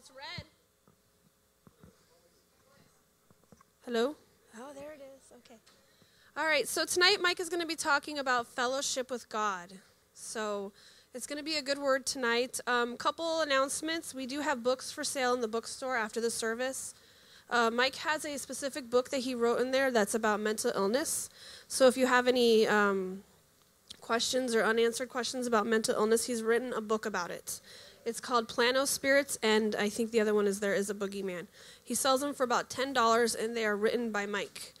It's red. Hello? Oh, there it is. Okay. All right, so tonight Mike is going to be talking about fellowship with God. So it's going to be a good word tonight. Um, couple announcements. We do have books for sale in the bookstore after the service. Uh, Mike has a specific book that he wrote in there that's about mental illness. So if you have any um, questions or unanswered questions about mental illness, he's written a book about it. It's called Plano Spirits, and I think the other one is There is a Boogeyman. He sells them for about $10, and they are written by Mike.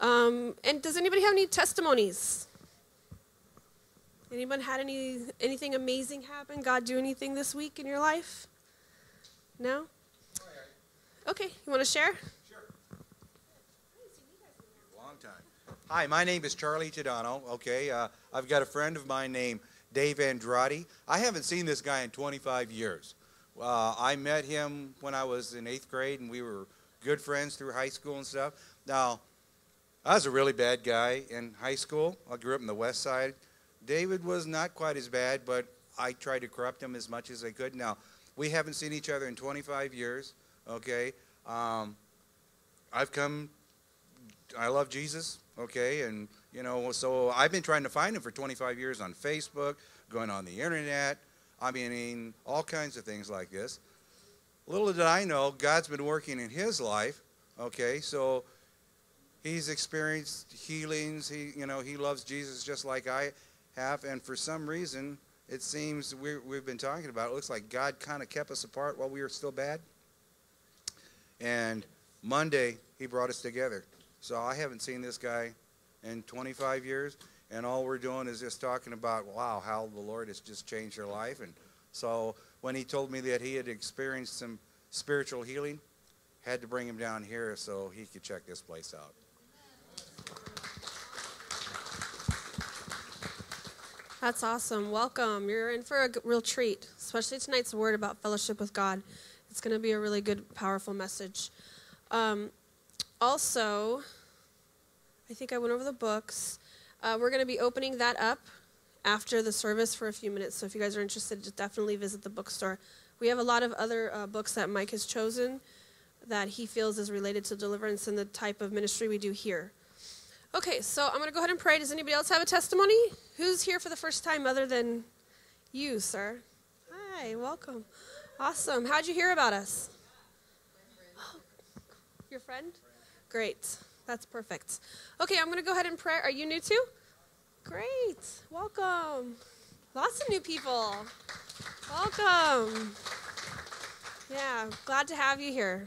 Um, and does anybody have any testimonies? Anyone had any anything amazing happen? God do anything this week in your life? No? Okay, you want to share? Sure. Long time. Hi, my name is Charlie Tadano. Okay, uh, I've got a friend of mine named Dave Andrade. I haven't seen this guy in 25 years. Uh, I met him when I was in eighth grade, and we were good friends through high school and stuff. Now, I was a really bad guy in high school. I grew up in the west side. David was not quite as bad, but I tried to corrupt him as much as I could. Now, we haven't seen each other in 25 years, okay? Um, I've come, I love Jesus, okay? And, you know, so I've been trying to find him for 25 years on Facebook, going on the internet. I mean, all kinds of things like this. Little did I know, God's been working in his life, okay? So he's experienced healings. He, you know, he loves Jesus just like I have. And for some reason, it seems we we've been talking about, it looks like God kind of kept us apart while we were still bad. And Monday, he brought us together. So I haven't seen this guy in 25 years. And all we're doing is just talking about, wow, how the Lord has just changed your life. And so when he told me that he had experienced some spiritual healing, had to bring him down here so he could check this place out. That's awesome. Welcome. You're in for a real treat, especially tonight's word about fellowship with God. It's going to be a really good, powerful message. Um, also, I think I went over the books. Uh, we're going to be opening that up after the service for a few minutes. So if you guys are interested, just definitely visit the bookstore. We have a lot of other uh, books that Mike has chosen that he feels is related to deliverance and the type of ministry we do here. Okay, so I'm going to go ahead and pray. Does anybody else have a testimony? Who's here for the first time other than you, sir? Hi, welcome. Awesome. How'd you hear about us? your friend? Great. That's perfect. Okay, I'm going to go ahead and pray. Are you new too? Great. Welcome. Lots of new people. Welcome. Yeah, glad to have you here.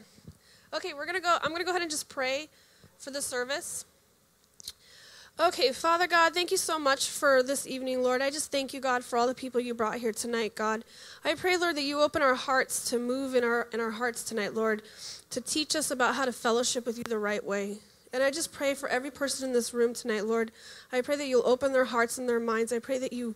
Okay, we're going to go I'm going to go ahead and just pray for the service. Okay, Father God, thank you so much for this evening, Lord. I just thank you, God, for all the people you brought here tonight, God. I pray, Lord, that you open our hearts to move in our in our hearts tonight, Lord, to teach us about how to fellowship with you the right way. And I just pray for every person in this room tonight, Lord. I pray that you'll open their hearts and their minds. I pray that you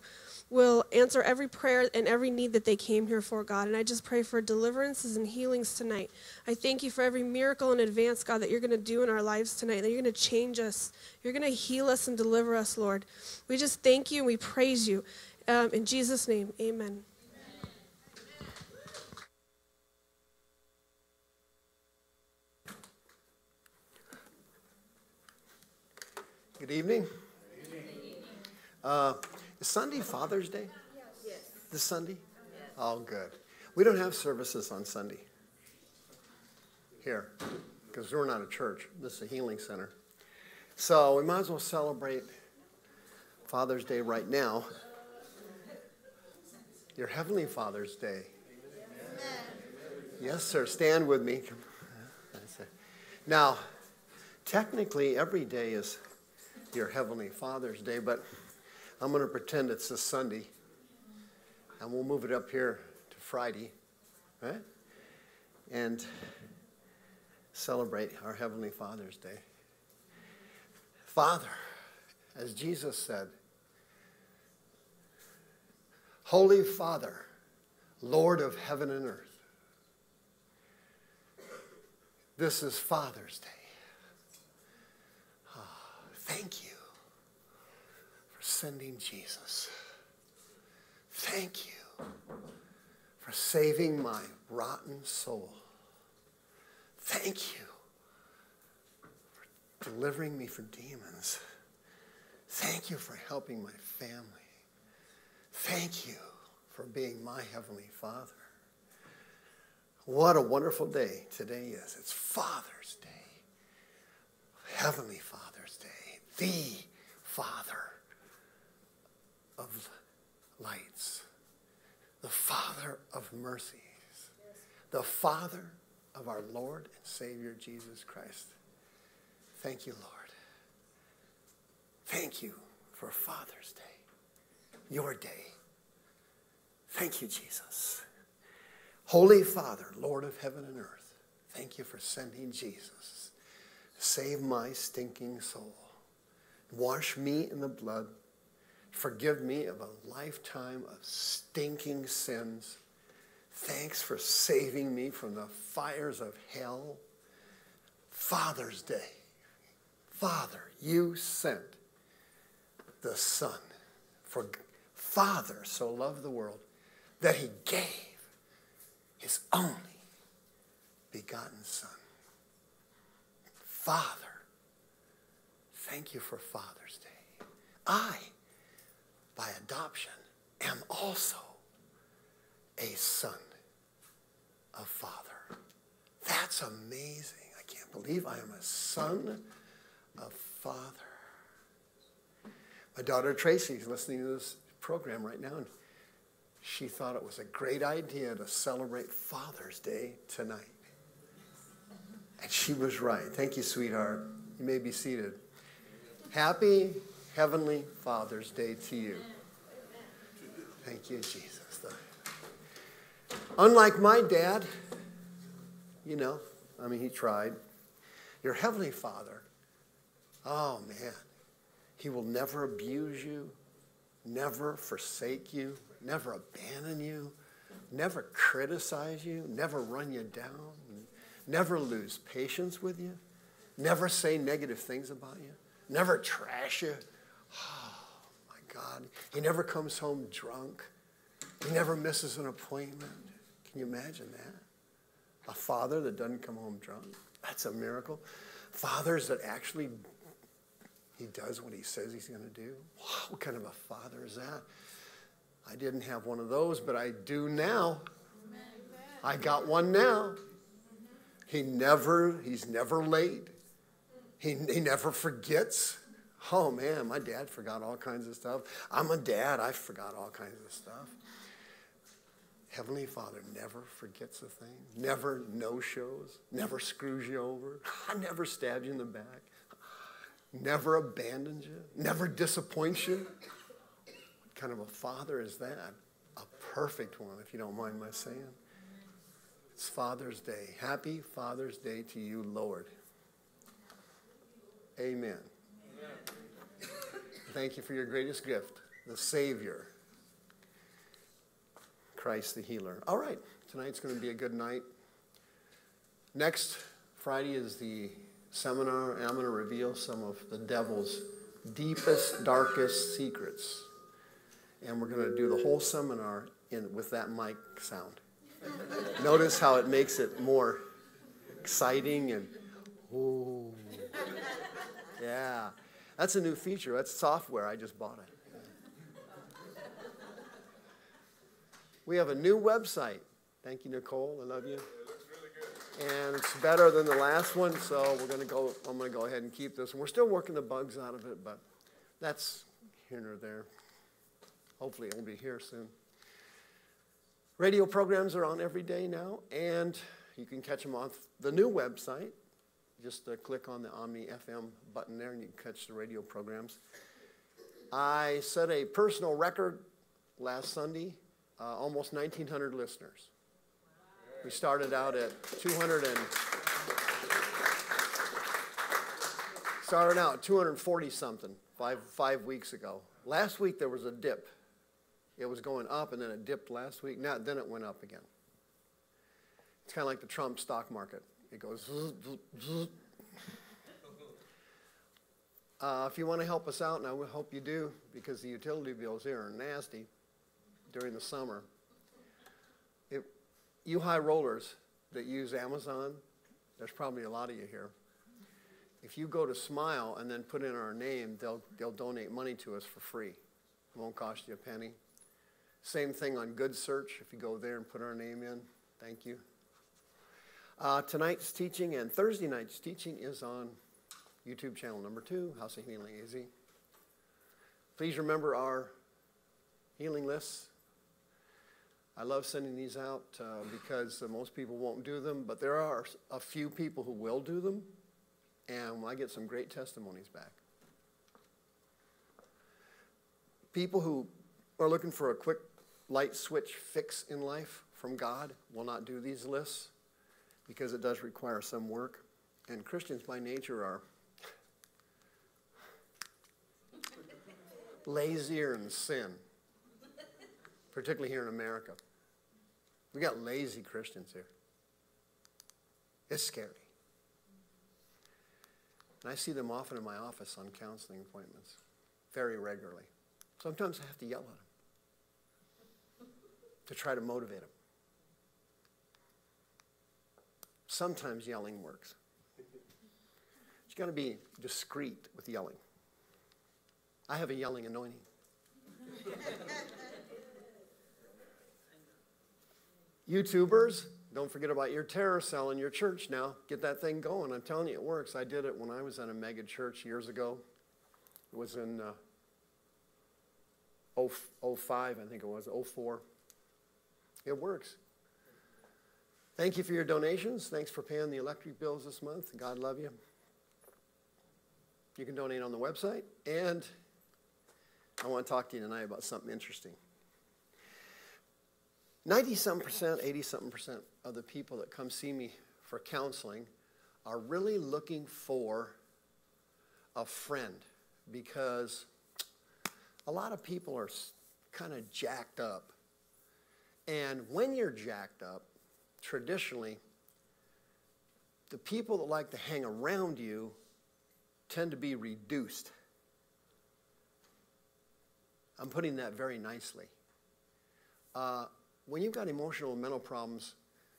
will answer every prayer and every need that they came here for, God. And I just pray for deliverances and healings tonight. I thank you for every miracle in advance, God, that you're going to do in our lives tonight, that you're going to change us. You're going to heal us and deliver us, Lord. We just thank you and we praise you. Um, in Jesus' name, amen. Good evening. Uh, is Sunday Father's Day? Yes. This Sunday? Yes. Oh, good. We don't have services on Sunday here because we're not a church. This is a healing center. So we might as well celebrate Father's Day right now. Your Heavenly Father's Day. Yes, sir. Stand with me. Now, technically, every day is your Heavenly Father's Day, but I'm going to pretend it's this Sunday, and we'll move it up here to Friday, right? And celebrate our Heavenly Father's Day. Father, as Jesus said, Holy Father, Lord of heaven and earth, this is Father's Day. Oh, thank you sending Jesus. Thank you for saving my rotten soul. Thank you for delivering me from demons. Thank you for helping my family. Thank you for being my Heavenly Father. What a wonderful day today is. It's Father's Day. Heavenly Father's Day. The Father of lights. The Father of mercies. The Father of our Lord and Savior Jesus Christ. Thank you, Lord. Thank you for Father's Day, your day. Thank you, Jesus. Holy Father, Lord of heaven and earth, thank you for sending Jesus save my stinking soul. Wash me in the blood. Forgive me of a lifetime of stinking sins. Thanks for saving me from the fires of hell. Father's Day. Father, you sent the Son. For Father so loved the world that he gave his only begotten Son. Father, thank you for Father's Day. I, by adoption, am also a son of Father. That's amazing. I can't believe I am a son of Father. My daughter Tracy is listening to this program right now, and she thought it was a great idea to celebrate Father's Day tonight. And she was right. Thank you, sweetheart. You may be seated. Happy Heavenly Father's Day to you. Thank you, Jesus. Unlike my dad, you know, I mean, he tried. Your Heavenly Father, oh man, He will never abuse you, never forsake you, never abandon you, never criticize you, never run you down, never lose patience with you, never say negative things about you, never trash you. Oh, my God. He never comes home drunk. He never misses an appointment. Can you imagine that? A father that doesn't come home drunk. That's a miracle. Fathers that actually he does what he says he's going to do. What kind of a father is that? I didn't have one of those, but I do now. I got one now. He never, he's never late. He, he never forgets. Oh man, my dad forgot all kinds of stuff. I'm a dad, I forgot all kinds of stuff. Heavenly Father never forgets a thing, never no shows, never screws you over, I never stabs you in the back, never abandons you, never disappoints you. What kind of a father is that? A perfect one, if you don't mind my saying. It's Father's Day. Happy Father's Day to you, Lord. Amen. Amen. Thank you for your greatest gift, the Savior, Christ the healer. All right, tonight's going to be a good night. Next Friday is the seminar, and I'm going to reveal some of the devil's deepest, darkest secrets. And we're going to do the whole seminar in, with that mic sound. Notice how it makes it more exciting and, ooh. Yeah. That's a new feature. That's software. I just bought it. We have a new website. Thank you, Nicole. I love you. And it's better than the last one, so we're going to go. I'm going to go ahead and keep this. And we're still working the bugs out of it, but that's here or there. Hopefully, it'll be here soon. Radio programs are on every day now, and you can catch them on the new website. Just uh, click on the Omni FM button there, and you can catch the radio programs. I set a personal record last Sunday, uh, almost 1,900 listeners. We started out at 200 and started out 240 something five five weeks ago. Last week there was a dip. It was going up and then it dipped last week. Now then it went up again. It's kind of like the Trump stock market. It goes. Uh, if you want to help us out, and I hope you do, because the utility bills here are nasty during the summer. You high rollers that use Amazon, there's probably a lot of you here. If you go to Smile and then put in our name, they'll, they'll donate money to us for free. It won't cost you a penny. Same thing on Good Search. If you go there and put our name in, thank you. Uh, tonight's teaching and Thursday night's teaching is on YouTube channel number two, House of Healing AZ. Please remember our healing lists. I love sending these out uh, because uh, most people won't do them, but there are a few people who will do them, and I get some great testimonies back. People who are looking for a quick light switch fix in life from God will not do these lists because it does require some work. And Christians by nature are lazier in sin, particularly here in America. We got lazy Christians here. It's scary. And I see them often in my office on counseling appointments, very regularly. Sometimes I have to yell at them to try to motivate them. Sometimes yelling works. You got to be discreet with yelling. I have a yelling anointing. YouTubers, don't forget about your terror cell in your church now. Get that thing going. I'm telling you, it works. I did it when I was at a mega church years ago. It was in uh, 05, I think it was, 04. It works. Thank you for your donations. Thanks for paying the electric bills this month. God love you. You can donate on the website. And I want to talk to you tonight about something interesting. 90 something percent, 80 something percent of the people that come see me for counseling are really looking for a friend because a lot of people are kind of jacked up. And when you're jacked up, traditionally, the people that like to hang around you tend to be reduced. I'm putting that very nicely. Uh, when you've got emotional and mental problems,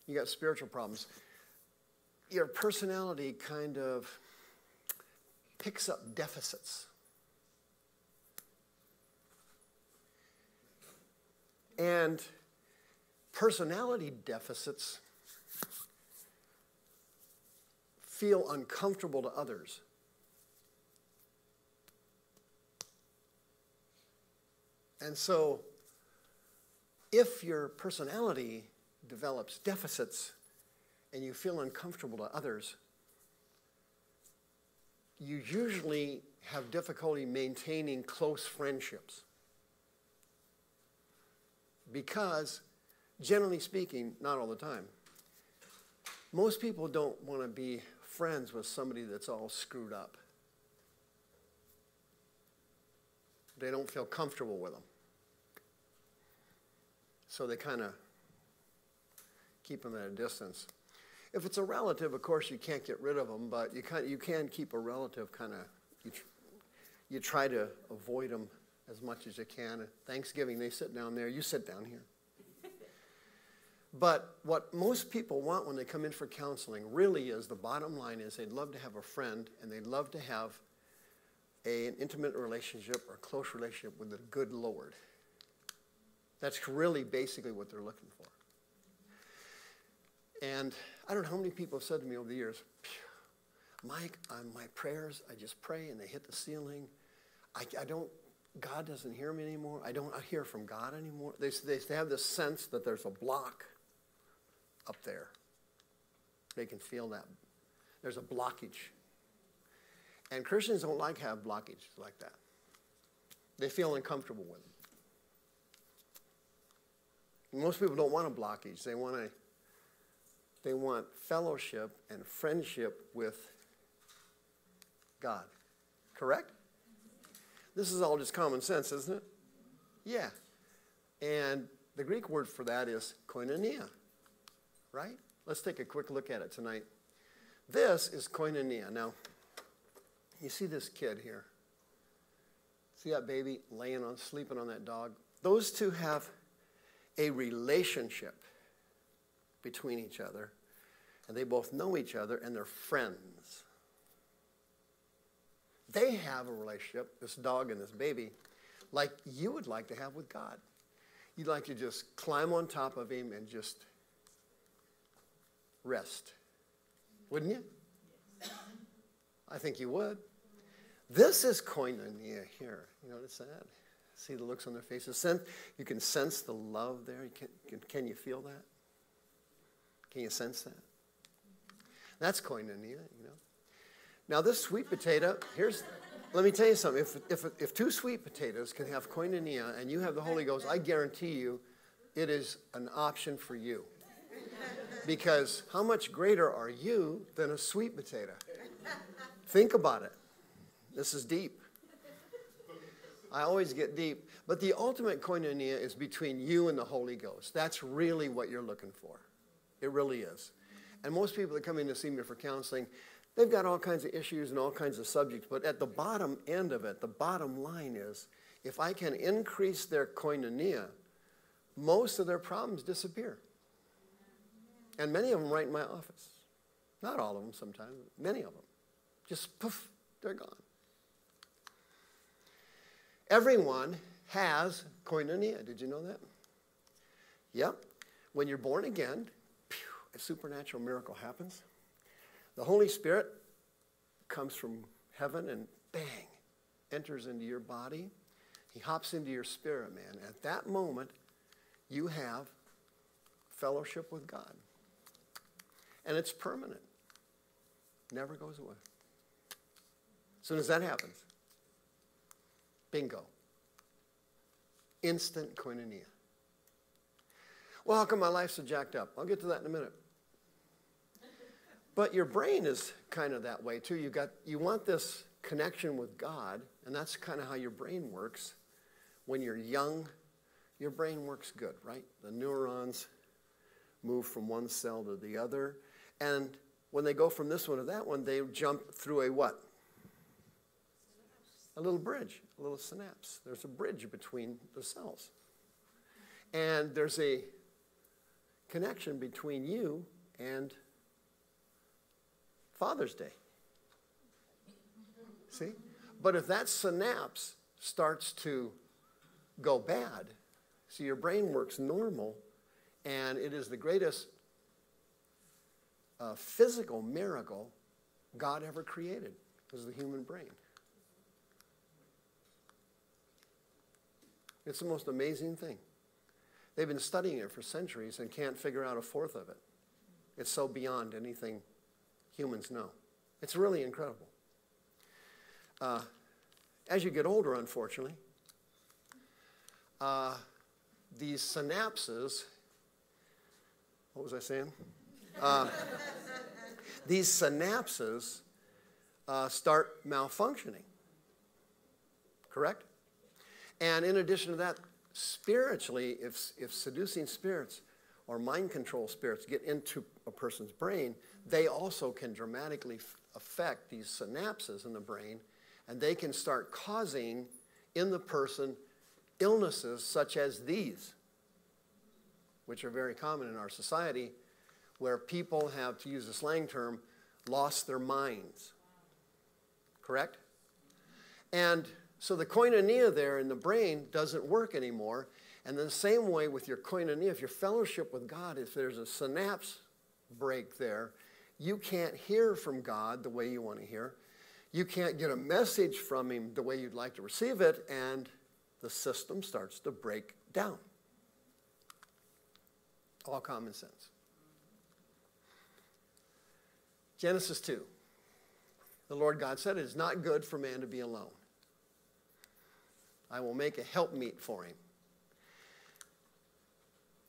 you got spiritual problems, your personality kind of picks up deficits. And personality deficits feel uncomfortable to others. And so if your personality develops deficits and you feel uncomfortable to others, you usually have difficulty maintaining close friendships. Because, generally speaking, not all the time, most people don't want to be friends with somebody that's all screwed up. They don't feel comfortable with them. So they kind of keep them at a distance. If it's a relative, of course, you can't get rid of them, but you, of, you can keep a relative kind of, you, you try to avoid them as much as you can. At Thanksgiving, they sit down there, you sit down here. But what most people want when they come in for counseling really is the bottom line is they'd love to have a friend and they'd love to have a, an intimate relationship or close relationship with the good Lord. That's really basically what they're looking for. And I don't know how many people have said to me over the years, Mike, on my prayers, I just pray and they hit the ceiling. I, I don't, God doesn't hear me anymore. I don't hear from God anymore. They, they have this sense that there's a block up there. They can feel that. There's a blockage. And Christians don't like have blockage like that. They feel uncomfortable with them. Most people don't want a blockage. They want a they want fellowship and friendship with God. Correct? This is all just common sense, isn't it? Yeah. And the Greek word for that is koinonia. Right? Let's take a quick look at it tonight. This is koinonia. Now, you see this kid here. See that baby laying on, sleeping on that dog? Those two have a relationship. between each other, and they both know each other, and they're friends. They have a relationship, this dog and this baby, like you would like to have with God. You'd like to just climb on top of Him and just rest. Wouldn't you? I think you would. This is koinonia here. You notice that? See the looks on their faces. You can sense the love there. You can, can, you feel that? Can you sense that? That's koinonia, you know. Now, this sweet potato, here's, let me tell you something. If, if, if two sweet potatoes can have koinonia and you have the Holy Ghost, I guarantee you it is an option for you. Because how much greater are you than a sweet potato? Think about it. This is deep. I always get deep. But the ultimate koinonia is between you and the Holy Ghost. That's really what you're looking for. It really is. And most people that come in to see me for counseling, they've got all kinds of issues and all kinds of subjects. But at the bottom end of it, the bottom line is if I can increase their koinonia, most of their problems disappear. And many of them right in my office. Not all of them sometimes, many of them. Just poof, they're gone. Everyone has koinonia. Did you know that? Yep. When you're born again, phew, a supernatural miracle happens. The Holy Spirit comes from heaven and bang, enters into your body. He hops into your spirit, man. At that moment, you have fellowship with God. And it's permanent, never goes away. As soon as that happens, Bingo. Instant koinonia. Well, how come my life's so jacked up? I'll get to that in a minute. But your brain is kind of that way too. You got you want this connection with God, and that's kind of how your brain works. When you're young, your brain works good, right? The neurons move from one cell to the other, and when they go from this one to that one, they jump through a what? a little bridge, a little synapse. There's a bridge between the cells. And there's a connection between you and Father's Day. See? But if that synapse starts to go bad, see, your brain works normal, and it is the greatest uh, physical miracle God ever created, was the human brain. It's the most amazing thing. They've been studying it for centuries and can't figure out a fourth of it. It's so beyond anything humans know. It's really incredible. Uh, as you get older, unfortunately, uh, these synapses, what was I saying? Uh, these synapses uh, start malfunctioning. Correct? And in addition to that, spiritually, if, if seducing spirits or mind control spirits get into a person's brain, they also can dramatically affect these synapses in the brain, and they can start causing in the person illnesses such as these, which are very common in our society, where people have, to use a slang term, lost their minds. Correct? And so the koinonia there in the brain doesn't work anymore. And the same way with your koinonia, if your fellowship with God, if there's a synapse break there, you can't hear from God the way you want to hear. You can't get a message from Him the way you'd like to receive it, and the system starts to break down. All common sense. Genesis 2. The Lord God said, It is not good for man to be alone. I will make a helpmeet for him.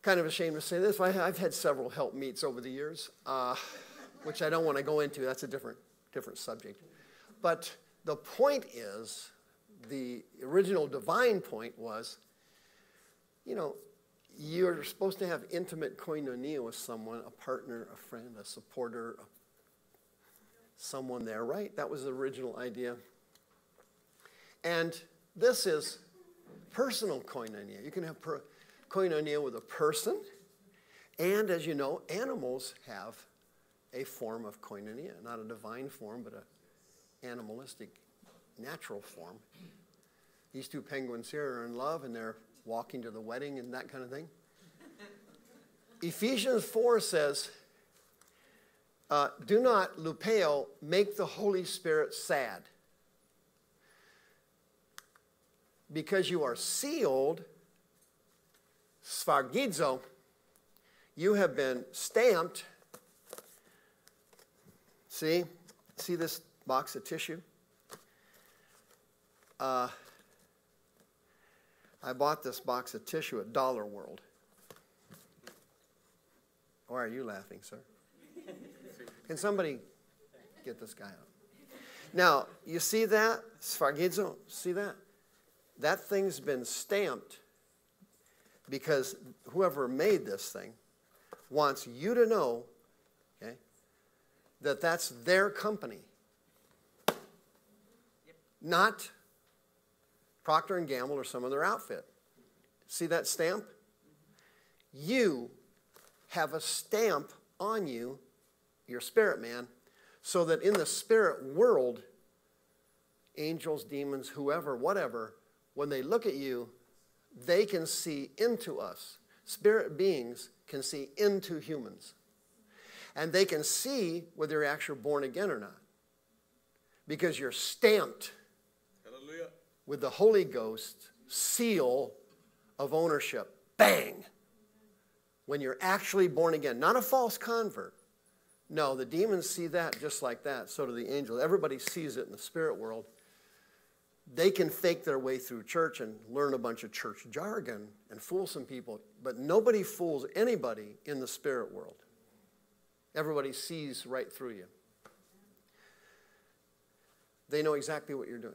Kind of ashamed to say this, I've had several helpmeets over the years, uh, which I don't want to go into. That's a different, different subject. But the point is, the original divine point was, you know, you're supposed to have intimate koinonia with someone, a partner, a friend, a supporter, someone there, right? That was the original idea. And this is personal koinonia. You can have per- koinonia with a person, And as you know, animals have a form of koinonia, not a divine form, but an animalistic, natural form. These two penguins here are in love and they're walking to the wedding and that kind of thing. Ephesians 4 says, uh, Do not, lupeo, make the Holy Spirit sad. Because you are sealed, sphargizo, you have been stamped. See? See this box of tissue? Uh, I bought this box of tissue at Dollar World. Why are you laughing, sir? Can somebody get this guy out? Now, you see that? Sfargizo, see that? That thing's been stamped because whoever made this thing wants you to know, okay, that that's their company. Not Procter and Gamble or some other outfit. See that stamp? You have a stamp on you, your spirit man, so that in the spirit world, angels, demons, whoever, whatever, when they look at you, they can see into us. Spirit beings can see into humans. And they can see whether you're actually born again or not. Because you're stamped Hallelujah. with the Holy Ghost seal of ownership. Bang! when you're actually born again, not a false convert. No, the demons see that just like that. So do the angels. Everybody sees it in the spirit world. They can fake their way through church and learn a bunch of church jargon and fool some people, but nobody fools anybody in the spirit world. Everybody sees right through you. They know exactly what you're doing.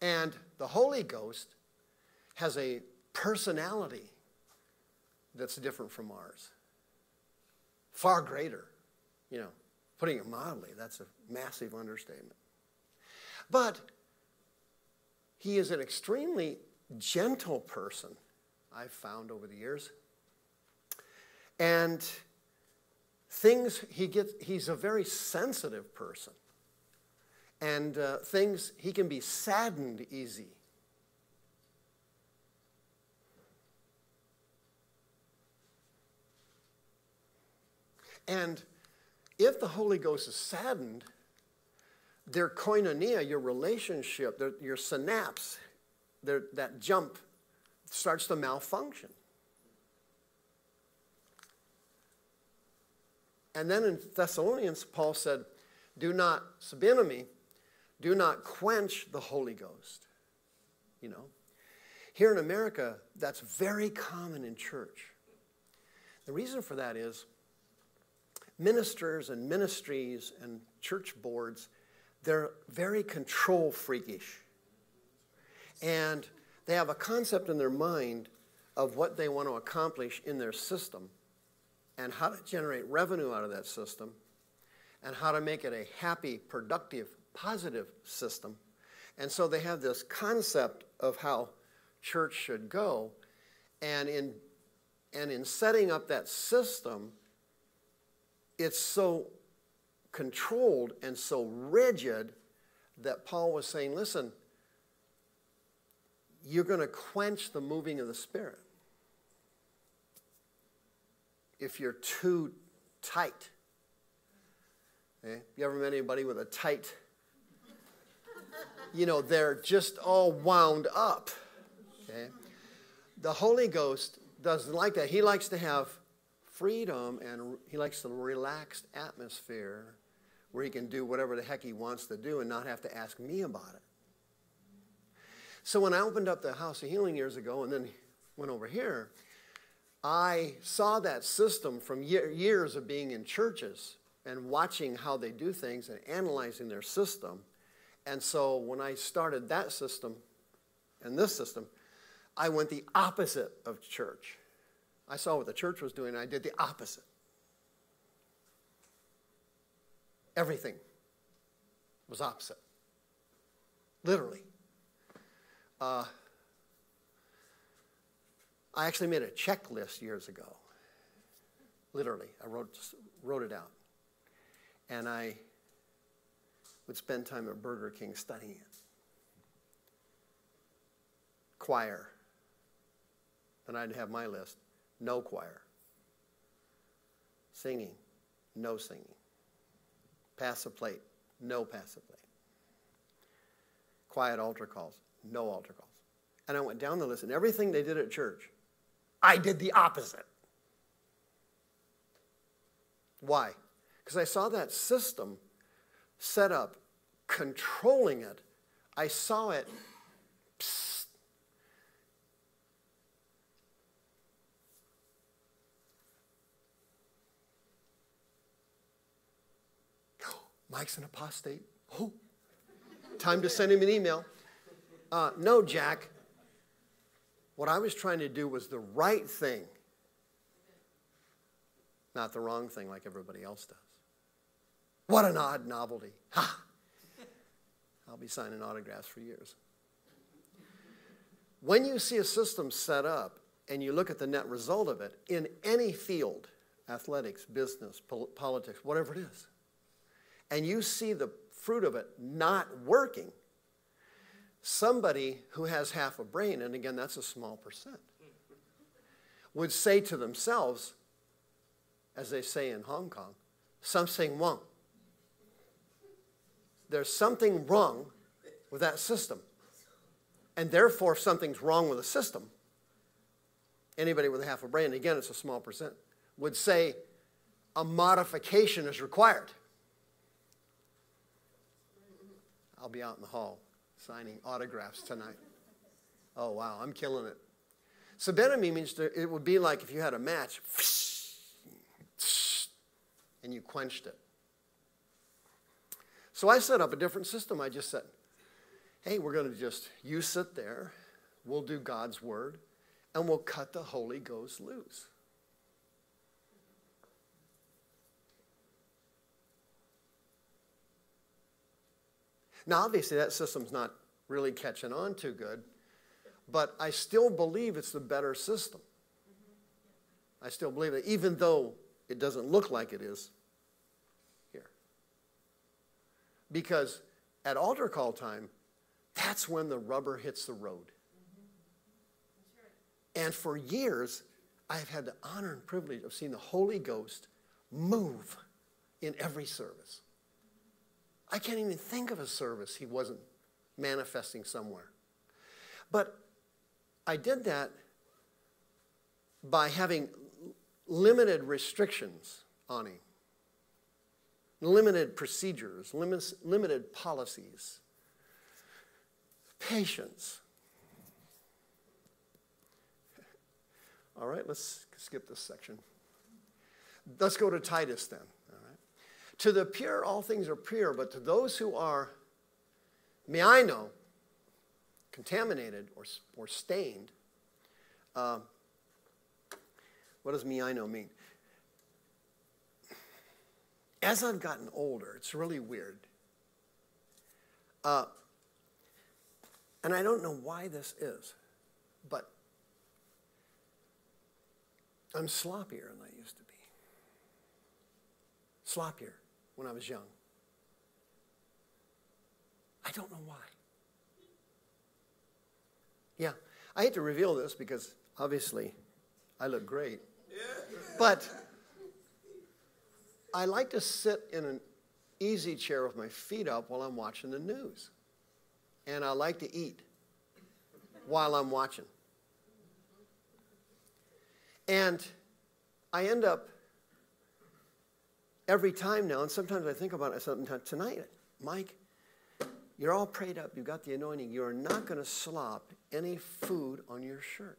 And the Holy Ghost has a personality that's different from ours. Far greater. You know, putting it mildly, that's a massive understatement. But he is an extremely gentle person, I've found over the years. And things he gets, he's a very sensitive person. And uh, things, he can be saddened easy. And if the Holy Ghost is saddened, their koinonia, your relationship, their, your synapse, their, that jump starts to malfunction. And then in Thessalonians, Paul said, Do not, sabinami, do not quench the Holy Ghost. You know? Here in America, that's very common in church. The reason for that is ministers and ministries and church boards, they're very control freakish. And they have a concept in their mind of what they want to accomplish in their system and how to generate revenue out of that system and how to make it a happy, productive, positive system. And so they have this concept of how church should go. And in, and in setting up that system, it's so controlled and so rigid that Paul was saying, listen, you're going to quench the moving of the Spirit if you're too tight. Okay? You ever met anybody with a tight? You know, they're just all wound up. Okay? The Holy Ghost doesn't like that. He likes to have freedom and he likes the relaxed atmosphere where he can do whatever the heck he wants to do and not have to ask me about it. So when I opened up the House of Healing years ago and then went over here, I saw that system from year, years of being in churches and watching how they do things and analyzing their system. And so when I started that system and this system, I went the opposite of church. I saw what the church was doing, and I did the opposite. Everything was opposite. Literally. Uh, I actually made a checklist years ago. Literally, I wrote, wrote it out. And I would spend time at Burger King studying it. Choir. Then I'd have my list no choir. Singing, no singing. Pass a plate, no pass a plate. Quiet altar calls, no altar calls. And I went down the list, and everything they did at church, I did the opposite. Why? Because I saw that system set up, controlling it. I saw it. Mike's an apostate. Oh, time to send him an email. Uh, no, Jack. What I was trying to do was the right thing, not the wrong thing like everybody else does. What an odd novelty. Ha! I'll be signing autographs for years. When you see a system set up and you look at the net result of it in any field athletics, business, pol- politics, whatever it is and you see the fruit of it not working, somebody who has half a brain, and again, that's a small percent, would say to themselves, as they say in Hong Kong, something wrong. There's something wrong with that system. And therefore, if something's wrong with the system, anybody with a half a brain, again, it's a small percent, would say a modification is required. I'll be out in the hall signing autographs tonight. Oh, wow, I'm killing it. Subenomy means it would be like if you had a match and you quenched it. So I set up a different system. I just said, hey, we're going to just, you sit there, we'll do God's word, and we'll cut the Holy Ghost loose. Now, obviously, that system's not really catching on too good, but I still believe it's the better system. I still believe it, even though it doesn't look like it is here. Because at altar call time, that's when the rubber hits the road. And for years, I've had the honor and privilege of seeing the Holy Ghost move in every service. I can't even think of a service he wasn't manifesting somewhere. But I did that by having limited restrictions on him, limited procedures, limited policies, patience. All right, let's skip this section. Let's go to Titus then. To the pure, all things are pure, but to those who are meino, contaminated or, or stained, uh, what does meino mean? As I've gotten older, it's really weird. Uh, and I don't know why this is, but I'm sloppier than I used to be. Sloppier when I was young. I don't know why. Yeah, I hate to reveal this because obviously I look great. But I like to sit in an easy chair with my feet up while I'm watching the news. And I like to eat while I'm watching. And I end up every time now, and sometimes I think about it something mm, tonight, Mike, you're all prayed up, you've got the anointing, you're not going to slop any food on your shirt.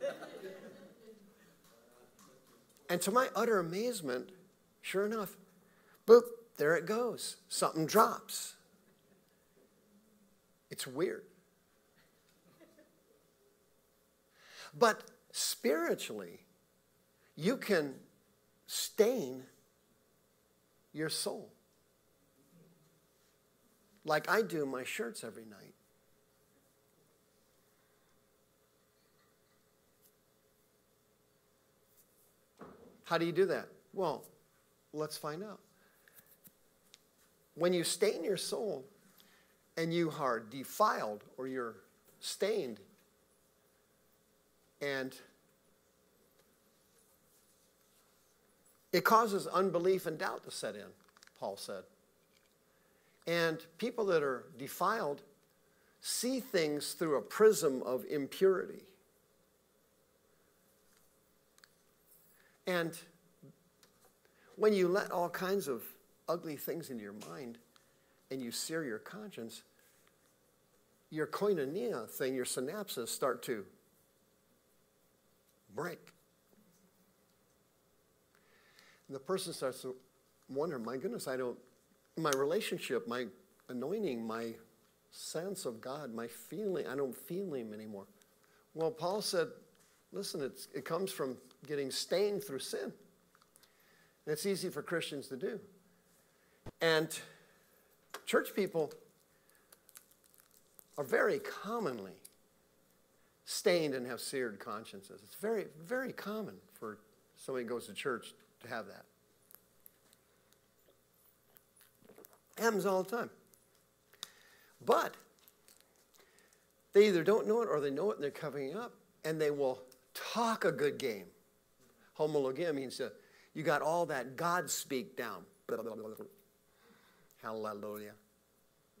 and to my utter amazement, sure enough, boop, there it goes. Something drops. It's weird. But spiritually, you can stain your soul. Like I do my shirts every night. How do you do that? Well, let's find out. When you stain your soul and you are defiled or you're stained and it causes unbelief and doubt to set in, Paul said. And people that are defiled see things through a prism of impurity. And when you let all kinds of ugly things into your mind and you sear your conscience, your koinonia thing, your synapses start to break. And the person starts to wonder, my goodness, I don't, my relationship, my anointing, my sense of God, my feeling, I don't feel Him anymore. Well, Paul said, listen, it's, it comes from getting stained through sin. And it's easy for Christians to do. And church people are very commonly stained and have seared consciences. It's very, very common for somebody who goes to church to have that. happens all the time. But they either don't know it or they know it and they're covering it up and they will talk a good game. Homologia means uh, you got all that God speak down. Hallelujah.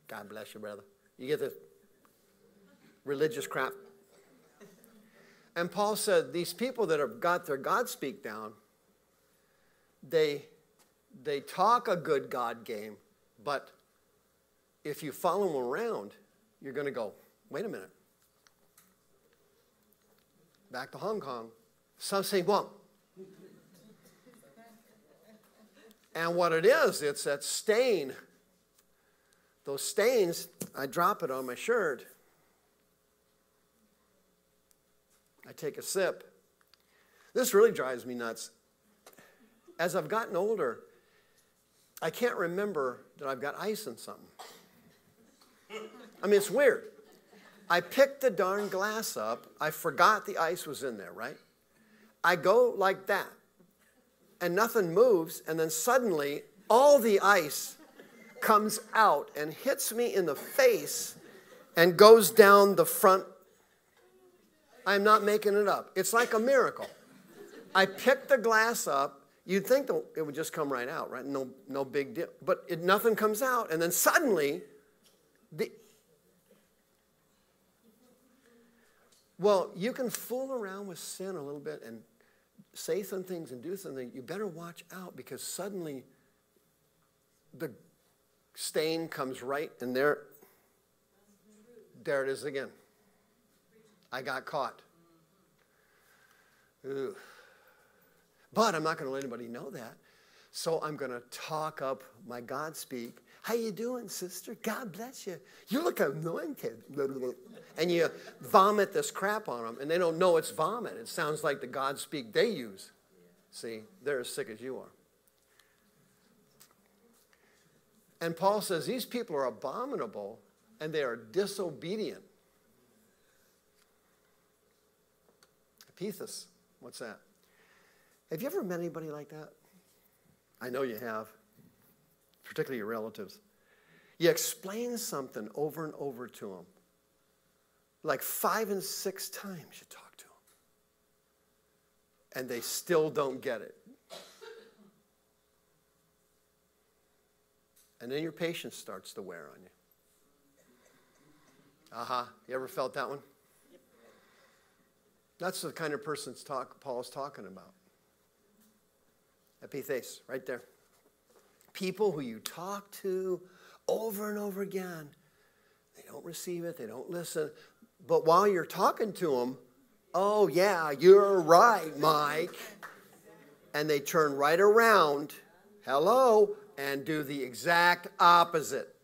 God bless you, brother. You get the religious crap. And Paul said these people that have got their God speak down, they, they talk a good God game, but if you follow them around, you're going to go, wait a minute. Back to Hong Kong. Some say, well, and what it is, it's that stain. Those stains, I drop it on my shirt. I take a sip. This really drives me nuts. As I've gotten older, I can't remember that I've got ice in something. I mean, it's weird. I picked the darn glass up. I forgot the ice was in there, right? I go like that, and nothing moves, and then suddenly all the ice comes out and hits me in the face and goes down the front. I'm not making it up. It's like a miracle. I picked the glass up. You'd think it would just come right out, right? No, no big deal. But it, nothing comes out. And then suddenly, the, well, you can fool around with sin a little bit and say some things and do something. You better watch out because suddenly the stain comes right and there, there it is again. I got caught. Ooh. But I'm not going to let anybody know that. So I'm going to talk up my God speak. How you doing, sister? God bless you. You look anointed. And you vomit this crap on them, and they don't know it's vomit. It sounds like the God speak they use. See, they're as sick as you are. And Paul says these people are abominable and they are disobedient. Epithus, what's that? Have you ever met anybody like that? I know you have, particularly your relatives. You explain something over and over to them, like five and six times you talk to them, and they still don't get it. And then your patience starts to wear on you. Uh huh. You ever felt that one? That's the kind of person talk, Paul's talking about. Epithes, right there. People who you talk to over and over again. They don't receive it, they don't listen. But while you're talking to them, oh, yeah, you're right, Mike. And they turn right around, hello, and do the exact opposite.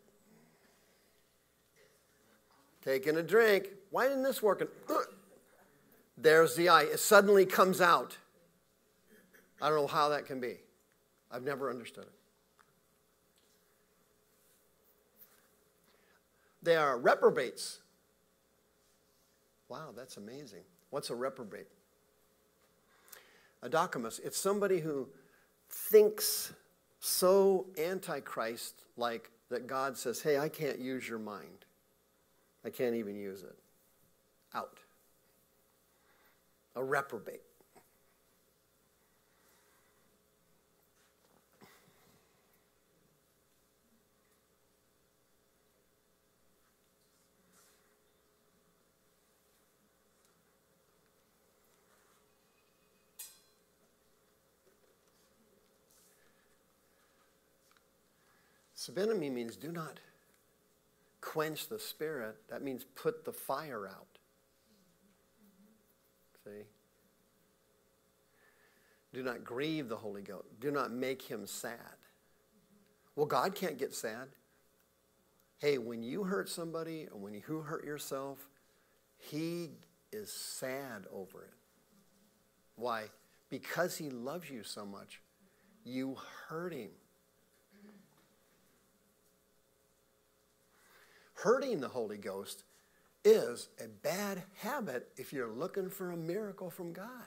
Taking a drink. Why isn't this work? working? There's the eye. It suddenly comes out. I don't know how that can be. I've never understood it. They are reprobates. Wow, that's amazing. What's a reprobate? Adokimos, it's somebody who thinks so antichrist like that God says, hey, I can't use your mind. I can't even use it. Out. A reprobate. Sabinami means do not quench the spirit. That means put the fire out. See? Do not grieve the Holy Ghost. Do not make him sad. Well, God can't get sad. Hey, when you hurt somebody or when you hurt yourself, he is sad over it. Why? Because he loves you so much. You hurt him. Hurting the Holy Ghost is a bad habit if you're looking for a miracle from God.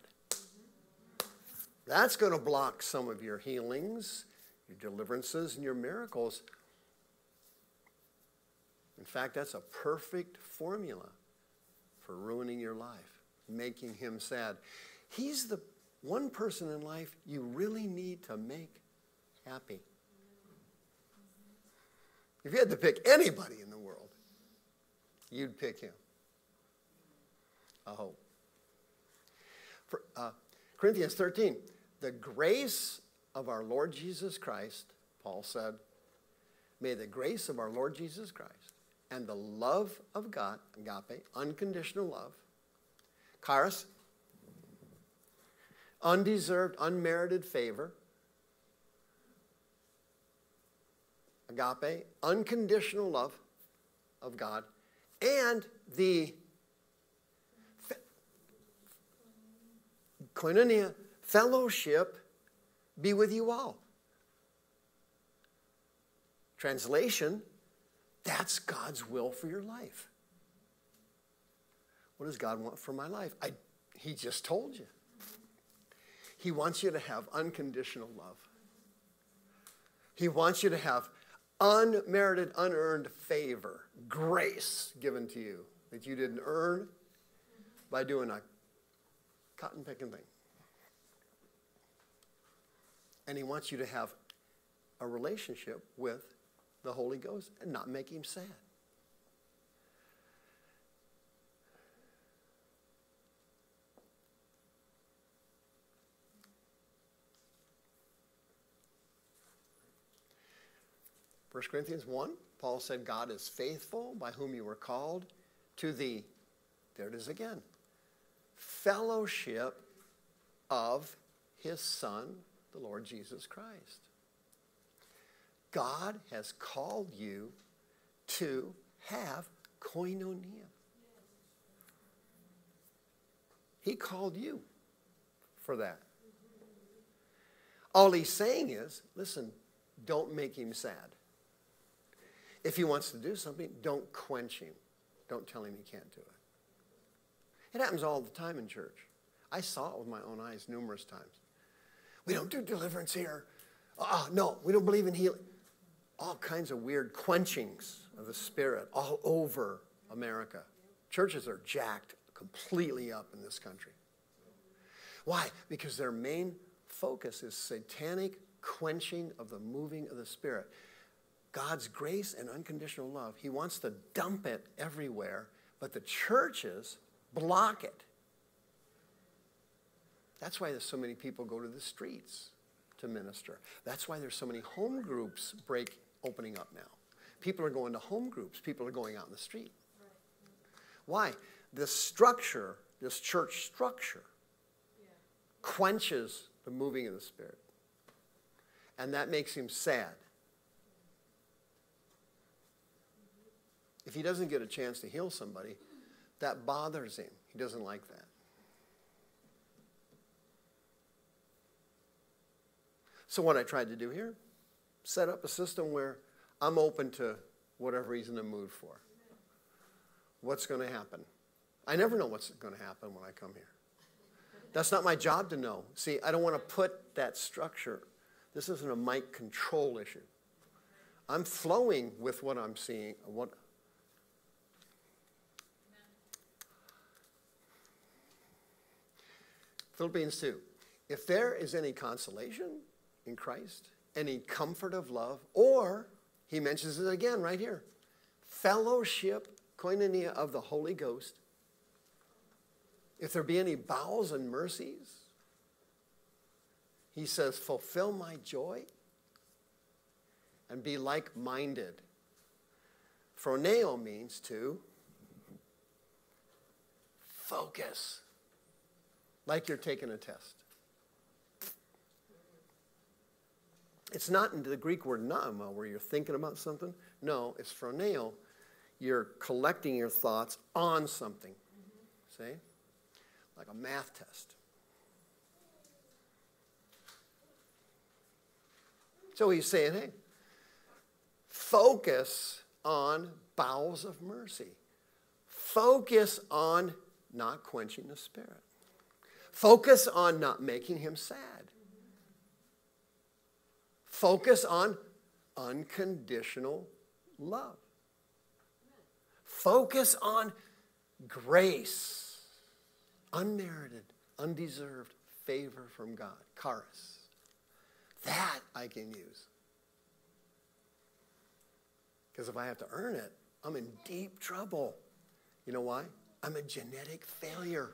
That's going to block some of your healings, your deliverances, and your miracles. In fact, that's a perfect formula for ruining your life, making him sad. He's the one person in life you really need to make happy. If you had to pick anybody in the world, you'd pick him. I hope. For, uh, Corinthians 13, the grace of our Lord Jesus Christ, Paul said, may the grace of our Lord Jesus Christ and the love of God, agape, unconditional love, charis, undeserved, unmerited favor, agape, unconditional love of God, and the koinonia, fellowship, be with you all. Translation, that's God's will for your life. What does God want for my life? I, he just told you. He wants you to have unconditional love. He wants you to have unmerited, unearned favor, grace given to you that you didn't earn by doing a cotton picking thing. And he wants you to have a relationship with the Holy Ghost and not make him sad. 1 Corinthians 1, Paul said, God is faithful by whom you were called to the, there it is again, fellowship of his Son, the Lord Jesus Christ. God has called you to have koinonia. He called you for that. All he's saying is listen, don't make him sad. If he wants to do something, don't quench him. Don't tell him he can't do it. It happens all the time in church. I saw it with my own eyes numerous times. We don't do deliverance here. Ah, uh, no, we don't believe in healing. All kinds of weird quenchings of the spirit all over America. Churches are jacked completely up in this country. Why? Because their main focus is satanic quenching of the moving of the spirit. God's grace and unconditional love. He wants to dump it everywhere, but the churches block it. That's why there's so many people go to the streets to minister. That's why there's so many home groups break opening up now. People are going to home groups. People are going out in the street. Why? This structure, this church structure, quenches the moving of the Spirit. And that makes him sad. If he doesn't get a chance to heal somebody, that bothers him. He doesn't like that. So, what I tried to do here, set up a system where I'm open to whatever he's in the mood for. What's going to happen? I never know what's going to happen when I come here. That's not my job to know. See, I don't want to put that structure. This isn't a Mike control issue. I'm flowing with what I'm seeing. What Philippians 2. If there is any consolation in Christ, any comfort of love, or he mentions it again right here fellowship, koinonia of the Holy Ghost, if there be any bowels and mercies, he says, fulfill my joy and be like minded. Phroneo means to focus, like you're taking a test. It's not in the Greek word nama where you're thinking about something. No, it's phroneo. You're collecting your thoughts on something. See? Like a math test. So he's saying, hey, focus on bowels of mercy. Focus on not quenching the spirit. Focus on not making him sad. Focus on unconditional love. Focus on grace, unmerited, undeserved favor from God. Charis. That I can use. Because if I have to earn it, I'm in deep trouble. You know why? I'm a genetic failure.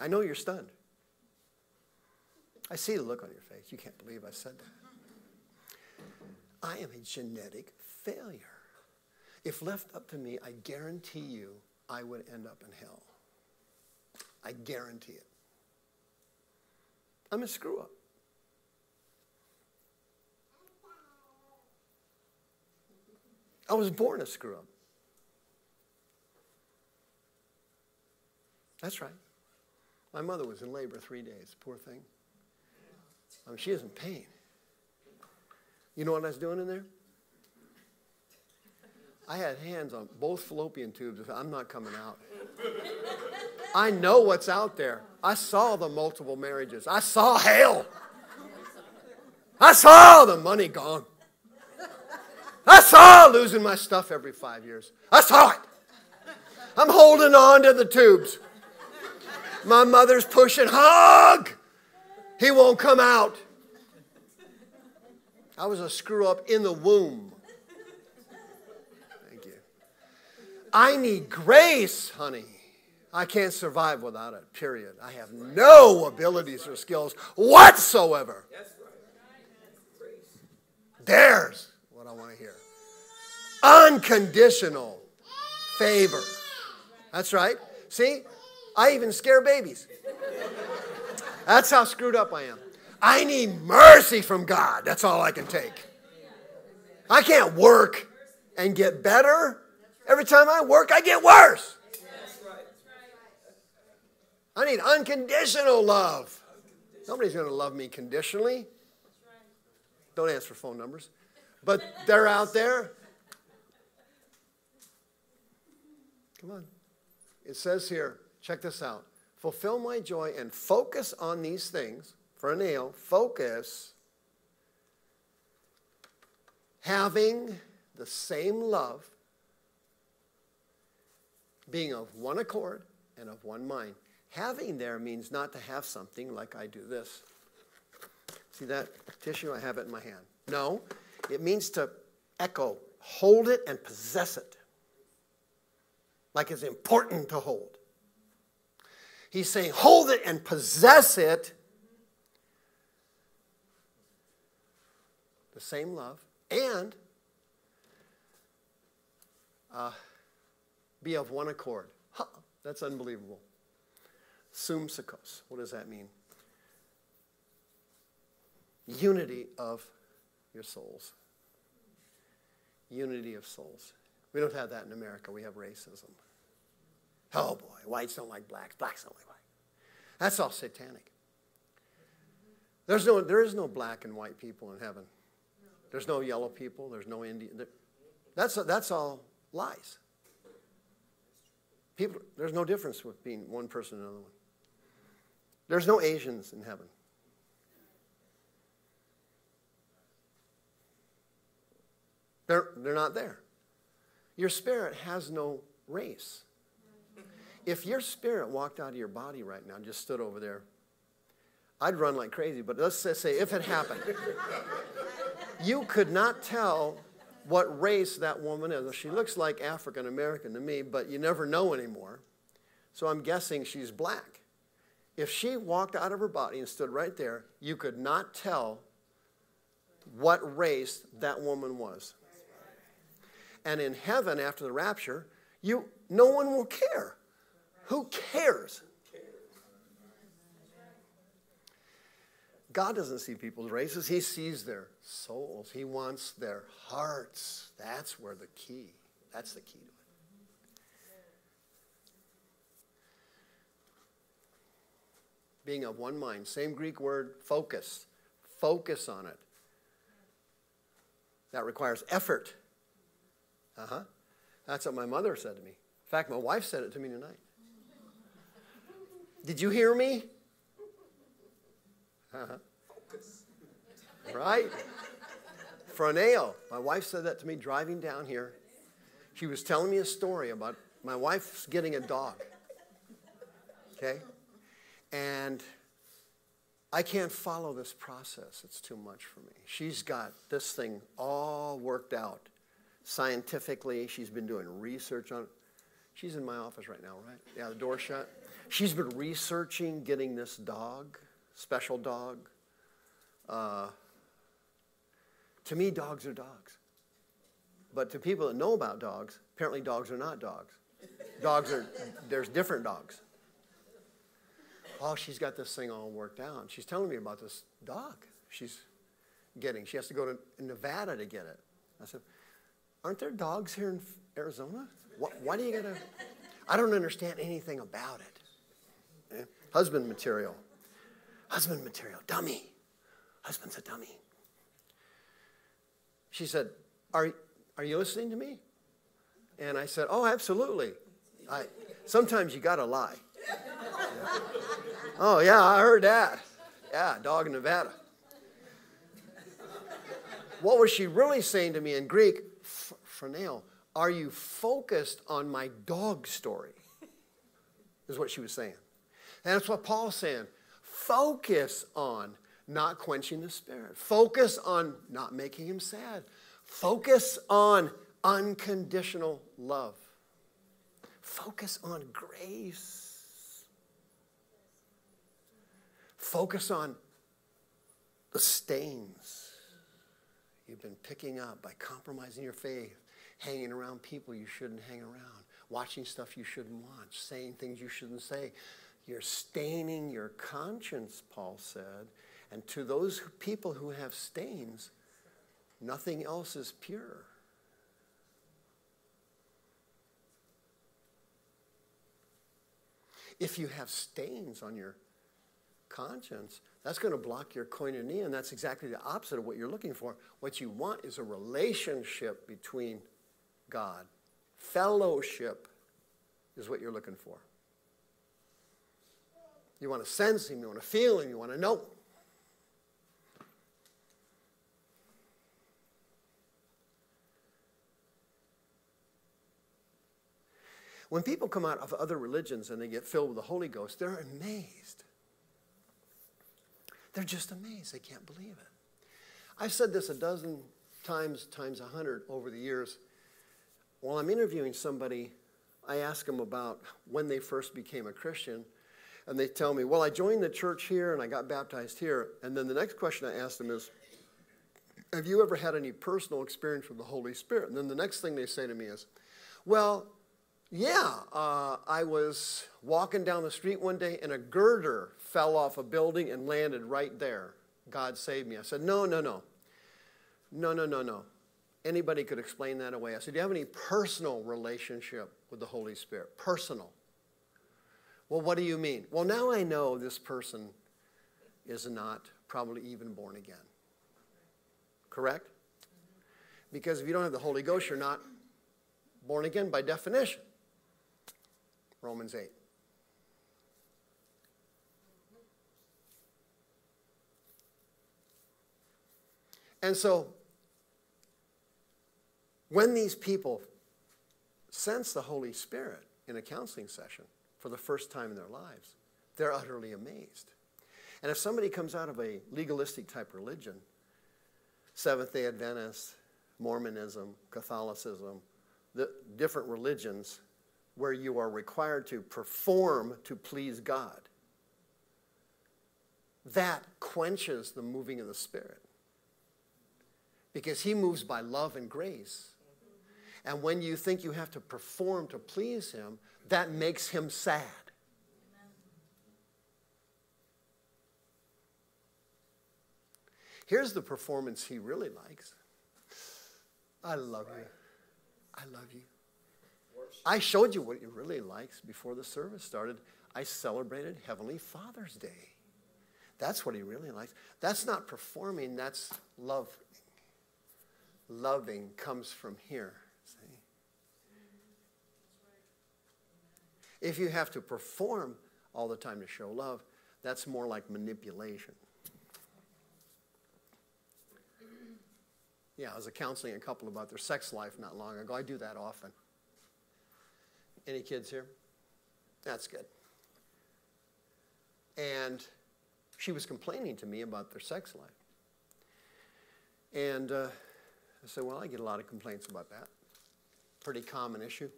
I know you're stunned. I see the look on your face. You can't believe I said that. I am a genetic failure. If left up to me, I guarantee you I would end up in hell. I guarantee it. I'm a screw up. I was born a screw up. That's right. My mother was in labor three days, poor thing. I mean, she is in pain. You know what I was doing in there? I had hands on both fallopian tubes. I'm not coming out. I know what's out there. I saw the multiple marriages. I saw hell. I saw the money gone. I saw losing my stuff every five years. I saw it. I'm holding on to the tubes. My mother's pushing, hug. He won't come out. I was a screw up in the womb. Thank you. I need grace, honey. I can't survive without it, period. I have no abilities or skills whatsoever. There's what I want to hear unconditional favor. That's right. See, I even scare babies. That's how screwed up I am. I need mercy from God. That's all I can take. I can't work and get better. Every time I work, I get worse. I need unconditional love. Nobody's going to love me conditionally. Don't answer for phone numbers. But they're out there. Come on. It says here, check this out. Fulfill my joy and focus on these things. phroneo, focus. Having the same love, being of one accord and of one mind. Having there means not to have something like I do this. See that tissue? I have it in my hand. No, it means to echo, hold it and possess it. Like it's important to hold. He's saying, hold it and possess it. The same love. And uh, be of one accord. Huh, that's unbelievable. Sumsakos. What does that mean? Unity of your souls. Unity of souls. We don't have that in America. We have racism. Oh boy, whites don't like blacks, blacks don't like whites. That's all satanic. There's no, there is no black and white people in heaven. There's no yellow people. There's no Indian. That's, that's all lies. People, there's no difference with being one person and another one. There's no Asians in heaven. They're, they're not there. Your spirit has no race. If your spirit walked out of your body right now and just stood over there, I'd run like crazy. But let's say if it happened, you could not tell what race that woman is. She looks like African American to me, but you never know anymore. So I'm guessing she's black. If she walked out of her body and stood right there, you could not tell what race that woman was. And in heaven, after the rapture, you, no one will care. Who cares? God doesn't see people's races, He sees their souls. He wants their hearts. That's where the key, that's the key to it. Being of one mind, same Greek word, focus. Focus on it. That requires effort. Uh huh. That's what my mother said to me. In fact, my wife said it to me tonight. Did you hear me? Uh-huh. Right? Phroneo. My wife said that to me driving down here. She was telling me a story about my wife's getting a dog. Okay? And I can't follow this process. It's too much for me. She's got this thing all worked out scientifically. She's been doing research on it. She's in my office right now, right? Yeah, the door shut. She's been researching getting this dog, special dog. Uh, to me, dogs are dogs. But to people that know about dogs, apparently dogs are not dogs. Dogs are, there's different dogs. Oh, she's got this thing all worked out. She's telling me about this dog she's getting. She has to go to Nevada to get it. I said, Aren't there dogs here in Arizona? Why, why do you gotta? I don't understand anything about it. Husband material. Husband material. Dummy. Husband's a dummy. She said, Are, are you listening to me? And I said, Oh, absolutely. I, sometimes you gotta lie. Yeah. Oh, yeah, I heard that. Yeah, dog in Nevada. What was she really saying to me in Greek? Phroneo, are you focused on my dog story? Is what she was saying. And that's what Paul's saying. Focus on not quenching the spirit. Focus on not making him sad. Focus on unconditional love. Focus on grace. Focus on the stains you've been picking up by compromising your faith hanging around people you shouldn't hang around, watching stuff you shouldn't watch, saying things you shouldn't say. You're staining your conscience, Paul said. And to those people who have stains, nothing else is pure. If you have stains on your conscience, that's going to block your koinonia, and that's exactly the opposite of what you're looking for. What you want is a relationship between God. Fellowship is what you're looking for. You want to sense Him, you want to feel Him, you want to know. When people come out of other religions and they get filled with the Holy Ghost, they're amazed. They're just amazed. They can't believe it. I've said this a dozen times, times a hundred over the years. While I'm interviewing somebody, I ask them about when they first became a Christian, and they tell me, Well, I joined the church here and I got baptized here. And then the next question I ask them is, Have you ever had any personal experience with the Holy Spirit? And then the next thing they say to me is, Well, yeah, uh, I was walking down the street one day and a girder fell off a building and landed right there. God saved me. I said, No, no, no. No, no, no, no anybody could explain that away. I said, Do you have any personal relationship with the Holy Spirit? Personal. Well, what do you mean? Well, now I know this person is not probably even born again. Correct? Because if you don't have the Holy Ghost, you're not born again by definition. Romans 8. And so, when these people sense the Holy Spirit in a counseling session for the first time in their lives, they're utterly amazed. And if somebody comes out of a legalistic type religion, Seventh day Adventist, Mormonism, Catholicism, the different religions where you are required to perform to please God, that quenches the moving of the Spirit because he moves by love and grace. And when you think you have to perform to please him, that makes him sad. Here's the performance he really likes I love you. I love you. I showed you what he really likes before the service started. I celebrated Heavenly Father's Day. That's what he really likes. That's not performing, that's love loving comes from here. See? If you have to perform all the time to show love, that's more like manipulation. Yeah, I was counseling a couple about their sex life not long ago. I do that often. Any kids here? That's good. And she was complaining to me about their sex life. And uh, I said, Well, I get a lot of complaints about that. Pretty common issue.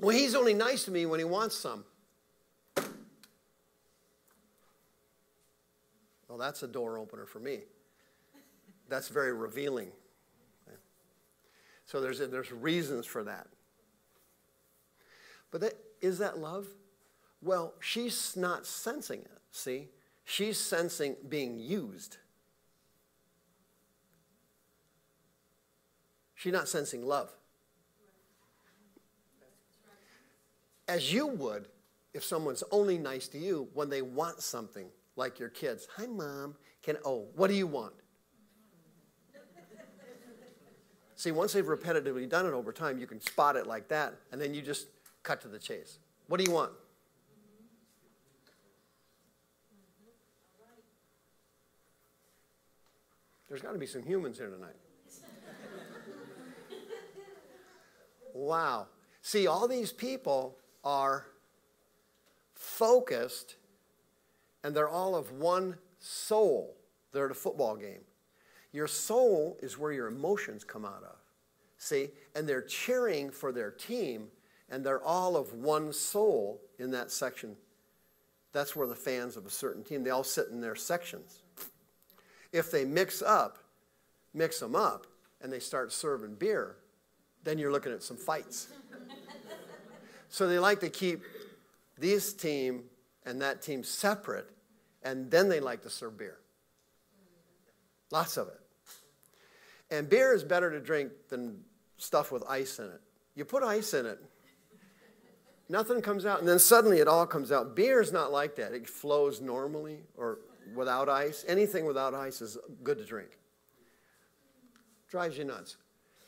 Well, he's only nice to me when he wants some. Well, that's a door opener for me. That's very revealing. So there's, there's reasons for that. But that, is that love? Well, she's not sensing it, see? She's sensing being used. She's not sensing love. As you would if someone's only nice to you when they want something, like your kids. Hi, mom. Can oh, what do you want? See, once they've repetitively done it over time, you can spot it like that, and then you just cut to the chase. What do you want? There's got to be some humans here tonight. Wow. See, all these people are focused and they're all of one soul. They're at a football game. Your soul is where your emotions come out of. See? And they're cheering for their team and they're all of one soul in that section. That's where the fans of a certain team, they all sit in their sections. If they mix up, mix them up, and they start serving beer, then you're looking at some fights. So they like to keep this team and that team separate, and then they like to serve beer. Lots of it. And beer is better to drink than stuff with ice in it. You put ice in it, nothing comes out, and then suddenly it all comes out. Beer is not like that. It flows normally or without ice. Anything without ice is good to drink. Drives you nuts.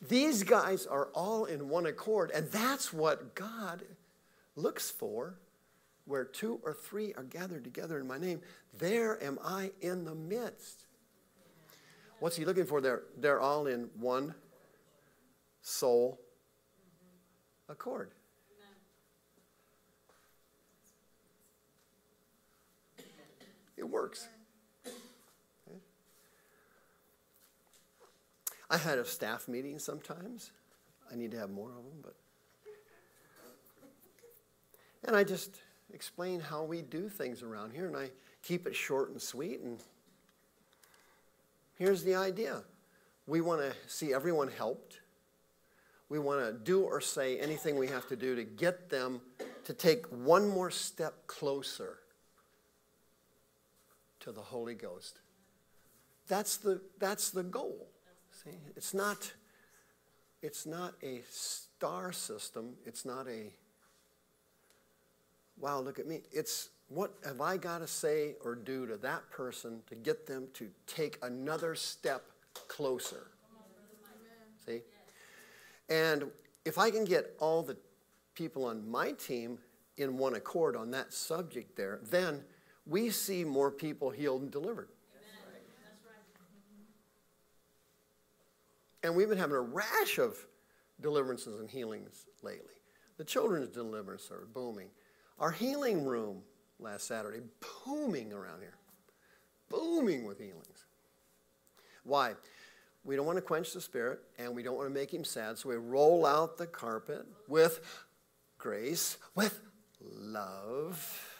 These guys are all in one accord, and that's what God looks for. Where two or three are gathered together in my name, there am I in the midst. What's he looking for there? They're all in one soul accord. It works. I had a staff meeting sometimes. I need to have more of them, but. And I just explain how we do things around here, and I keep it short and sweet. And here's the idea we want to see everyone helped. We want to do or say anything we have to do to get them to take one more step closer to the Holy Ghost. That's the, that's the goal. See, it's not, it's not a star system. It's not a, wow, look at me. It's what have I got to say or do to that person to get them to take another step closer? See? And if I can get all the people on my team in one accord on that subject there, then we see more people healed and delivered. And we've been having a rash of deliverances and healings lately. The children's deliverance are booming. Our healing room last Saturday, booming around here. Booming with healings. Why? We don't want to quench the spirit and we don't want to make him sad, so we roll out the carpet with grace, with love,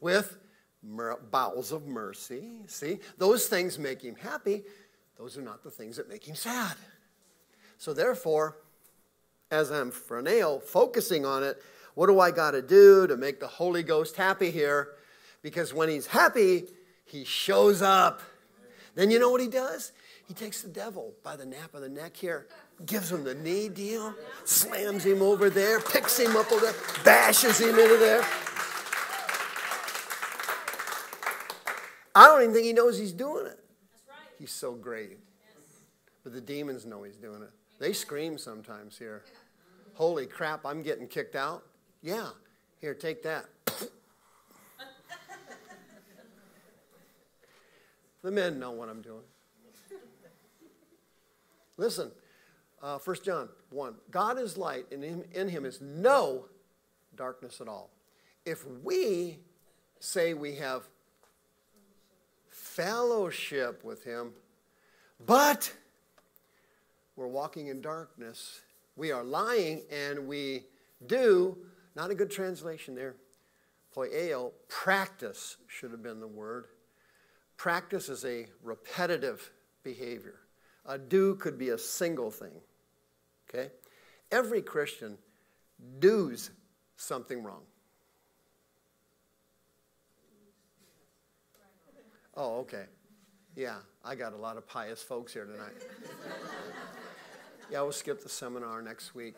with mer- bowels of mercy. See, those things make him happy. Those are not the things that make him sad. So, therefore, as I'm phroneo, focusing on it, what do I got to do to make the Holy Ghost happy here? Because when he's happy, he shows up. Then you know what he does? He takes the devil by the nape of the neck here, gives him the knee deal, slams him over there, picks him up over there, bashes him into there. I don't even think he knows he's doing it. He's so great. But the demons know he's doing it. They scream sometimes here. Holy crap, I'm getting kicked out. Yeah, here, take that. the men know what I'm doing. Listen, uh, 1 John 1 God is light, and in, in him is no darkness at all. If we say we have fellowship with him, but we're walking in darkness, we are lying, and we do, not a good translation there. Poieo, practice should have been the word. Practice is a repetitive behavior. A do could be a single thing. Okay? Every Christian does something wrong. Oh, okay. Yeah, I got a lot of pious folks here tonight. yeah, we'll skip the seminar next week.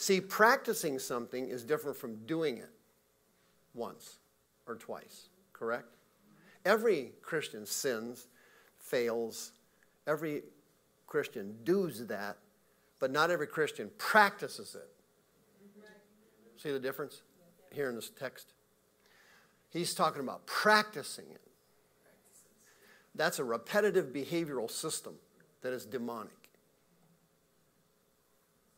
See, practicing something is different from doing it once or twice, correct? Every Christian sins, fails. Every Christian does that, but not every Christian practices it. See the difference here in this text? He's talking about practicing it. That's a repetitive behavioral system that is demonic.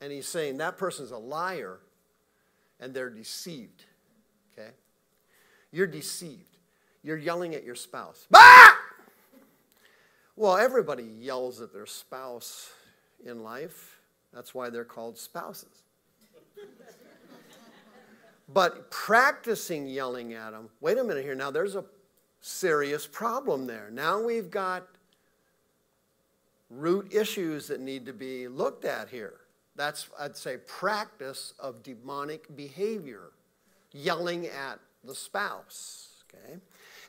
And he's saying that person's a liar and they're deceived. Okay? You're deceived. You're yelling at your spouse. Bah! Well, everybody yells at their spouse in life. That's why they're called spouses. but practicing yelling at them, wait a minute here. Now, there's a serious problem there. Now we've got root issues that need to be looked at here. That's, I'd say, practice of demonic behavior, yelling at the spouse. Okay?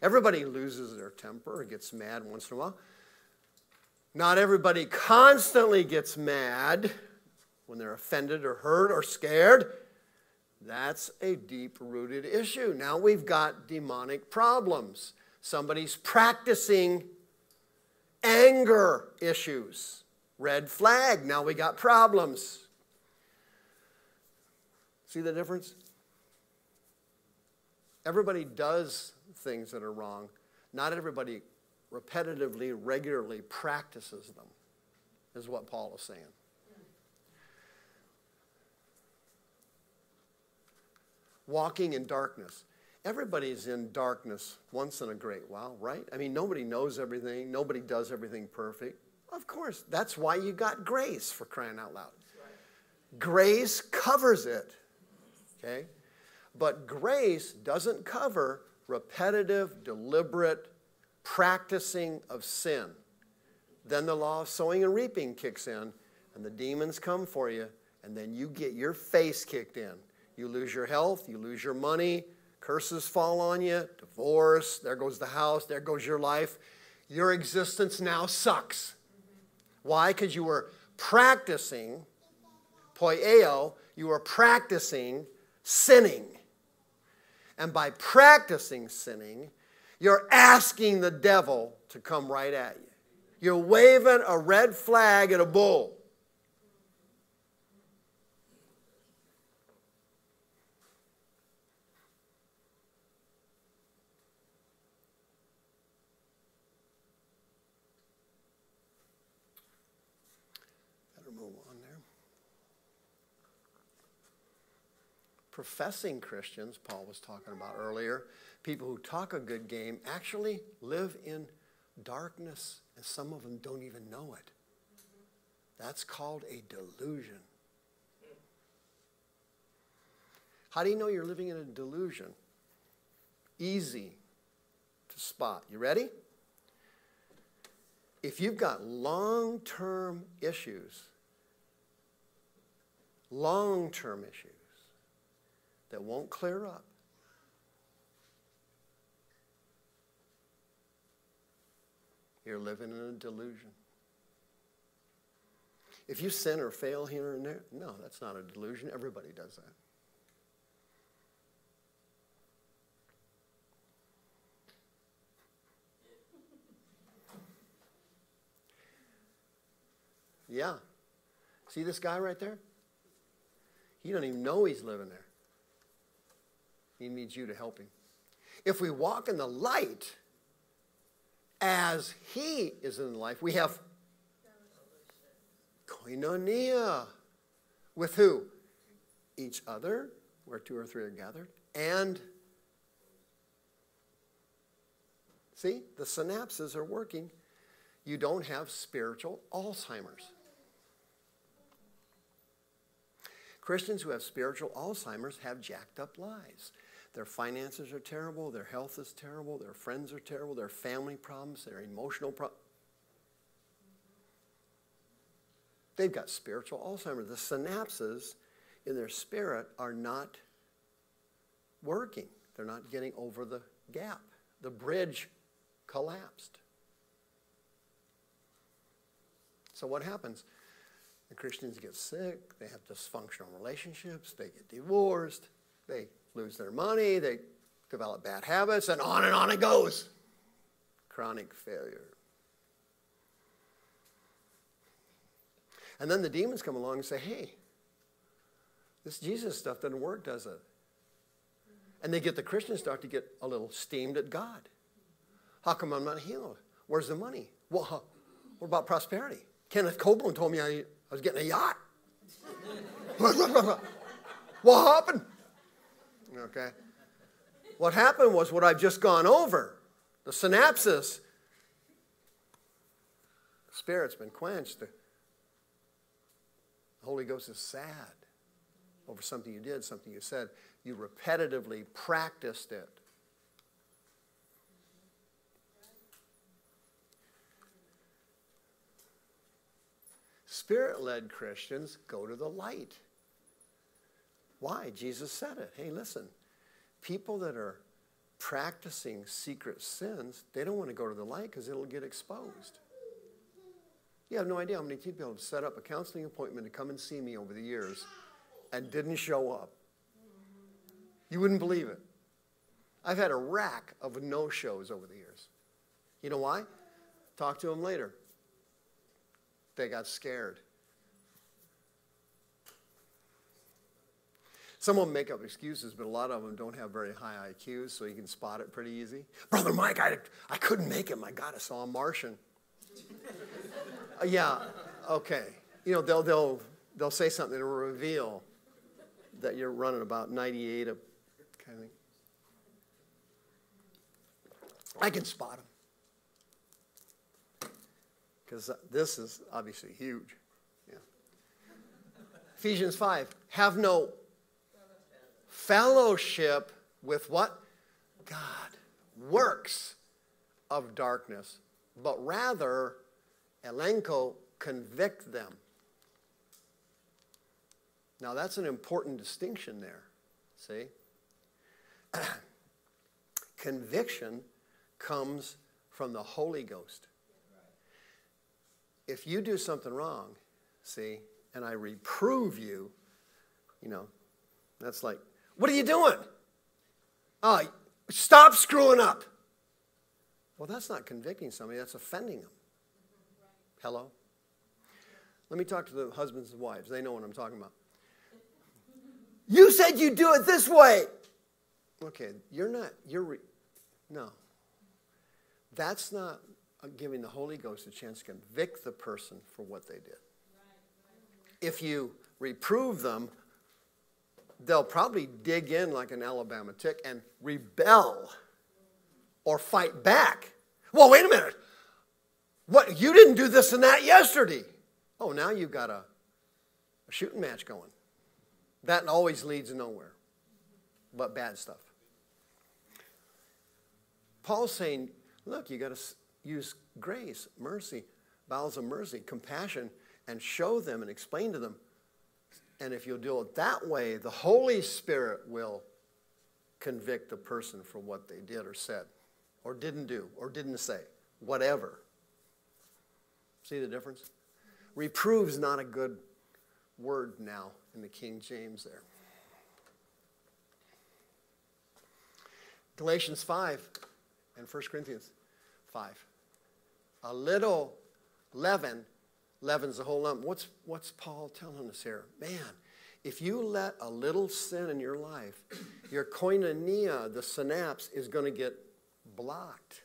Everybody loses their temper or gets mad once in a while. Not everybody constantly gets mad when they're offended or hurt or scared. That's a deep rooted issue. Now we've got demonic problems. Somebody's practicing anger issues. Red flag. Now we got problems. See the difference? Everybody does things that are wrong. Not everybody repetitively, regularly practices them, is what Paul is saying. Walking in darkness. Everybody's in darkness once in a great while, right? I mean, nobody knows everything, nobody does everything perfect. Of course, that's why you got grace for crying out loud. Grace covers it, okay? But grace doesn't cover repetitive, deliberate practicing of sin. Then the law of sowing and reaping kicks in, and the demons come for you, and then you get your face kicked in. You lose your health, you lose your money, curses fall on you, divorce, there goes the house, there goes your life. Your existence now sucks. Why? Because you were practicing, poieo, you were practicing sinning. And by practicing sinning, you're asking the devil to come right at you. You're waving a red flag at a bull. on there. Professing Christians, Paul was talking about earlier, people who talk a good game actually live in darkness, and some of them don't even know it. That's called a delusion. How do you know you're living in a delusion? Easy to spot. You ready? If you've got long term issues, long term issues that won't clear up, you're living in a delusion. If you sin or fail here and there, no, that's not a delusion. Everybody does that. Yeah. See this guy right there? He don't even know he's living there. He needs you to help him. If we walk in the light as he is in the life, we have koinonia. With who? Each other, where two or three are gathered, and see, the synapses are working. You don't have spiritual Alzheimer's. Christians who have spiritual Alzheimer's have jacked up lives. Their finances are terrible, their health is terrible, their friends are terrible, their family problems, their emotional problems. They've got spiritual Alzheimer's. The synapses in their spirit are not working, they're not getting over the gap. The bridge collapsed. So, what happens? The Christians get sick, they have dysfunctional relationships, they get divorced, they lose their money, they develop bad habits, and on and on it goes. Chronic failure. And then the demons come along and say, hey, this Jesus stuff doesn't work, does it? And they get the Christians start to get a little steamed at God. How come I'm not healed? Where's the money? Well, what about prosperity? Kenneth Copeland told me I I was getting a yacht. what happened? Okay. What happened was what I've just gone over the synapses. The Spirit's been quenched. The Holy Ghost is sad over something you did, something you said. You repetitively practiced it. Spirit led Christians go to the light. Why? Jesus said it. Hey, listen, people that are practicing secret sins, they don't want to go to the light because it'll get exposed. You have no idea how many people have set up a counseling appointment to come and see me over the years and didn't show up. You wouldn't believe it. I've had a rack of no shows over the years. You know why? Talk to them later. They got scared. Some of them make up excuses, but a lot of them don't have very high IQs, so you can spot it pretty easy. Brother Mike, I, I couldn't make it. My God, I saw a Martian. uh, yeah, okay. You know, they'll, they'll, they'll say something to reveal that you're running about 98 of kind of thing. I can spot them because this is obviously huge. Yeah. Ephesians 5 have no fellowship with what? God. Works of darkness, but rather, elenko, convict them. Now, that's an important distinction there. See? Conviction comes from the Holy Ghost if you do something wrong, see, and I reprove you, you know, that's like, what are you doing? Oh, stop screwing up. Well, that's not convicting somebody, that's offending them. Hello? Let me talk to the husbands and wives. They know what I'm talking about. You said you do it this way. Okay, you're not, you're, re- no. That's not giving the Holy Ghost a chance to convict the person for what they did. if you reprove them, they'll probably dig in like an Alabama tick and rebel or fight back. Well, wait a minute. What you didn't do this and that yesterday. Oh, now you've got a, a shooting match going. That always leads nowhere but bad stuff. Paul's saying, look, you got to use grace, mercy, bowels of mercy, compassion, and show them and explain to them. And if you'll do it that way, the Holy Spirit will convict the person for what they did or said, or didn't do, or didn't say, whatever. See the difference? Reprove's not a good word now in the King James there. Galatians 5 and 1 Corinthians 5. A little leaven leavens the whole lump. What's, what's Paul telling us here? Man, if you let a little sin in your life, your koinonia, the synapse, is going to get blocked.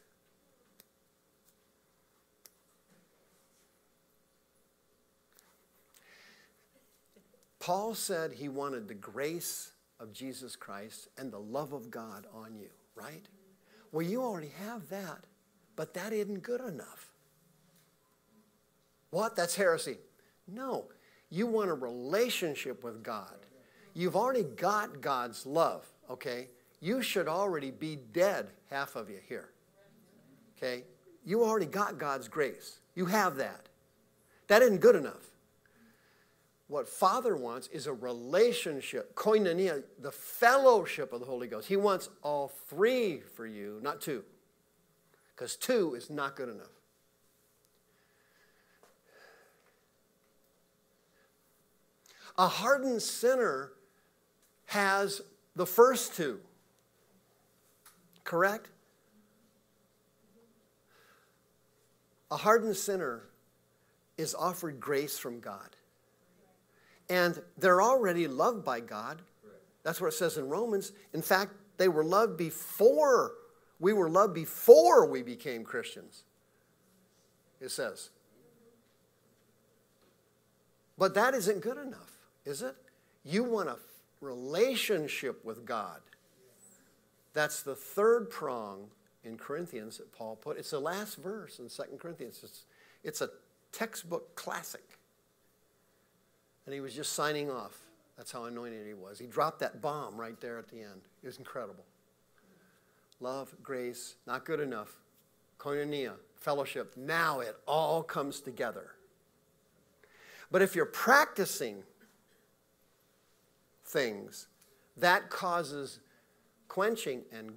Paul said he wanted the grace of Jesus Christ and the love of God on you, right? Well, you already have that, but that isn't good enough. What? That's heresy. No, you want a relationship with God. You've already got God's love, okay? You should already be dead, half of you here. Okay? You already got God's grace. You have that. That isn't good enough. What Father wants is a relationship, koinonia, the fellowship of the Holy Ghost. He wants all three for you, not two. Because two is not good enough. A hardened sinner has the first two. Correct? A hardened sinner is offered grace from God. And they're already loved by God. That's what it says in Romans. In fact, they were loved before we were loved before we became Christians. It says. But that isn't good enough, is it? You want a relationship with God. That's the third prong in Corinthians that Paul put. It's the last verse in Second Corinthians. It's, it's a textbook classic and he was just signing off. That's how anointed he was. He dropped that bomb right there at the end. It was incredible. Love, grace, not good enough. Koinonia, fellowship. Now it all comes together. But if you're practicing things, that causes quenching and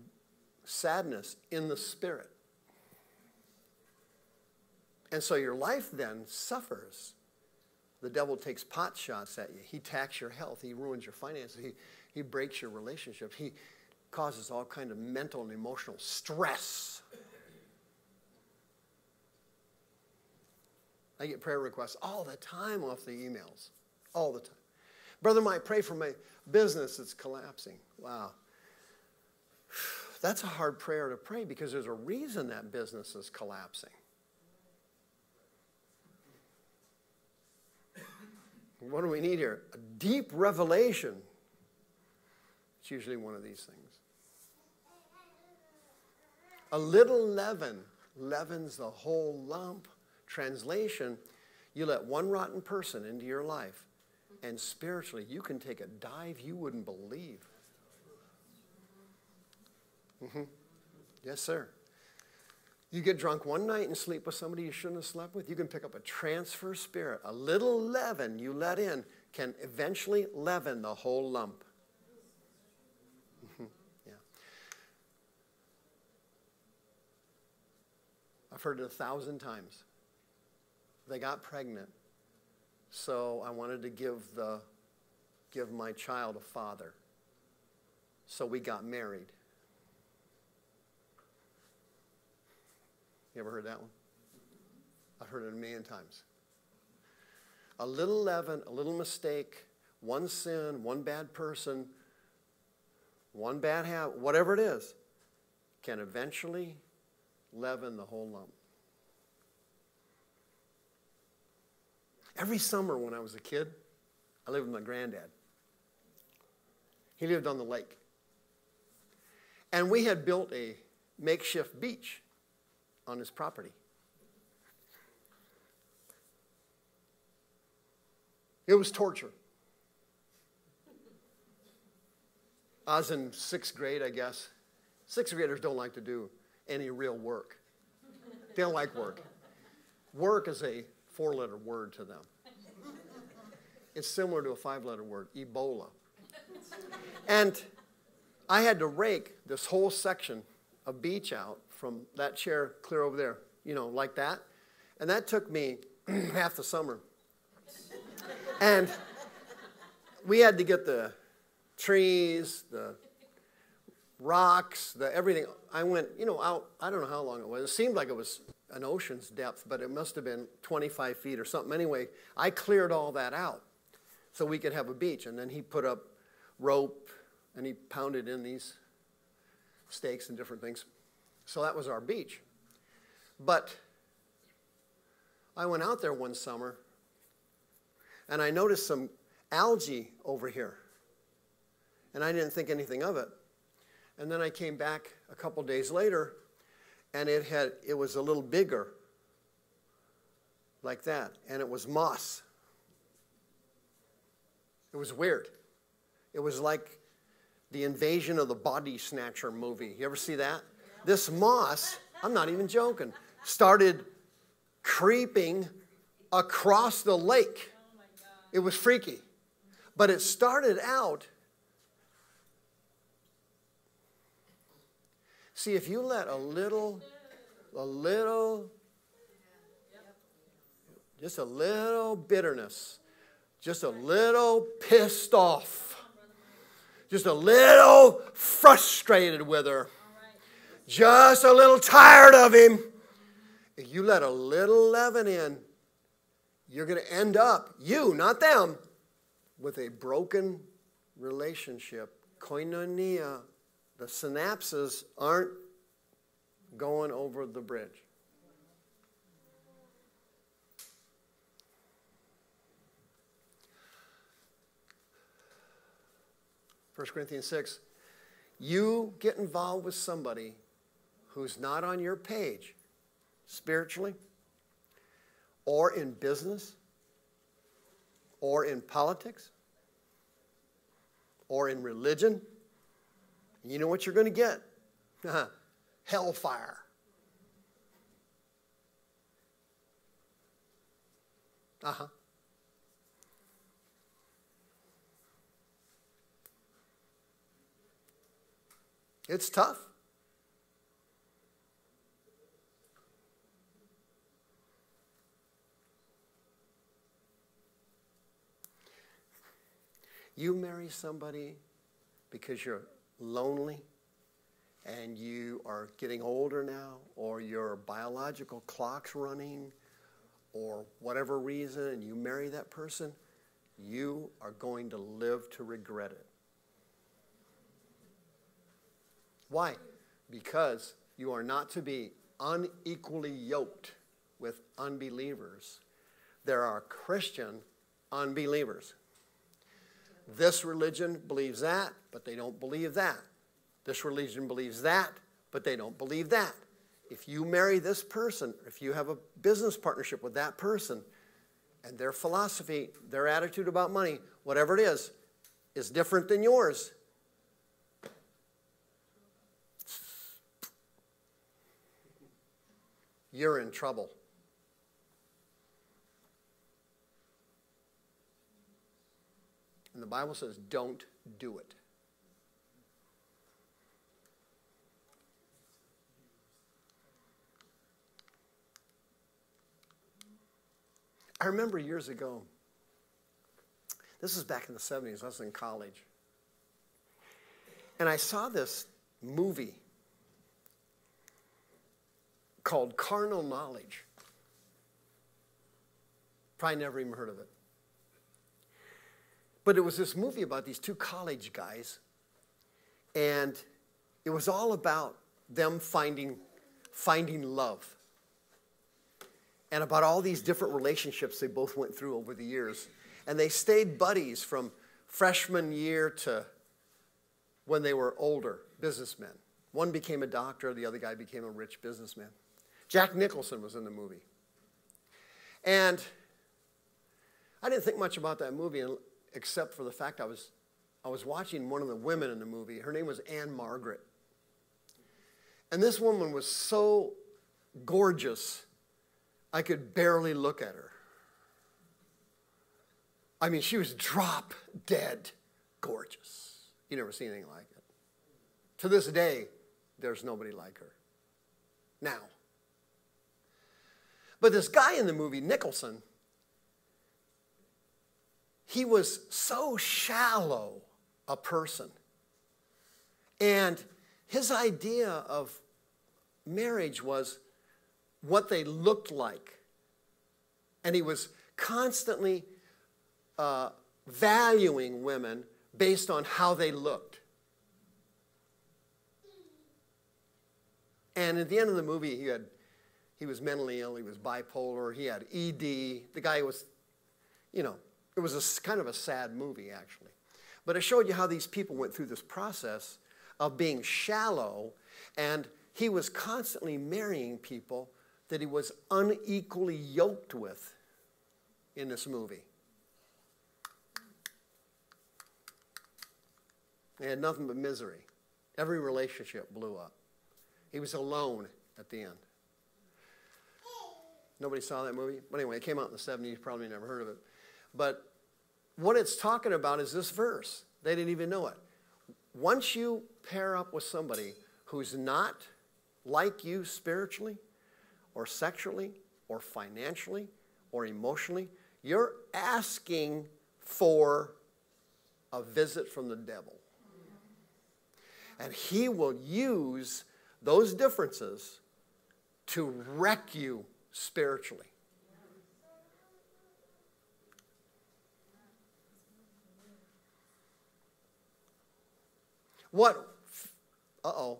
sadness in the spirit. And so your life then suffers the devil takes pot shots at you. He attacks your health. He ruins your finances. He, he breaks your relationship. He causes all kind of mental and emotional stress. I get prayer requests all the time off the emails. All the time. Brother Mike pray for my business that's collapsing. Wow. That's a hard prayer to pray because there's a reason that business is collapsing. What do we need here? A deep revelation. It's usually one of these things. A little leaven leavens the whole lump. Translation, you let one rotten person into your life, and spiritually, you can take a dive you wouldn't believe. Mm-hmm. Yes, sir. You get drunk one night and sleep with somebody you shouldn't have slept with, you can pick up a transfer spirit. A little leaven you let in can eventually leaven the whole lump. Mm-hmm. Yeah. I've heard it a thousand times. They got pregnant, so I wanted to give, the, give my child a father. So we got married. You ever heard that one? I've heard it a million times. A little leaven, a little mistake, one sin, one bad person, one bad habit, whatever it is, can eventually leaven the whole lump. Every summer when I was a kid, I lived with my granddad. He lived on the lake. And we had built a makeshift beach on his property. It was torture. I was in sixth grade, I guess. Sixth graders don't like to do any real work. They don't like work. Work is a four letter word to them. It's similar to a five letter word, Ebola. And I had to rake this whole section of beach out from that chair clear over there, you know, like that. And that took me half the summer. And we had to get the trees, the rocks, the everything. I went, you know, out, I don't know how long it was. It seemed like it was an ocean's depth, but it must have been 25 feet or something. Anyway, I cleared all that out so we could have a beach. And then he put up rope and he pounded in these stakes and different things. So that was our beach. But I went out there one summer and I noticed some algae over here. And I didn't think anything of it. And then I came back a couple days later and it had it was a little bigger like that and it was moss. It was weird. It was like the invasion of the body snatcher movie. You ever see that? This moss, I'm not even joking, started creeping across the lake. It was freaky. But it started out. See, if you let a little, a little, just a little bitterness, just a little pissed off, just a little frustrated with her, just a little tired of him, if you let a little leaven in, you're going to end up, you, not them, with a broken relationship. Koinonia, the synapses aren't going over the bridge. First Corinthians 6. You get involved with somebody who's not on your page spiritually, or in business, or in politics, or in religion, you know what you're going to get? Hellfire. Uh huh. It's tough. You marry somebody because you're lonely and you are getting older now, or your biological clock's running, or whatever reason, and you marry that person, you are going to live to regret it. Why? Because you are not to be unequally yoked with unbelievers. There are Christian unbelievers. This religion believes that, but they don't believe that. This religion believes that, but they don't believe that. If you marry this person, if you have a business partnership with that person, and their philosophy, their attitude about money, whatever it is, is different than yours, you're in trouble. And the Bible says, don't do it. I remember years ago, this was back in the 70s, I was in college. And I saw this movie called Carnal Knowledge. Probably never even heard of it. But it was this movie about these two college guys, and it was all about them finding, finding love. and about all these different relationships they both went through over the years. And they stayed buddies from freshman year to when they were older businessmen. One became a doctor, the other guy became a rich businessman. Jack Nicholson was in the movie. And I didn't think much about that movie except for the fact I was, I was watching one of the women in the movie. Her name was Ann-Margret. And this woman was so gorgeous, I could barely look at her. I mean, she was drop dead gorgeous. You never see anything like it. To this day, there's nobody like her. Now. But this guy in the movie, Nicholson, he was so shallow a person. And his idea of marriage was what they looked like. And he was constantly uh, valuing women based on how they looked. And at the end of the movie, he had he was mentally ill. He was bipolar. He had ED. The guy was, you know, it was a, kind of a sad movie actually, but it showed you how these people went through this process of being shallow, and he was constantly marrying people that he was unequally yoked with in this movie. They had nothing but misery. Every relationship blew up. He was alone at the end. Nobody saw that movie? But anyway, it came out in the 70s. Probably never heard of it. But what it's talking about is this verse. They didn't even know it. Once you pair up with somebody who's not like you spiritually, or sexually, or financially, or emotionally, you're asking for a visit from the devil. And he will use those differences to wreck you spiritually. What? Uh oh.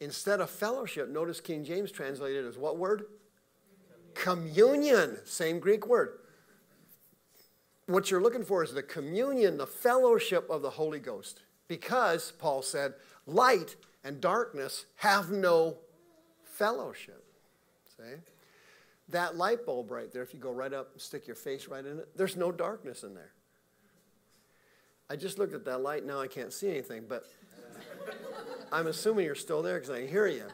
Instead of fellowship, notice King James translated as what word? Communion. Same Greek word. What you're looking for is the communion, the fellowship of the Holy Ghost. Because, Paul said, light and darkness have no fellowship. See? That light bulb right there, if you go right up and stick your face right in it, there's no darkness in there. I just looked at that light, now I can't see anything, but I'm assuming you're still there because I hear you.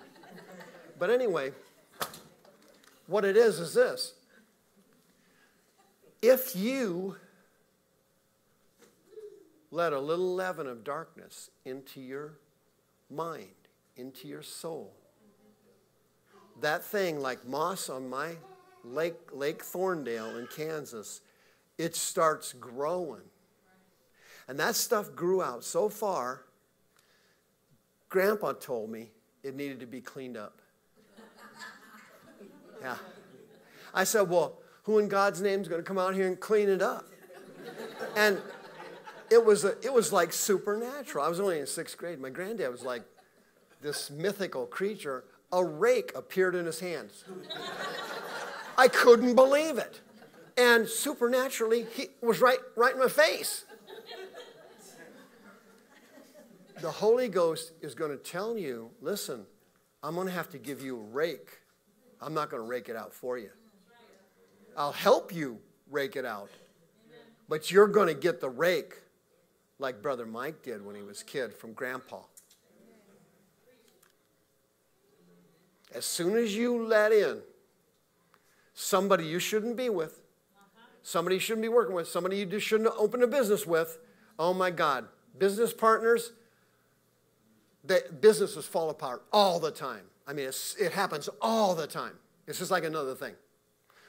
But anyway, what it is is this. If you let a little leaven of darkness into your mind, into your soul, that thing like moss on my lake, Lake Thorndale in Kansas, it starts growing. And that stuff grew out so far Grandpa told me it needed to be cleaned up. Yeah. I said, Well, who in God's name is going to come out here and clean it up? And it was, a, it was like supernatural. I was only in sixth grade. My granddad was like this mythical creature. A rake appeared in his hands. I couldn't believe it. And supernaturally, he was right, right in my face the Holy Ghost is going to tell you listen, I'm going to have to give you a rake. I'm not going to rake it out for you. I'll help you rake it out. But you're going to get the rake like Brother Mike did when he was a kid from Grandpa. As soon as you let in somebody you shouldn't be with, somebody you shouldn't be working with, somebody you just shouldn't open a business with, oh my God, business partners, that businesses fall apart all the time. I mean, it happens all the time. It's just like another thing.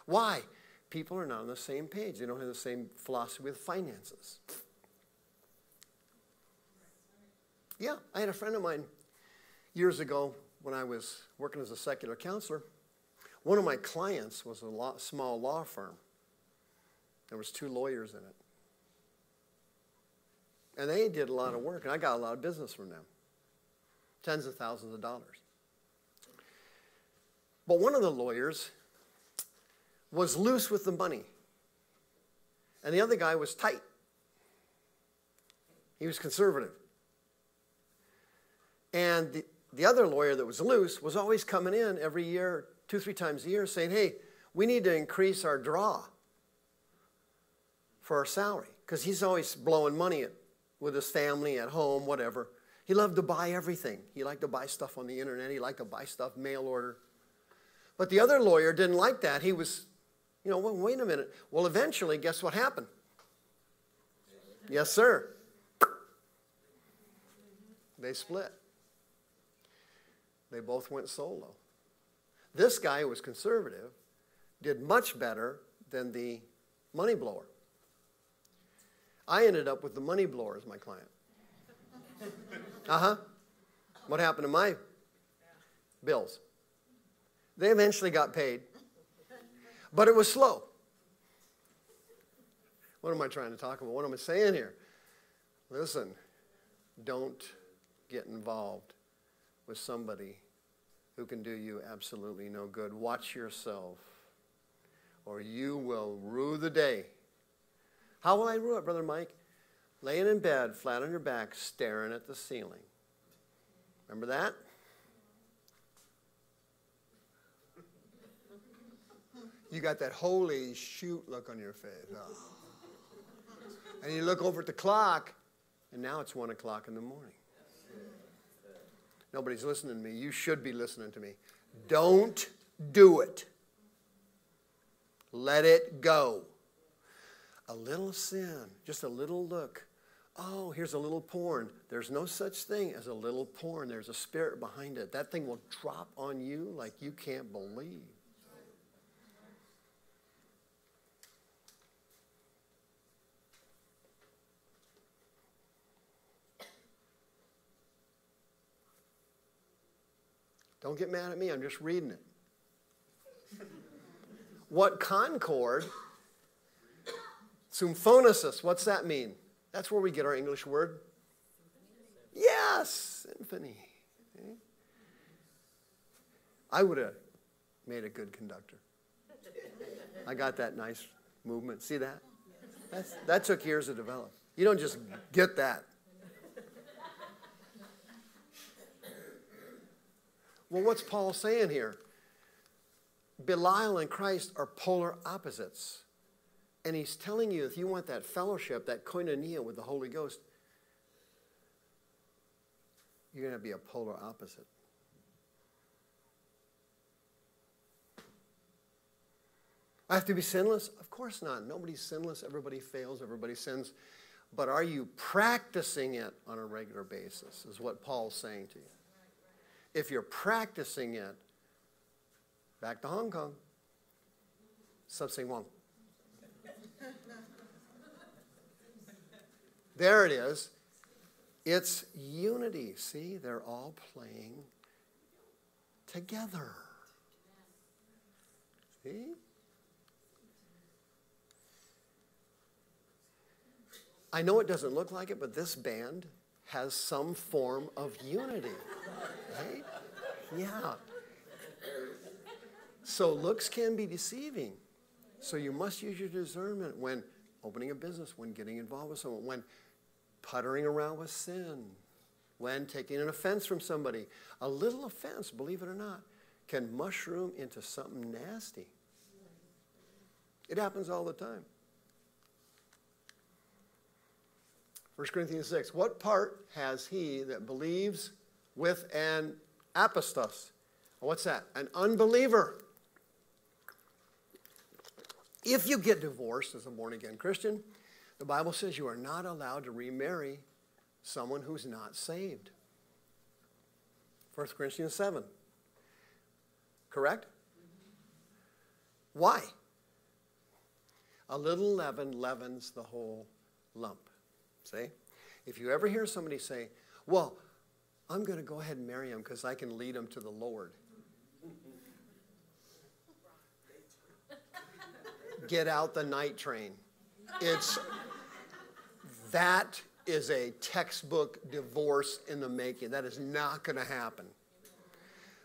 Why? People are not on the same page. They don't have the same philosophy with finances. Yeah, I had a friend of mine years ago when I was working as a secular counselor. One of my clients was a law, small law firm. There was two lawyers in it. And they did a lot of work, and I got a lot of business from them tens of thousands of dollars. But one of the lawyers was loose with the money, and the other guy was tight. He was conservative. And the, the other lawyer that was loose was always coming in every year, two, three times a year, saying, hey, we need to increase our draw for our salary. Because he's always blowing money at, with his family at home, whatever. He loved to buy everything. He liked to buy stuff on the internet. He liked to buy stuff mail order. But the other lawyer didn't like that. He was, you know, well, wait a minute. Well, eventually, guess what happened? Yes, sir. They split. They both went solo. This guy who was conservative did much better than the money blower. I ended up with the money blower as my client. Uh huh. What happened to my bills? They eventually got paid, but it was slow. What am I trying to talk about? What am I saying here? Listen, don't get involved with somebody who can do you absolutely no good. Watch yourself, or you will rue the day. How will I rue it, Brother Mike? Laying in bed, flat on your back, staring at the ceiling. Remember that? You got that holy shoot look on your face. Oh. And you look over at the clock, and now it's one o'clock in the morning. Nobody's listening to me. You should be listening to me. Don't do it. Let it go. A little sin, just a little look. Oh, here's a little porn. There's no such thing as a little porn. There's a spirit behind it. That thing will drop on you like you can't believe. Don't get mad at me, I'm just reading it. what concord? Symphonesis, what's that mean? That's where we get our English word. Yes, symphony. I would have made a good conductor. I got that nice movement. See that? That's, that took years to develop. You don't just get that. Well, what's Paul saying here? Belial and Christ are polar opposites. And he's telling you if you want that fellowship, that koinonia with the Holy Ghost, you're going to be a polar opposite. I have to be sinless? Of course not. Nobody's sinless. Everybody fails. Everybody sins. But are you practicing it on a regular basis, is what Paul's saying to you if you're practicing it, back to Hong Kong, something wrong. there it is. It's unity. See, they're all playing together. See? I know it doesn't look like it, but this band has some form of unity. Right? Yeah. So looks can be deceiving. So you must use your discernment when opening a business, when getting involved with someone, when puttering around with sin, when taking an offense from somebody. A little offense, believe it or not, can mushroom into something nasty. It happens all the time. 1 Corinthians 6. What part has he that believes with an apostos? What's that? An unbeliever. If you get divorced as a born again Christian, the Bible says you are not allowed to remarry someone who's not saved. 1 Corinthians 7. Correct? Why? A little leaven leavens the whole lump. See? If you ever hear somebody say, Well, I'm going to go ahead and marry him because I can lead him to the Lord. Get out the night train. It's that is a textbook divorce in the making. That is not going to happen.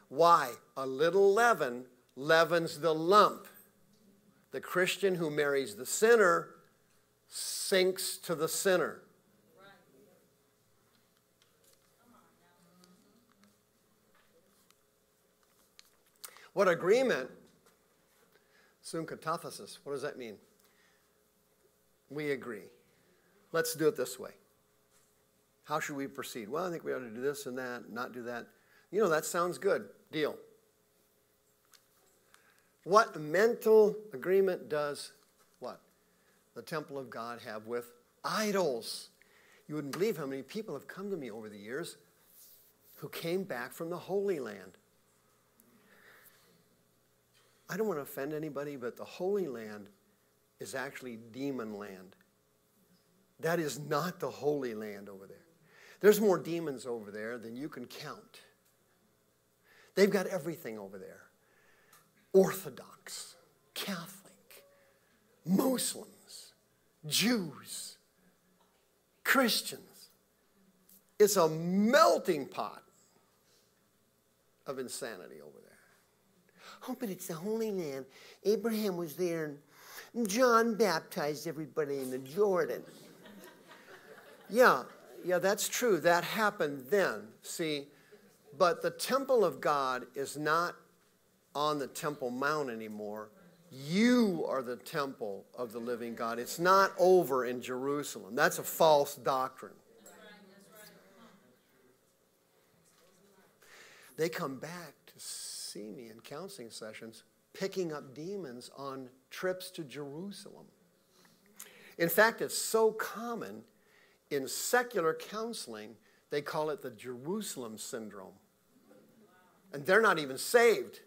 Why? A little leaven leavens the lump. The Christian who marries the sinner sinks to the sinner. What agreement? Synkatathesis. What does that mean? We agree. Let's do it this way. How should we proceed? Well, I think we ought to do this and that, not do that. You know, that sounds good. Deal. What mental agreement does what? The temple of God have with idols. You wouldn't believe how many people have come to me over the years who came back from the Holy Land. I don't want to offend anybody, but the Holy Land is actually demon land. That is not the Holy Land over there. There's more demons over there than you can count. They've got everything over there Orthodox, Catholic, Muslims, Jews, Christians. It's a melting pot of insanity over there. Oh, but it's the Holy Land. Abraham was there, and John baptized everybody in the Jordan. yeah, yeah, that's true. That happened then. See, but the temple of God is not on the Temple Mount anymore. You are the temple of the living God. It's not over in Jerusalem. That's a false doctrine. They come back see me in counseling sessions picking up demons on trips to Jerusalem. In fact, it's so common in secular counseling, they call it the Jerusalem syndrome. And they're not even saved.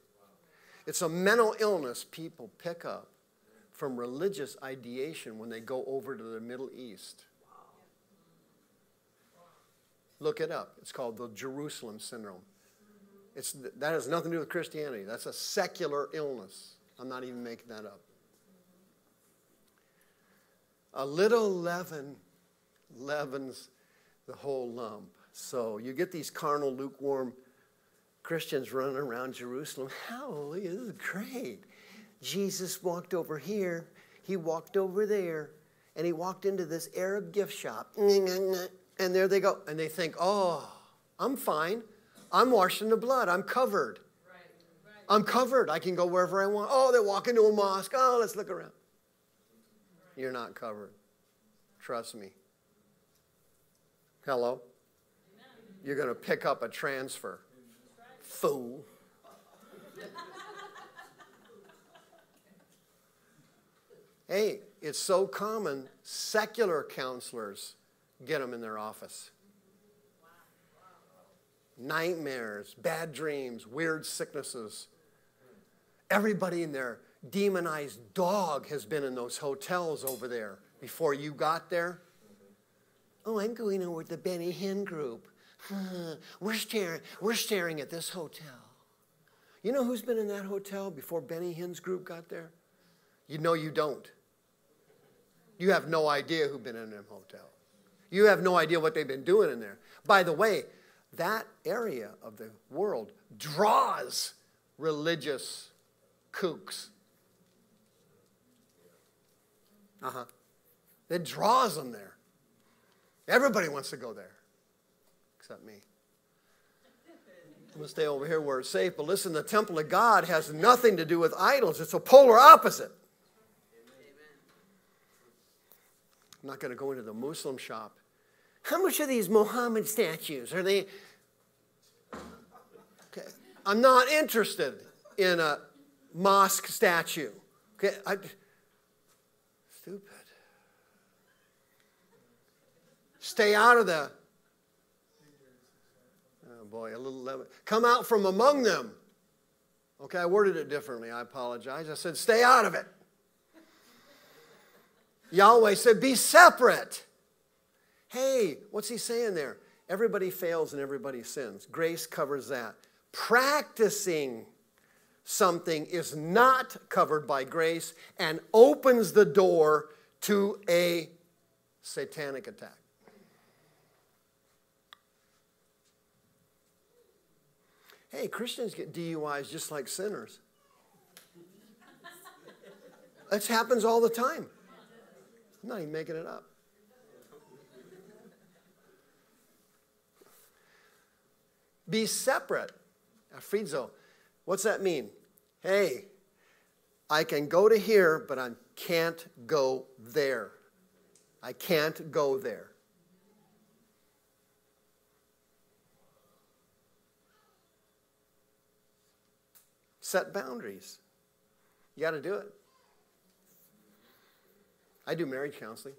It's a mental illness people pick up from religious ideation when they go over to the Middle East. Look it up. It's called the Jerusalem syndrome. It's, that has nothing to do with Christianity. That's a secular illness. I'm not even making that up. A little leaven leavens the whole lump. So you get these carnal, lukewarm Christians running around Jerusalem. Hallelujah, this is great. Jesus walked over here, he walked over there, and he walked into this Arab gift shop. And there they go. And they think, oh, I'm fine. I'm washed in the blood. I'm covered. I'm covered. I can go wherever I want. Oh, they walk into a mosque. Oh, let's look around. You're not covered. Trust me. Hello? You're going to pick up a transfer. Fool. hey, it's so common, secular counselors get them in their office. Nightmares, bad dreams, weird sicknesses. Everybody in their demonized dog has been in those hotels over there before you got there. Oh, I'm going over to the Benny Hinn group. we're, staring, we're staring at this hotel. You know who's been in that hotel before Benny Hinn's group got there? You know you don't. You have no idea who's been in them hotel. You have no idea what they've been doing in there. By the way, that area of the world draws religious kooks. Uh huh. It draws them there. Everybody wants to go there, except me. I'm going to stay over here where it's safe. But listen, the temple of God has nothing to do with idols, it's a polar opposite. I'm not going to go into the Muslim shop. How much are these Mohammed statues? Are they. I'm not interested in a mosque statue. Okay. I... Stupid. Stay out of the. Oh boy, a little lemon. Come out from among them. Okay, I worded it differently. I apologize. I said, stay out of it. Yahweh said, be separate. Hey, what's he saying there? Everybody fails and everybody sins. Grace covers that. Practicing something is not covered by grace and opens the door to a satanic attack. Hey, Christians get DUIs just like sinners. It happens all the time. I'm not even making it up. Be separate. Aphorizo. What's that mean? Hey, I can go to here, but I can't go there. I can't go there. Set boundaries. You got to do it. I do marriage counseling.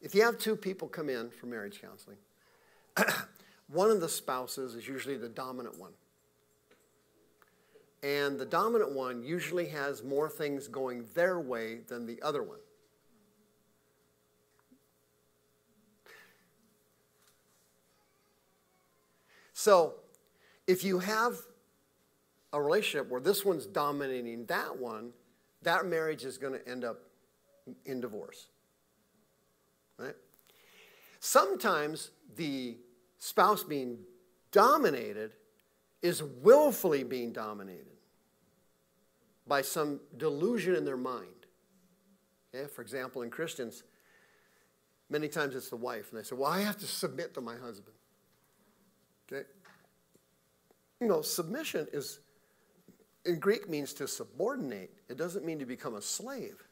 If you have two people come in for marriage counseling, one of the spouses is usually the dominant one. And the dominant one usually has more things going their way than the other one. So, if you have a relationship where this one's dominating that one, that marriage is going to end up in divorce. Right? Sometimes the spouse being dominated is willfully being dominated by some delusion in their mind. For example, in Christians, many times it's the wife, and they say, Well, I have to submit to my husband. Okay? You know, submission is, in Greek, means to subordinate, it doesn't mean to become a slave.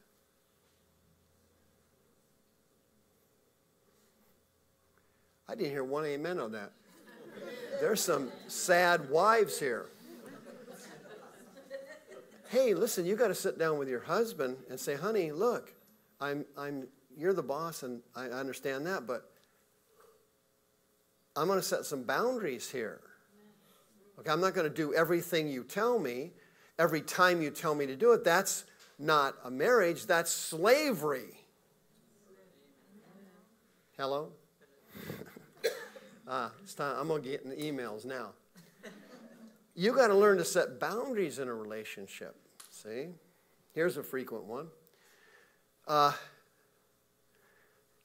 I didn't hear one amen on that. There's some sad wives here. Hey, listen, you got to sit down with your husband and say, honey, look, I'm, I'm, you're the boss and I understand that, but I'm going to set some boundaries here. Okay, I'm not going to do everything you tell me every time you tell me to do it. That's not a marriage, that's slavery. Hello? It's time. I'm going to get in the emails now. You got to learn to set boundaries in a relationship. See? Here's a frequent one. Uh,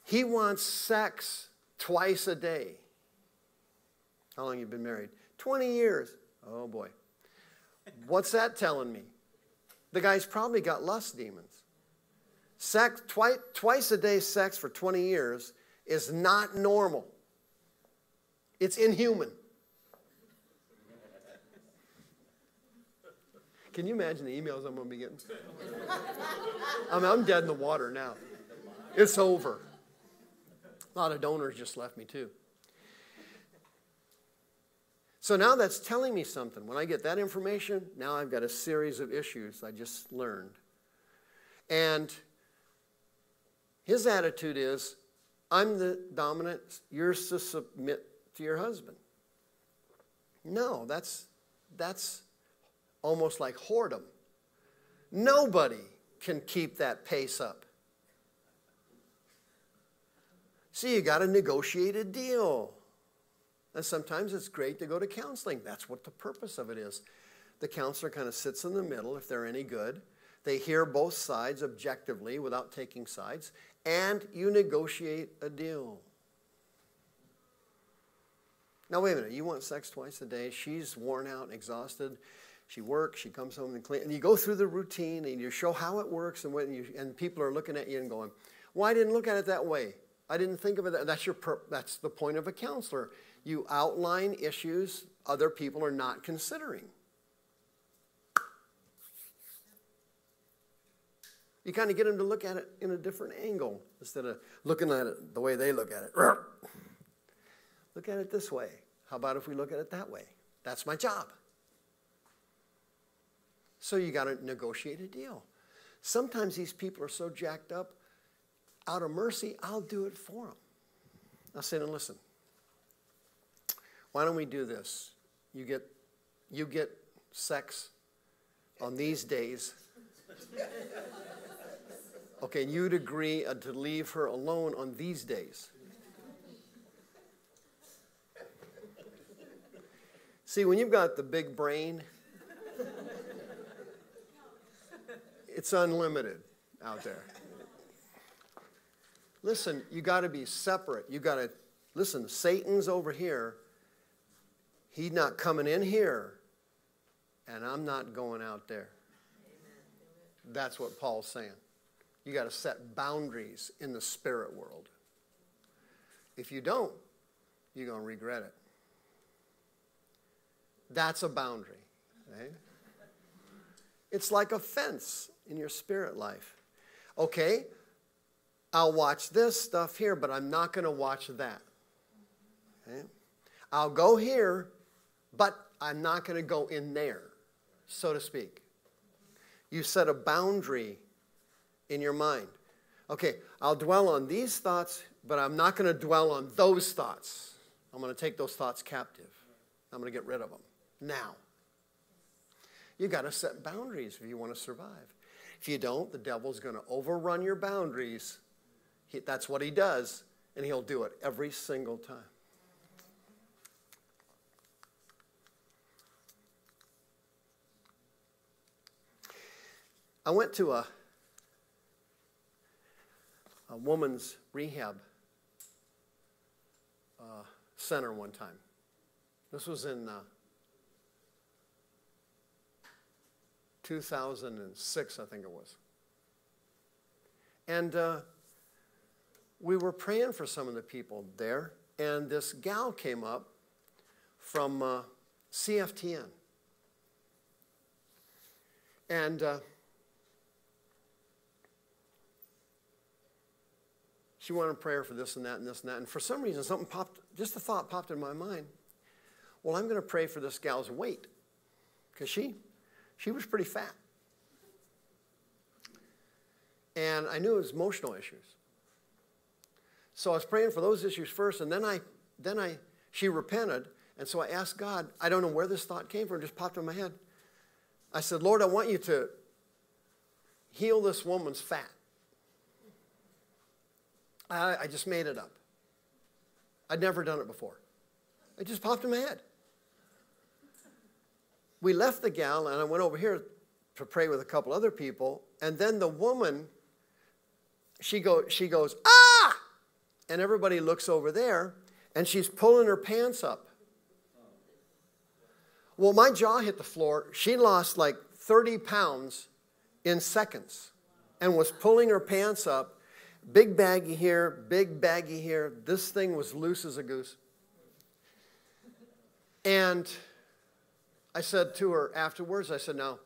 he wants sex twice a day. How long you been married? 20 years. Oh boy. What's that telling me? The guy's probably got lust demons. Sex twice, twice a day sex for 20 years is not normal. It's inhuman. Can you imagine the emails I'm going to be getting? I mean, I'm dead in the water now. It's over. A lot of donors just left me too. So now that's telling me something. When I get that information, now I've got a series of issues I just learned. And his attitude is I'm the dominant, you're to submit to your husband. No, that's, that's almost like whoredom. Nobody can keep that pace up. See, you got to negotiate a deal. And sometimes it's great to go to counseling. That's what the purpose of it is. The counselor kind of sits in the middle if they're any good. They hear both sides objectively without taking sides, and you negotiate a deal. Now, wait a minute. You want sex twice a day? She's worn out, exhausted. She works, she comes home and clean. And you go through the routine and you show how it works, and, when you, and people are looking at you and going, Well, I didn't look at it that way. I didn't think of it that that's your that's the point of a counselor. You outline issues other people are not considering. You kind of get them to look at it in a different angle instead of looking at it the way they look at it. Look at it this way. How about if we look at it that way? That's my job. So you got to negotiate a deal. Sometimes these people are so jacked up, out of mercy, I'll do it for them. I'll say, now listen, why don't we do this? You get, you get sex on these days. Okay, and you'd agree uh, to leave her alone on these days. See, when you've got the big brain, it's unlimited out there. Listen, you got to be separate. You got to listen. Satan's over here. He's not coming in here, and I'm not going out there. That's what Paul's saying. You got to set boundaries in the spirit world. If you don't, you're going to regret it. That's a boundary. It's like a fence in your spirit life. Okay, I'll watch this stuff here, but I'm not going to watch that. Okay? I'll go here, but I'm not going to go in there, so to speak. You set a boundary in your mind. Okay, I'll dwell on these thoughts, but I'm not going to dwell on those thoughts. I'm going to take those thoughts captive. I'm going to get rid of them now. You got to set boundaries if you want to survive. If you don't, the devil's going to overrun your boundaries. He, that's what he does, and he'll do it every single time. I went to a, a woman's rehab uh, center one time. This was in uh, 2006, I think it was. And uh, we were praying for some of the people there, and this gal came up from uh, CFTN. And uh, she wanted prayer for this and that and this and that. And for some reason, something popped, just a thought popped in my mind. Well, I'm going to pray for this gal's weight because she she was pretty fat. And I knew it was emotional issues. So I was praying for those issues first, and then I, then I, she repented, and so I asked God. I don't know where this thought came from; it just popped in my head. I said, Lord, I want you to heal this woman's fat. I, I just made it up. I'd never done it before. It just popped in my head we left the gal and I went over here to pray with a couple other people. And then the woman, she, go, she goes, ah! And everybody looks over there and she's pulling her pants up. Well, my jaw hit the floor. She lost like 30 pounds in seconds and was pulling her pants up. Big baggy here, big baggy here. This thing was loose as a goose. And I said to her afterwards, I said, Now,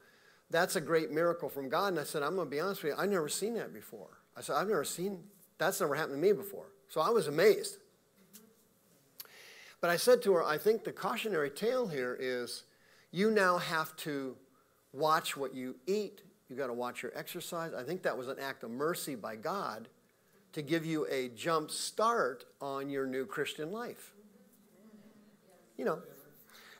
that's a great miracle from God. And I said, I'm going to be honest with you, I've never seen that before. I said, I've never seen, that's never happened to me before. So I was amazed. But I said to her, I think the cautionary tale here is you now have to watch what you eat. You got to watch your exercise. I think that was an act of mercy by God to give you a jump start on your new Christian life. You know,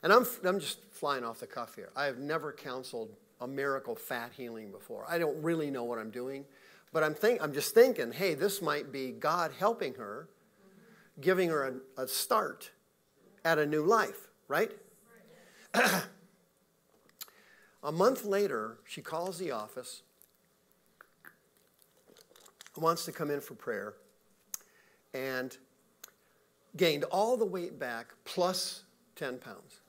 and I'm, I'm just flying off the cuff here. I have never counseled a miracle fat healing before. I don't really know what I'm doing, but I'm, think, I'm just thinking, hey, this might be God helping her, giving her a, a start at a new life, right? a month later, she calls the office, wants to come in for prayer, and gained all the weight back plus 10 pounds.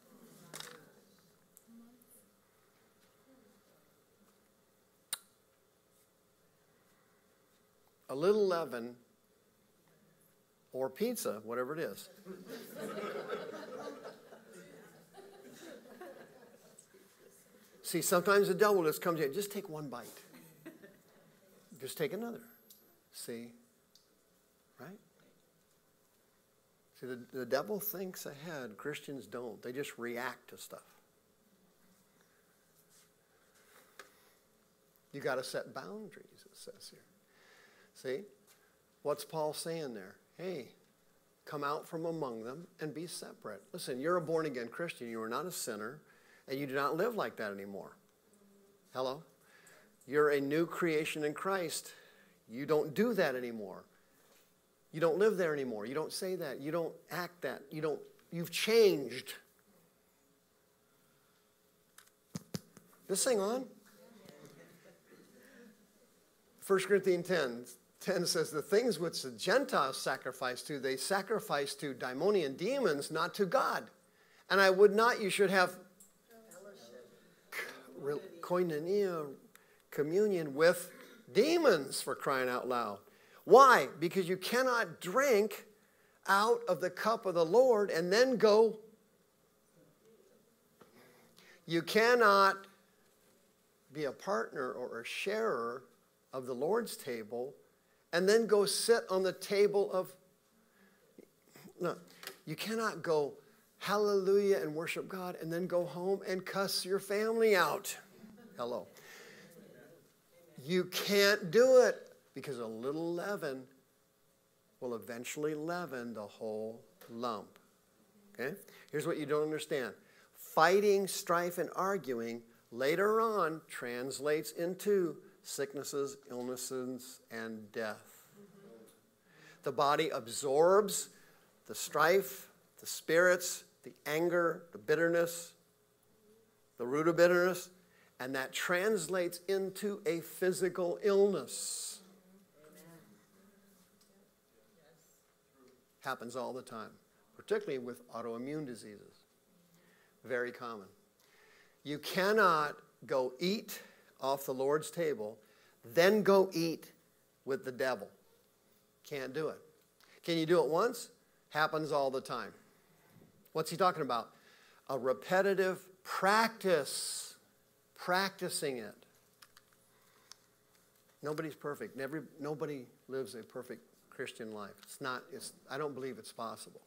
A little leaven or pizza, whatever it is. See, sometimes the devil just comes in, just take one bite. Just take another. See? Right? See, the, the devil thinks ahead. Christians don't. They just react to stuff. You got to set boundaries, it says here. See? What's Paul saying there? Hey, come out from among them and be separate. Listen, you're a born again Christian. You are not a sinner, and you do not live like that anymore. Hello? You're a new creation in Christ. You don't do that anymore. You don't live there anymore. You don't say that. You don't act that. You don't you've changed. This thing on? 1 Corinthians 10 10 says, The things which the Gentiles sacrifice to, they sacrifice to daimonion demons, not to God. And I would not, you should have koinonia, communion with demons for crying out loud. Why? Because you cannot drink out of the cup of the Lord and then go. You cannot be a partner or a sharer of the Lord's table and then go sit on the table of. No, you cannot go hallelujah and worship God and then go home and cuss your family out. Hello. You can't do it because a little leaven will eventually leaven the whole lump. Okay? Here's what you don't understand fighting, strife, and arguing later on translates into sicknesses, illnesses, and death. The body absorbs the strife, the spirits, the anger, the bitterness, the root of bitterness, and that translates into a physical illness. Happens all the time, particularly with autoimmune diseases. Very common. You cannot go eat off the Lord's table, then go eat with the devil. Can't do it. Can you do it once? Happens all the time. What's he talking about? A repetitive practice, practicing it. Nobody's perfect. Never, nobody lives a perfect Christian life. It's not, it's, I don't believe it's possible.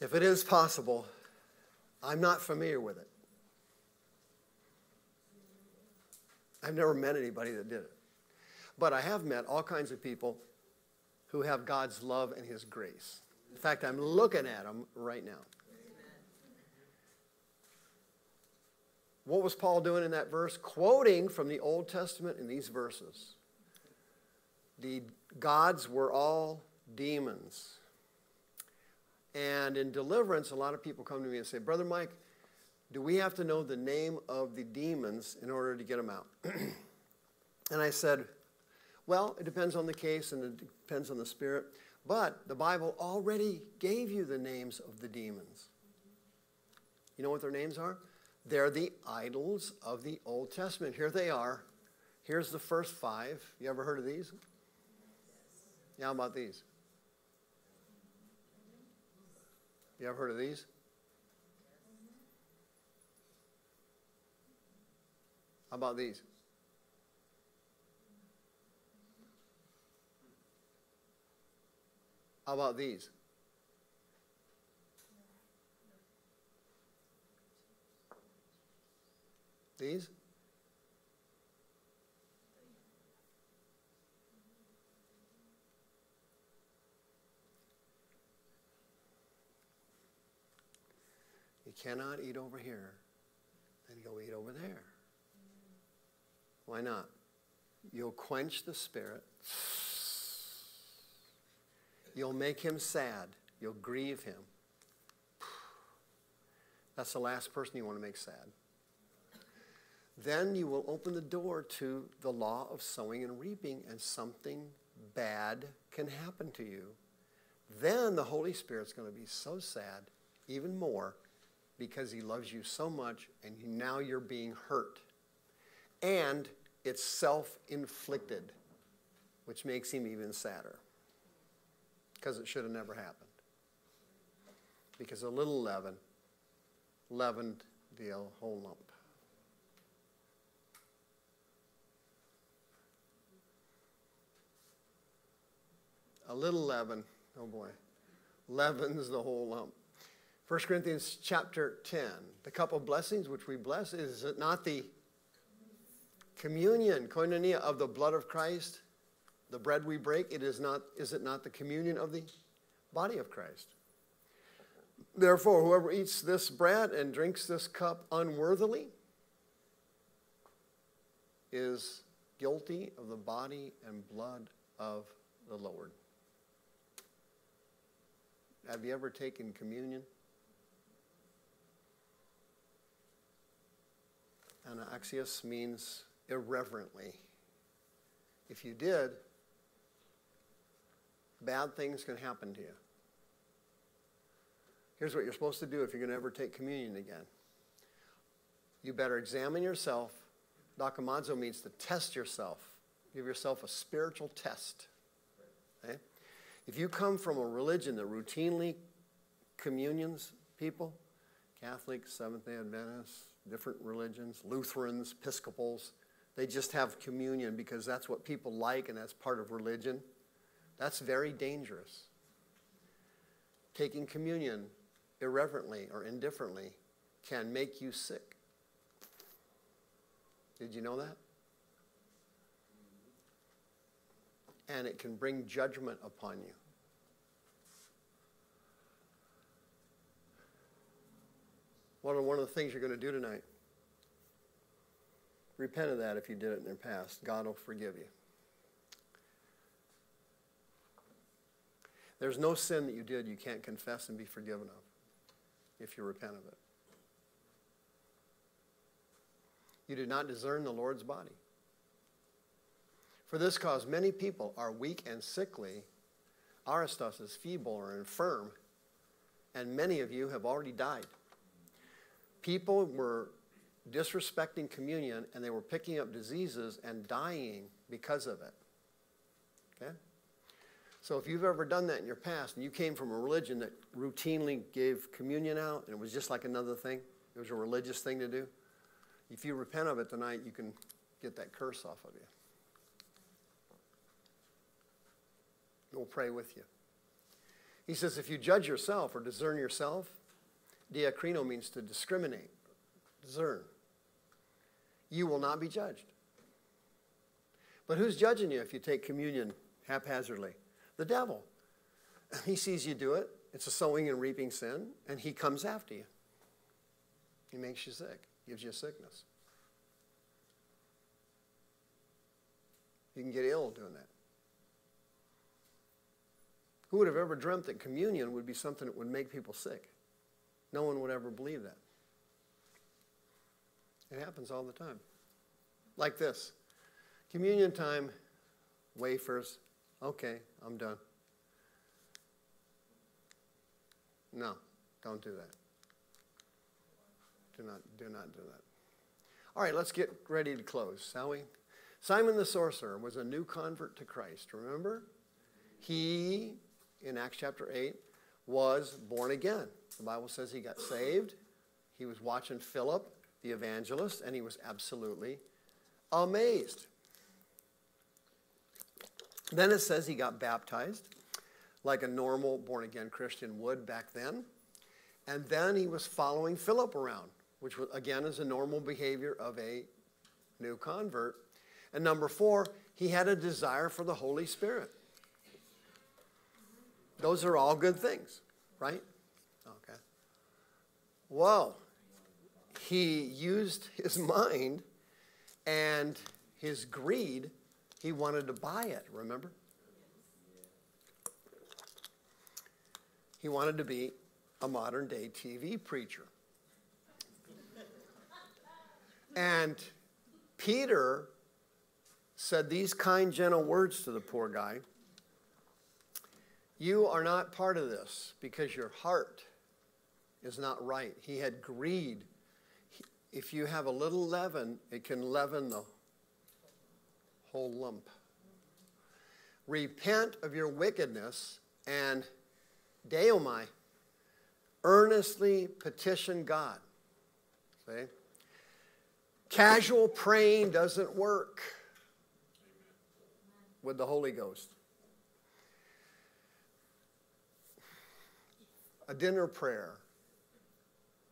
If it is possible, I'm not familiar with it. I've never met anybody that did it. But I have met all kinds of people who have God's love and His grace. In fact, I'm looking at them right now. What was Paul doing in that verse? Quoting from the Old Testament in these verses. The gods were all demons. And in deliverance, a lot of people come to me and say, Brother Mike, do we have to know the name of the demons in order to get them out? and I said, Well, it depends on the case and it depends on the spirit. But the Bible already gave you the names of the demons. You know what their names are? They're the idols of the Old Testament. Here they are. Here's the first five. You ever heard of these? Yeah, how about these? You ever heard of these? How about these? How about these? These? You cannot eat over here and go eat over there. Why not? You'll quench the spirit. You'll make him sad. You'll grieve him. That's the last person you want to make sad. Then you will open the door to the law of sowing and reaping, and something bad can happen to you. Then the Holy Spirit's going to be so sad, even more, because he loves you so much, and now you're being hurt. And it's self inflicted, which makes him even sadder because it should have never happened. Because a little leaven leavened the whole lump. A little leaven, oh boy, leavens the whole lump. 1 Corinthians chapter 10, the cup of blessings which we bless, is it not the communion, koinonia of the blood of Christ? the bread we break, it is not, is it not the communion of the body of Christ? Therefore, whoever eats this bread and drinks this cup unworthily is guilty of the body and blood of the Lord. Have you ever taken communion? Anaxios means irreverently. If you did, bad things can happen to you. Here's what you're supposed to do if you're going to ever take communion again. You better examine yourself Dokimazo means to test yourself. Give yourself a spiritual test. Okay? If you come from a religion that routinely communions people, Catholics, Seventh day Adventists, different religions, Lutherans, Episcopals, they just have communion because that's what people like and that's part of religion. That's very dangerous. Taking communion irreverently or indifferently can make you sick. Did you know that? And it can bring judgment upon you. What are one of the things you're going to do tonight? Repent of that if you did it in the past. God will forgive you. There's no sin that you did you can't confess and be forgiven of if you repent of it. You did not discern the Lord's body. For this cause, many people are weak and sickly. Arrostos is feeble or infirm, and many of you have already died. People were disrespecting communion and they were picking up diseases and dying because of it. Okay? So if you've ever done that in your past and you came from a religion that routinely gave communion out and it was just like another thing, it was a religious thing to do, if you repent of it tonight, you can get that curse off of you. We'll pray with you. He says, if you judge yourself or discern yourself, diakrino means to discriminate, discern. You will not be judged. But who's judging you if you take communion haphazardly? The devil. He sees you do it. It's a sowing and reaping sin, and he comes after you. He makes you sick, gives you sickness. You can get ill doing that. Who would have ever dreamt that communion would be something that would make people sick? No one would ever believe that. It happens all the time. Like this communion time, wafers, okay, I'm done. No, don't do that. Do not, do not do that. All right, let's get ready to close, shall we? Simon the sorcerer was a new convert to Christ, remember? He in Acts chapter 8 was born again. The Bible says he got saved. He was watching Philip, the evangelist, and he was absolutely amazed. Then it says he got baptized like a normal born again Christian would back then. And then he was following Philip around, which again is a normal behavior of a new convert. And number four, he had a desire for the Holy Spirit. Those are all good things, right? Okay. Well, he used his mind and his greed. He wanted to buy it, remember? He wanted to be a modern day TV preacher. And Peter said these kind, gentle words to the poor guy. You are not part of this because your heart is not right. He had greed. If you have a little leaven, it can leaven the whole lump. Repent of your wickedness and deomai, earnestly petition God. See? Casual praying doesn't work with the Holy Ghost. a dinner prayer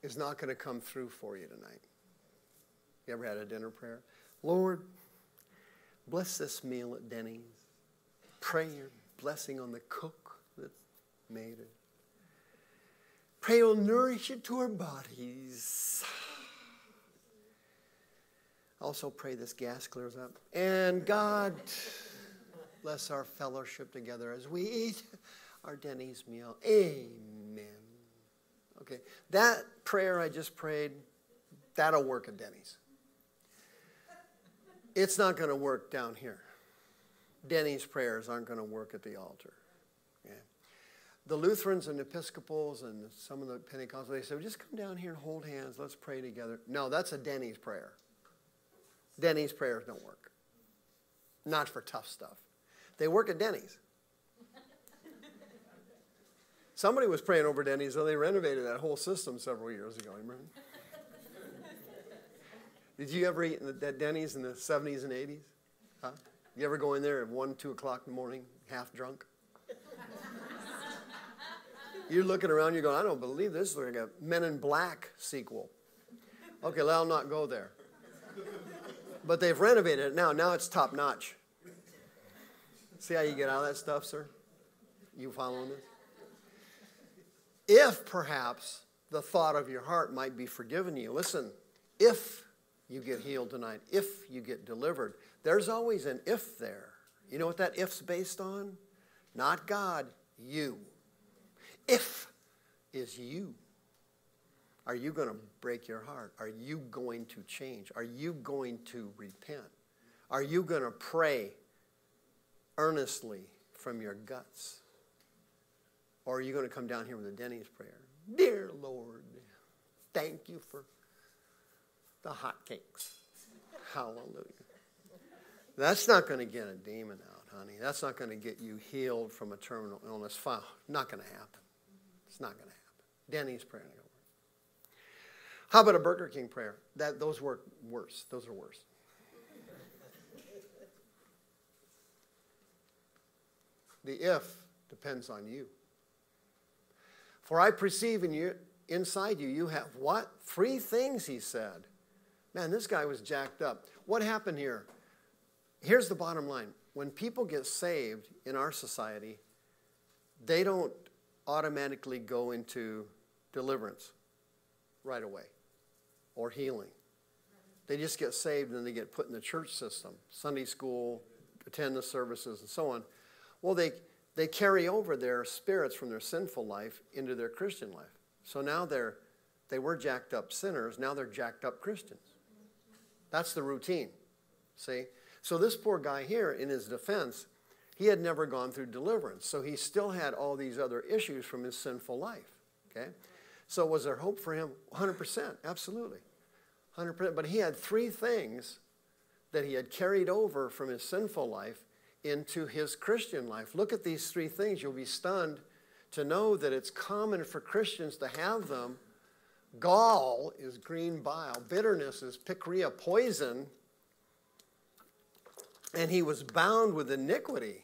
is not going to come through for you tonight. You ever had a dinner prayer? Lord, bless this meal at Denny's. Pray your blessing on the cook that made it. Pray will nourish it to our bodies. Also, pray this gas clears up. And God, bless our fellowship together as we eat our Denny's meal. Amen. Okay, that prayer I just prayed, that'll work at Denny's. It's not going to work down here. Denny's prayers aren't going to work at the altar. Okay? The Lutherans and Episcopals and some of the Pentecostals, they say, well, just come down here and hold hands. Let's pray together. No, that's a Denny's prayer. Denny's prayers don't work. Not for tough stuff. They work at Denny's. Somebody was praying over Denny's, so they renovated that whole system several years ago. Remember? Did you ever eat at Denny's in the 70s and 80s? Huh? You ever go in there at 1, 2 o'clock in the morning, half drunk? You're looking around, you're going, I don't believe this is like a Men in Black sequel. Okay, well, I'll not go there. But they've renovated it now. Now it's top notch. See how you get out of that stuff, sir? You following this? If perhaps the thought of your heart might be forgiven you, listen, if you get healed tonight, if you get delivered, there's always an if there. You know what that if's based on? Not God, you. If is you. Are you going to break your heart? Are you going to change? Are you going to repent? Are you going to pray earnestly from your guts? Or are you going to come down here with a Denny's prayer? Dear Lord, thank you for the hotcakes. Hallelujah. That's not going to get a demon out, honey. That's not going to get you healed from a terminal illness. Not going to happen. It's not going to happen. Denny's prayer. How about a Burger King prayer? That, those work worse. Those are worse. the if depends on you. For I perceive in you, inside you, you have what? Three things, he said. Man, this guy was jacked up. What happened here? Here's the bottom line when people get saved in our society, they don't automatically go into deliverance right away or healing. They just get saved and they get put in the church system, Sunday school, attend the services, and so on. Well, they, they carry over their spirits from their sinful life into their Christian life. So now they're, they were jacked up sinners, now they're jacked up Christians. That's the routine. See? So this poor guy here, in his defense, he had never gone through deliverance. So he still had all these other issues from his sinful life. Okay? So was there hope for him? 100%, absolutely. 100%. But he had three things that he had carried over from his sinful life into his Christian life. Look at these three things. You'll be stunned to know that it's common for Christians to have them. Gall is green bile, bitterness is pikria, poison, and he was bound with iniquity.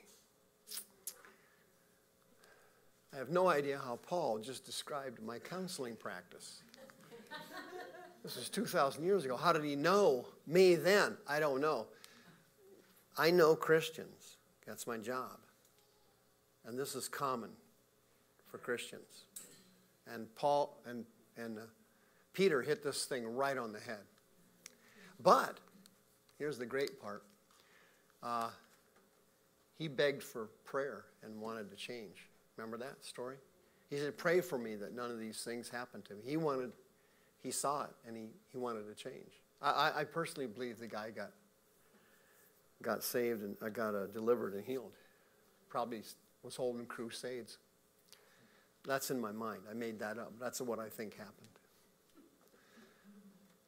I have no idea how Paul just described my counseling practice. This is 2,000 years ago. How did he know me then? I don't know. I know Christians. That's my job. And this is common for Christians. And Paul and, and uh, Peter hit this thing right on the head. But here's the great part uh, he begged for prayer and wanted to change. Remember that story? He said, Pray for me that none of these things happen to me. He wanted, he saw it and he, he wanted to change. I, I personally believe the guy got, got saved and uh, got uh, delivered and healed. Probably was holding crusades. That's in my mind. I made that up. That's what I think happened.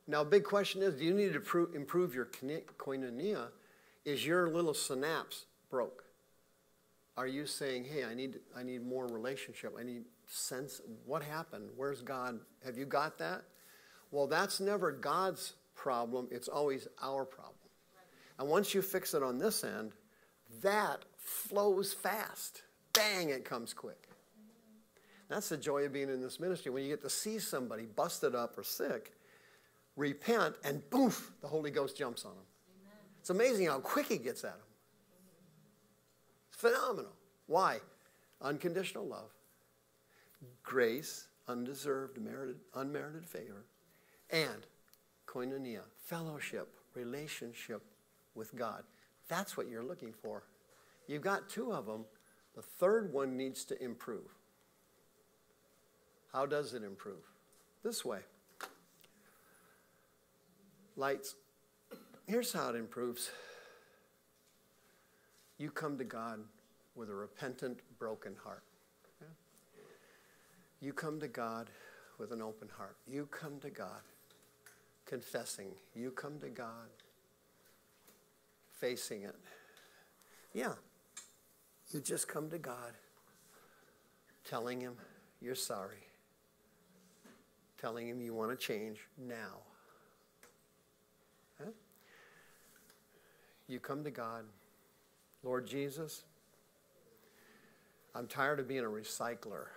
Now, big question is do you need to improve your koinonia? Is your little synapse broke? Are you saying, hey, I need, I need more relationship? I need sense. What happened? Where's God? Have you got that? Well, that's never God's problem, it's always our problem. And once you fix it on this end, that flows fast. Bang, it comes quick. That's the joy of being in this ministry. When you get to see somebody busted up or sick, repent, and boof, the Holy Ghost jumps on them. Amen. It's amazing how quick he gets at them. Phenomenal. Why? Unconditional love, grace, undeserved, merited, unmerited favor, and koinonia, fellowship, relationship with God. That's what you're looking for. You've got two of them. The third one needs to improve. How does it improve? This way. Lights. Here's how it improves you come to God with a repentant, broken heart. You come to God with an open heart. You come to God confessing. You come to God facing it. Yeah, you just come to God, telling Him you're sorry, telling Him you want to change now. You come to God, Lord Jesus, I'm tired of being a recycler.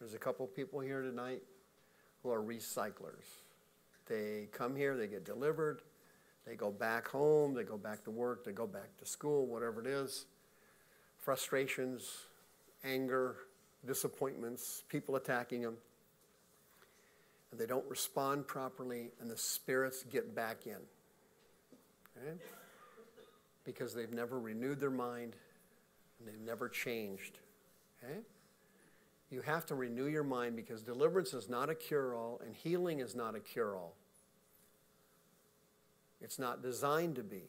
There's a couple people here tonight who are recyclers. They come here, they get delivered, they go back home, they go back to work, they go back to school, whatever it is. Frustrations, anger, disappointments, people attacking them. And they don't respond properly, and the spirits get back in. Because they've never renewed their mind and they've never changed. Okay? You have to renew your mind because deliverance is not a cure all and healing is not a cure all. It's not designed to be.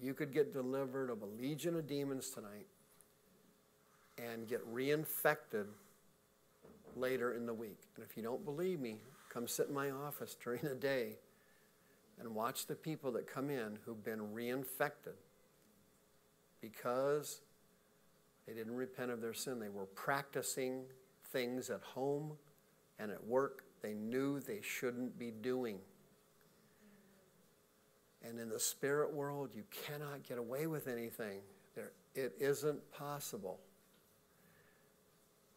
You could get delivered of a legion of demons tonight and get reinfected later in the week. And if you don't believe me, come sit in my office during the day and watch the people that come in who've been reinfected because they didn't repent of their sin. They were practicing things at home and at work they knew they shouldn't be doing. And in the spirit world, you cannot get away with anything. There, it isn't possible.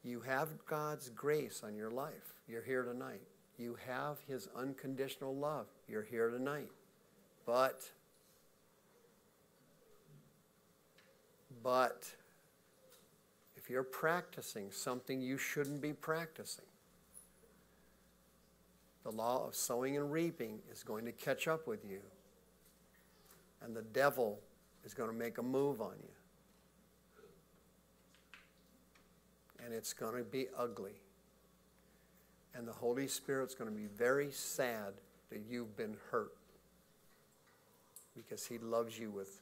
You have God's grace on your life. You're here tonight. You have His unconditional love. You're here tonight. But, but, if you're practicing something you shouldn't be practicing, the law of sowing and reaping is going to catch up with you. And the devil is going to make a move on you. And it's going to be ugly. And the Holy Spirit's going to be very sad that you've been hurt because He loves you with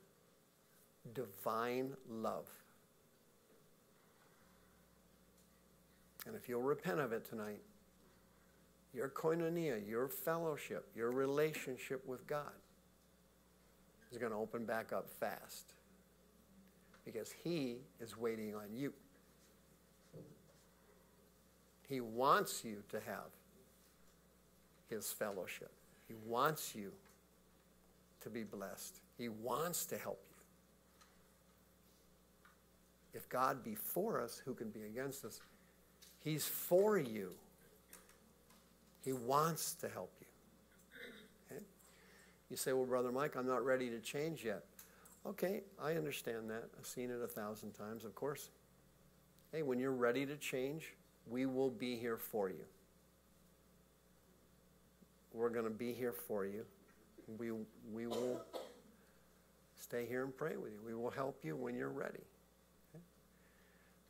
divine love. And if you'll repent of it tonight, your koinonia, your fellowship, your relationship with God is going to open back up fast because He is waiting on you. He wants you to have His fellowship. He wants you to be blessed. He wants to help you. If God be for us, who can be against us? He's for you. He wants to help you. Okay? You say, Well, Brother Mike, I'm not ready to change yet. Okay, I understand that. I've seen it a thousand times, of course. Hey, when you're ready to change, we will be here for you. We're going to be here for you. We, we will stay here and pray with you. We will help you when you're ready. Okay?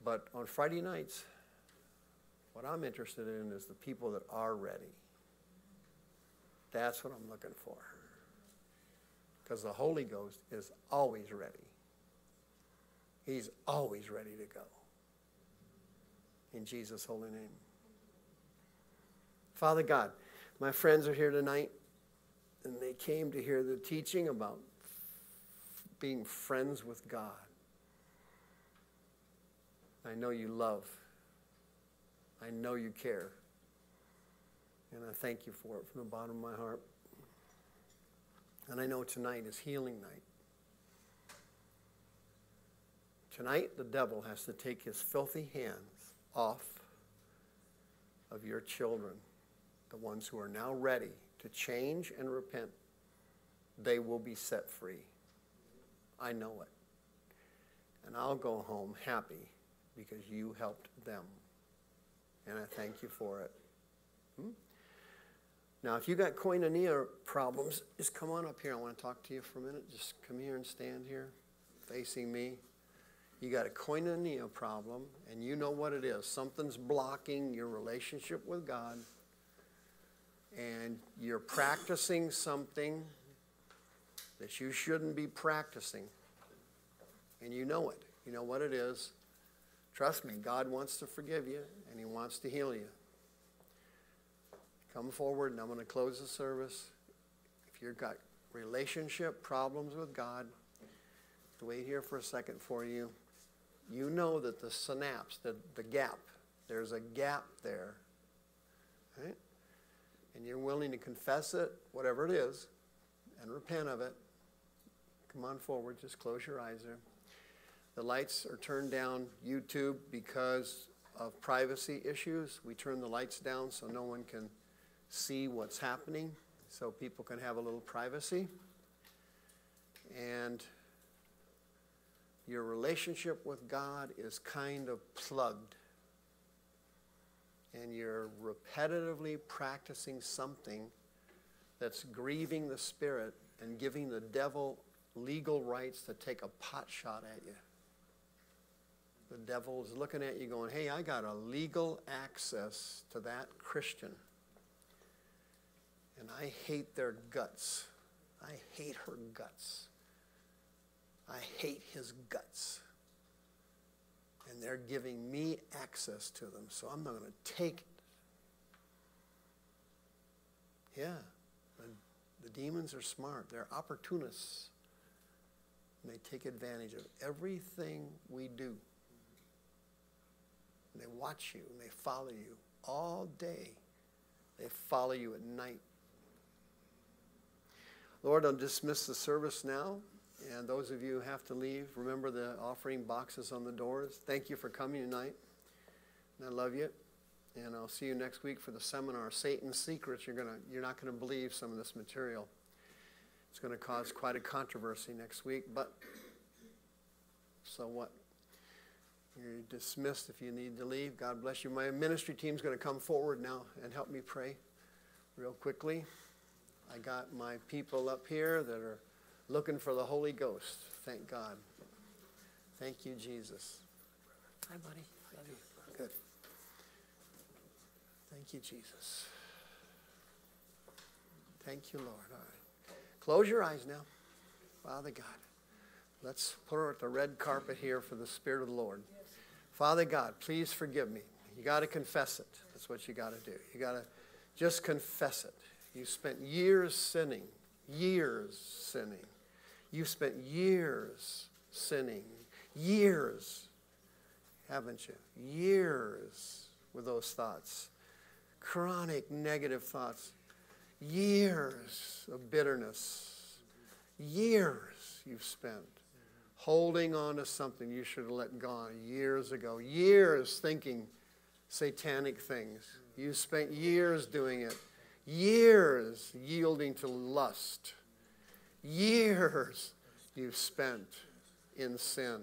But on Friday nights, what I'm interested in is the people that are ready. That's what I'm looking for. Because the Holy Ghost is always ready. He's always ready to go. In Jesus' holy name. Father God, my friends are here tonight, and they came to hear the teaching about being friends with God. I know you love I know you care. And I thank you for it from the bottom of my heart. And I know tonight is healing night. Tonight, the devil has to take his filthy hands off of your children, the ones who are now ready to change and repent. They will be set free. I know it. And I'll go home happy because you helped them and I thank you for it. Hmm? Now, if you got koinonia problems, just come on up here. I want to talk to you for a minute. Just come here and stand here, facing me. You got a koinonia problem, and you know what it is. Something's blocking your relationship with God, and you're practicing something that you shouldn't be practicing, and you know it. You know what it is. Trust me, God wants to forgive you and He wants to heal you. Come forward, and I'm going to close the service. If you've got relationship problems with God, wait here for a second for you. You know that the synapse, the, the gap, there's a gap there. Right? And you're willing to confess it, whatever it is, and repent of it. Come on forward, just close your eyes there. The lights are turned down YouTube because of privacy issues. We turn the lights down so no one can see what's happening, so people can have a little privacy. And your relationship with God is kind of plugged. And you're repetitively practicing something that's grieving the Spirit and giving the devil legal rights to take a pot shot at you. The devil is looking at you going, hey, I got a legal access to that Christian. And I hate their guts. I hate her guts. I hate his guts. And they're giving me access to them, so I'm not going to take it. Yeah, the, the demons are smart. They're opportunists. And they take advantage of everything we do. And they watch you and they follow you all day. They follow you at night. Lord, I'll dismiss the service now. And those of you who have to leave, remember the offering boxes on the doors. Thank you for coming tonight. And I love you. And I'll see you next week for the seminar, Satan's Secrets. You're, gonna, you're not going to believe some of this material. It's going to cause quite a controversy next week, but so what? You're dismissed if you need to leave. God bless you. My ministry team's going to come forward now and help me pray real quickly. I got my people up here that are looking for the Holy Ghost. Thank God. Thank you, Jesus. Hi, buddy. Love you. Good. Thank you, Jesus. Thank you, Lord. All right. Close your eyes now. Father God, let's put her at the red carpet here for the Spirit of the Lord. Father God, please forgive me. You got to confess it. That's what you got to do. You got to just confess it. You spent years sinning, years sinning. You spent years sinning, years, haven't you? Years with those thoughts. Chronic negative thoughts. Years of bitterness. Years you've spent holding on to something you should have let go years ago. Years thinking satanic things. You spent years doing it. Years yielding to lust Years you've spent in sin.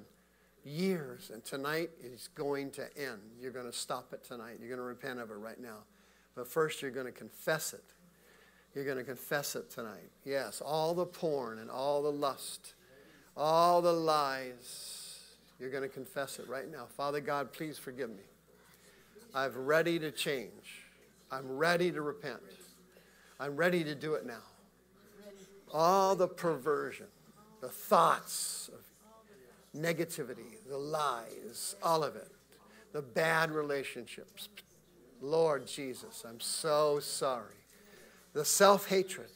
Years. And tonight is going to end. You're going to stop it tonight. You're going to repent of it right now. But first, you're going to confess it. You're going to confess it tonight. Yes, all the porn and all the lust, all the lies. You're going to confess it right now. Father God, please forgive me. I'm ready to change. I'm ready to repent. I'm ready to do it now all the perversion, the thoughts of negativity, the lies, all of it, the bad relationships. Lord Jesus, I'm so sorry. The self hatred,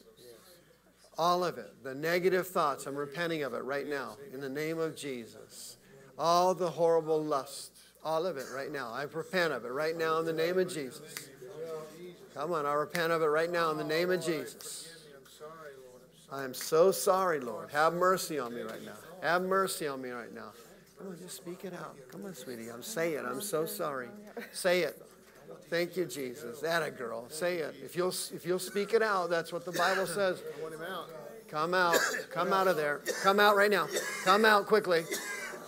all of it, the negative thoughts, I'm repenting of it right now in the name of Jesus. All the horrible lust, all of it right now. I repent of it right now in the name of Jesus. Come on, I repent of it right now in the name of Jesus. I am so sorry, Lord. Have mercy on me right now. Have mercy on me right now. Come on, just speak it out. Come on, sweetie. I'm saying it. I'm so sorry. Say it. Thank you, Jesus. That a girl. Say it. If you'll if you'll speak it out, that's what the Bible says. Come out. Come out of there. Come out right now. Come out quickly.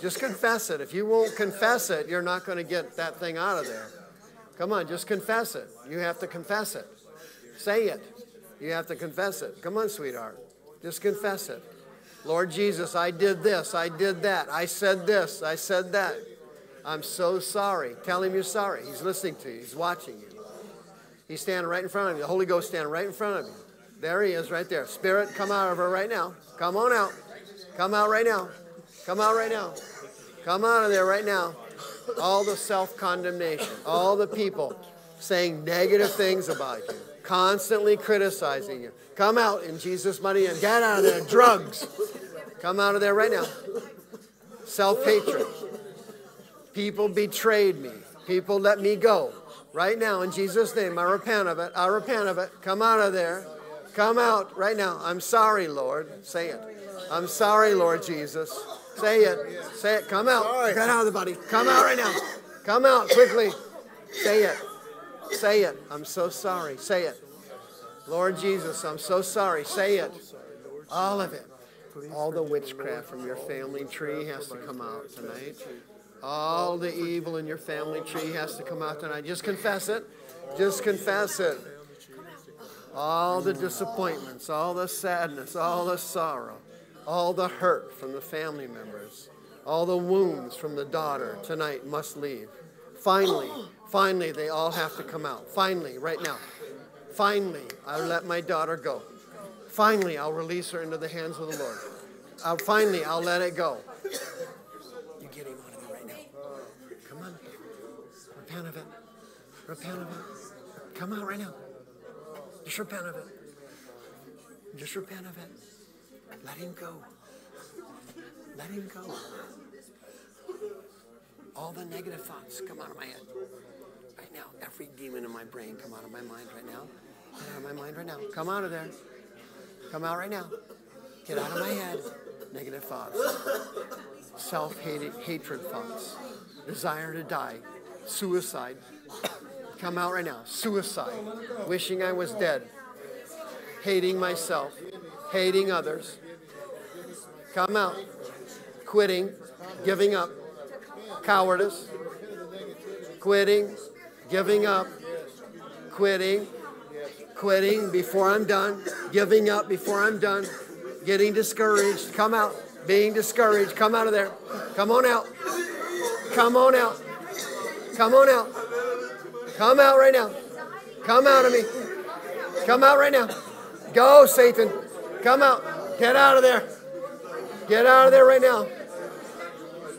Just confess it. If you won't confess it, you're not going to get that thing out of there. Come on, just confess it. You have to confess it. Say it. You have to confess it. Come on, sweetheart. Just confess it. Lord Jesus, I did this, I did that, I said this, I said that. I'm so sorry. Tell him you're sorry. He's listening to you, he's watching you. He's standing right in front of you. The Holy Ghost standing right in front of you. There he is, right there. Spirit, come out of her right now. Come on out. Come out right now. Come out right now. Come out of there right now. All the self condemnation, all the people saying negative things about you. Constantly criticizing you. Come out in Jesus' mighty name. Get out of there. Drugs. Come out of there right now. Self hatred. People betrayed me. People let me go. Right now, in Jesus' name, I repent of it. I repent of it. Come out of there. Come out right now. I'm sorry, Lord. Say it. I'm sorry, Lord Jesus. Say it. Say it. Come out. Get out of the body. Come out right now. Come out quickly. Say it. Say it. I'm so sorry. Say it. Lord Jesus, I'm so sorry. Say it. All of it. All the witchcraft from your family tree has to come out tonight. All the evil in your family tree has to come out tonight. Just confess it. Just confess it. All the disappointments, all the sadness, all the sorrow, all the hurt from the family members, all the wounds from the daughter tonight must leave. Finally, finally, they all have to come out. Finally, right now. Finally, I'll let my daughter go. Finally, I'll release her into the hands of the Lord. I'll, finally, I'll let it go. You get him out of there right now. Come on. Repent of it. Repent of it. Come out right now. Just repent of it. Just repent of it. Let him go. Let him go. All the negative thoughts come out of my head. Right now. Every demon in my brain come out of my mind right now. Get out of my mind right now. Come out of there. Come out right now. Get out of my head. Negative thoughts. Self hatred thoughts. Desire to die. Suicide. Come out right now. Suicide. Wishing I was dead. Hating myself. Hating others. Come out. Quitting. Giving up. Cowardice. Quitting. Giving up. Quitting. Quitting before I'm done. Giving up before I'm done. Getting discouraged. Come out. Being discouraged. Come out of there. Come on out. Come on out. Come on out. Come out right now. Come out of me. Come out right now. Go, Satan. Come out. Get out of there. Get out of there right now.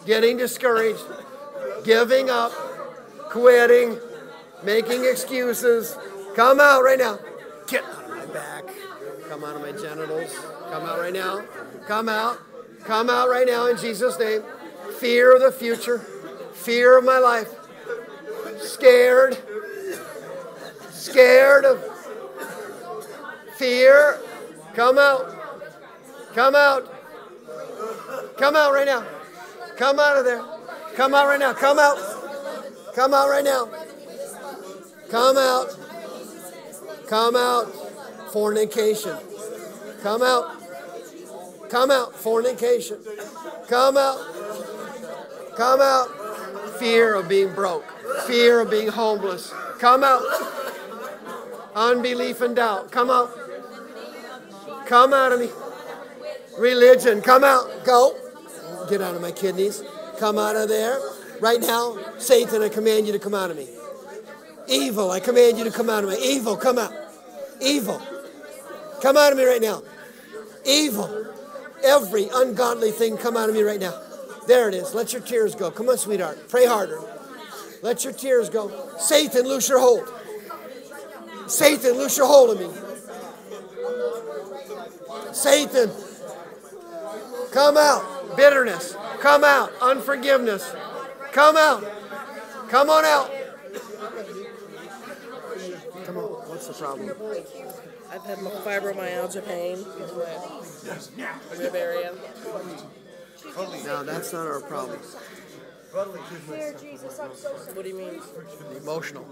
Getting discouraged. Giving up. Quitting. Making excuses. Come out right now. Get out of my back. Come out of my genitals. Come out right now. Come out. Come out right now in Jesus' name. Fear of the future. Fear of my life. Scared. Scared of fear. Come out. Come out. Come out right now. Come out of there. Come out right now. Come out. Come out right now. Come out. Come out. Fornication. Come out. Come out. Fornication. Come out. Come out. Fear of being broke. Fear of being homeless. Come out. Unbelief and doubt. Come out. Come out of me. Religion. Come out. Go. Get out of my kidneys. Come out of there. Right now, Satan, I command you to come out of me. Evil, I command you to come out of me. Evil, come out. Evil. Come out of me right now. Evil. Every ungodly thing come out of me right now. There it is. Let your tears go. Come on, sweetheart. Pray harder. Let your tears go. Satan, loose your hold. Satan, loose your hold of me. Satan, come out. Bitterness, come out. Unforgiveness, come out. Come on out. Come on. What's the problem? I've had fibromyalgia pain in my rib area. No, that's not our problem. What do you mean? Emotional.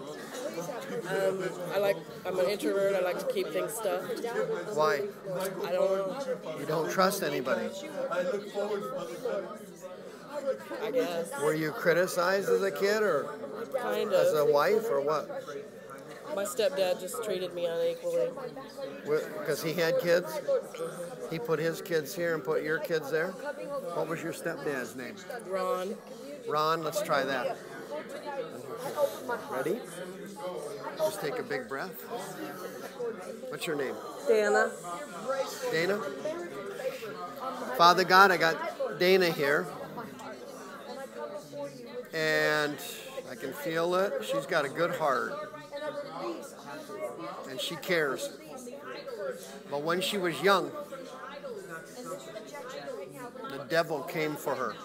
Um, I like. I'm an introvert. I like to keep things stuffed. Why? I don't know. You don't trust anybody. I guess Were you criticized as a kid or kind as a wife or what? My stepdad just treated me unequally. Because he had kids? He put his kids here and put your kids there? What was your stepdad's name? Ron, Ron, let's try that. Ready? Just take a big breath. What's your name? Dana, Dana? Father God, I got Dana here. And I can feel it. She's got a good heart. And she cares. But when she was young, the devil came for her.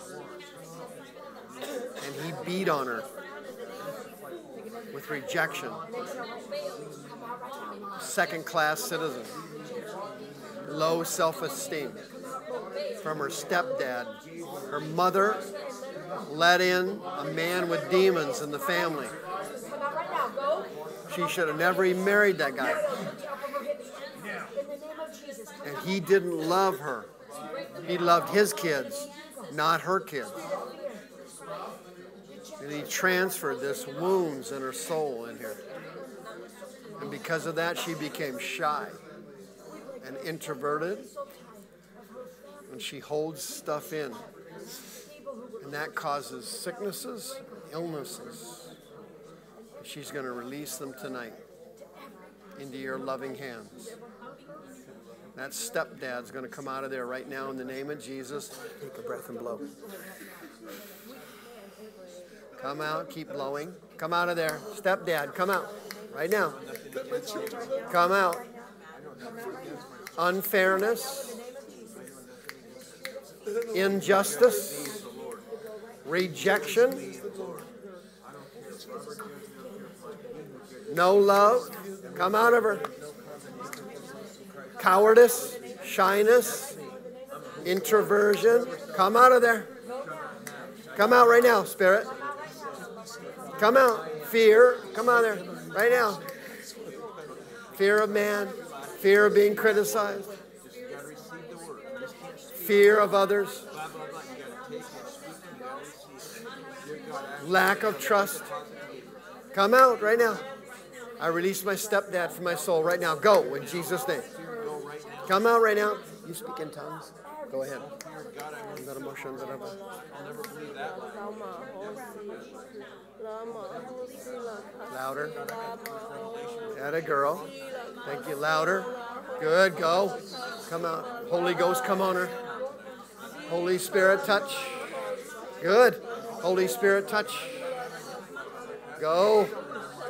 And he beat on her with rejection. Second class citizen. Low self esteem from her stepdad. Her mother let in a man with demons in the family. She should have never even married that guy. And he didn't love her. He loved his kids, not her kids. And he transferred this wounds in her soul in here. And because of that, she became shy and introverted. And she holds stuff in. And that causes sicknesses, illnesses. She's going to release them tonight into your loving hands. That stepdad's going to come out of there right now in the name of Jesus. Take a breath and blow. Come out, keep blowing. Come out of there. Stepdad, come out right now. Come out. Unfairness, injustice, rejection, no love. Come out of her. Cowardice, shyness, introversion. Come out of there. Come out right now, spirit. Come out. Fear. Come out there. Right now. Fear of man. Fear of being criticized. Fear of others. Lack of trust. Come out right now. I release my stepdad from my soul right now. Go in Jesus' name. Come out right now. You speak in tongues. Go ahead. Louder. At a girl. Thank you. Louder. Good. Go. Come out. Holy Ghost, come on her. Holy Spirit, touch. Good. Holy Spirit, touch. Go.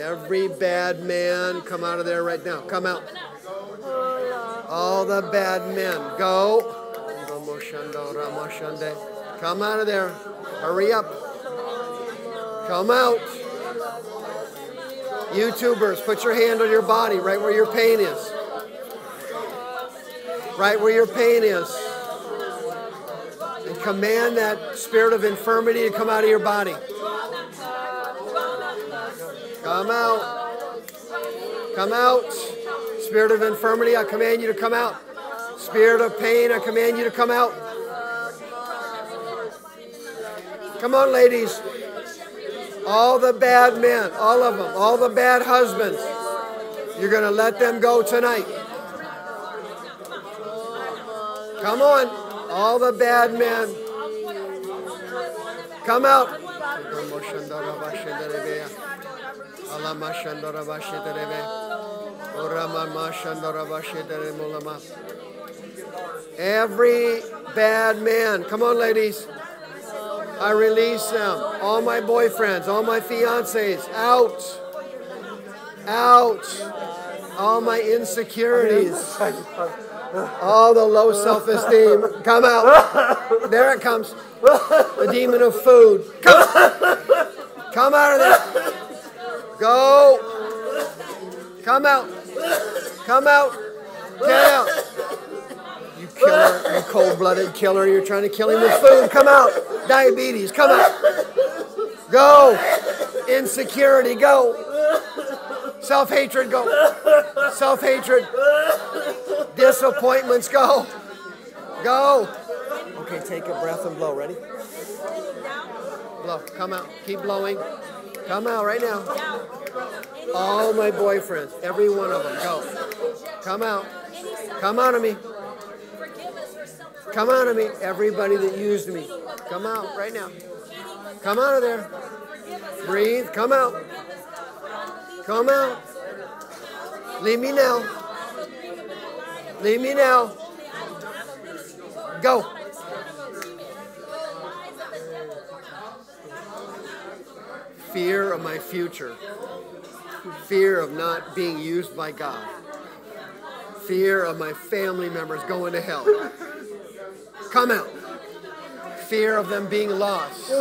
Every bad man come out of there right now. Come out. All the bad men go. Come out of there. Hurry up. Come out. YouTubers, put your hand on your body right where your pain is. Right where your pain is. And command that spirit of infirmity to come out of your body. Come out. Come out. Spirit of infirmity, I command you to come out. Spirit of pain, I command you to come out. Come on, ladies. All the bad men, all of them, all the bad husbands, you're going to let them go tonight. Come on, all the bad men. Come out. Every bad man. Come on, ladies. I release them. All my boyfriends, all my fiancés, out. Out. All my insecurities. All the low self esteem. Come out. There it comes. The demon of food. Come, come out of there. Go. Come out. Come out. Get out. You killer, you cold blooded killer. You're trying to kill him with food. Come out. Diabetes. Come out. Go. Insecurity. Go. Self hatred. Go. Self hatred. Disappointments. Go. Go. Okay, take a breath and blow. Ready? Blow. Come out. Keep blowing. Come out right now. All my boyfriends, every one of them, go. Come out. Come out of me. Come out of me. Everybody that used me. Come out right now. Come out of there. Breathe. Come out. Come out. Leave me now. Leave me now. Go. Fear of my future. Fear of not being used by God. Fear of my family members going to hell. Come out. Fear of them being lost.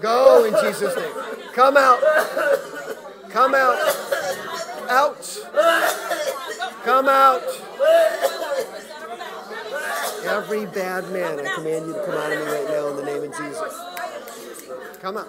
Go in Jesus' name. Come out. Come out. Out. Come out. Every bad man, I command you to come out of me right now in the name of Jesus. Come out.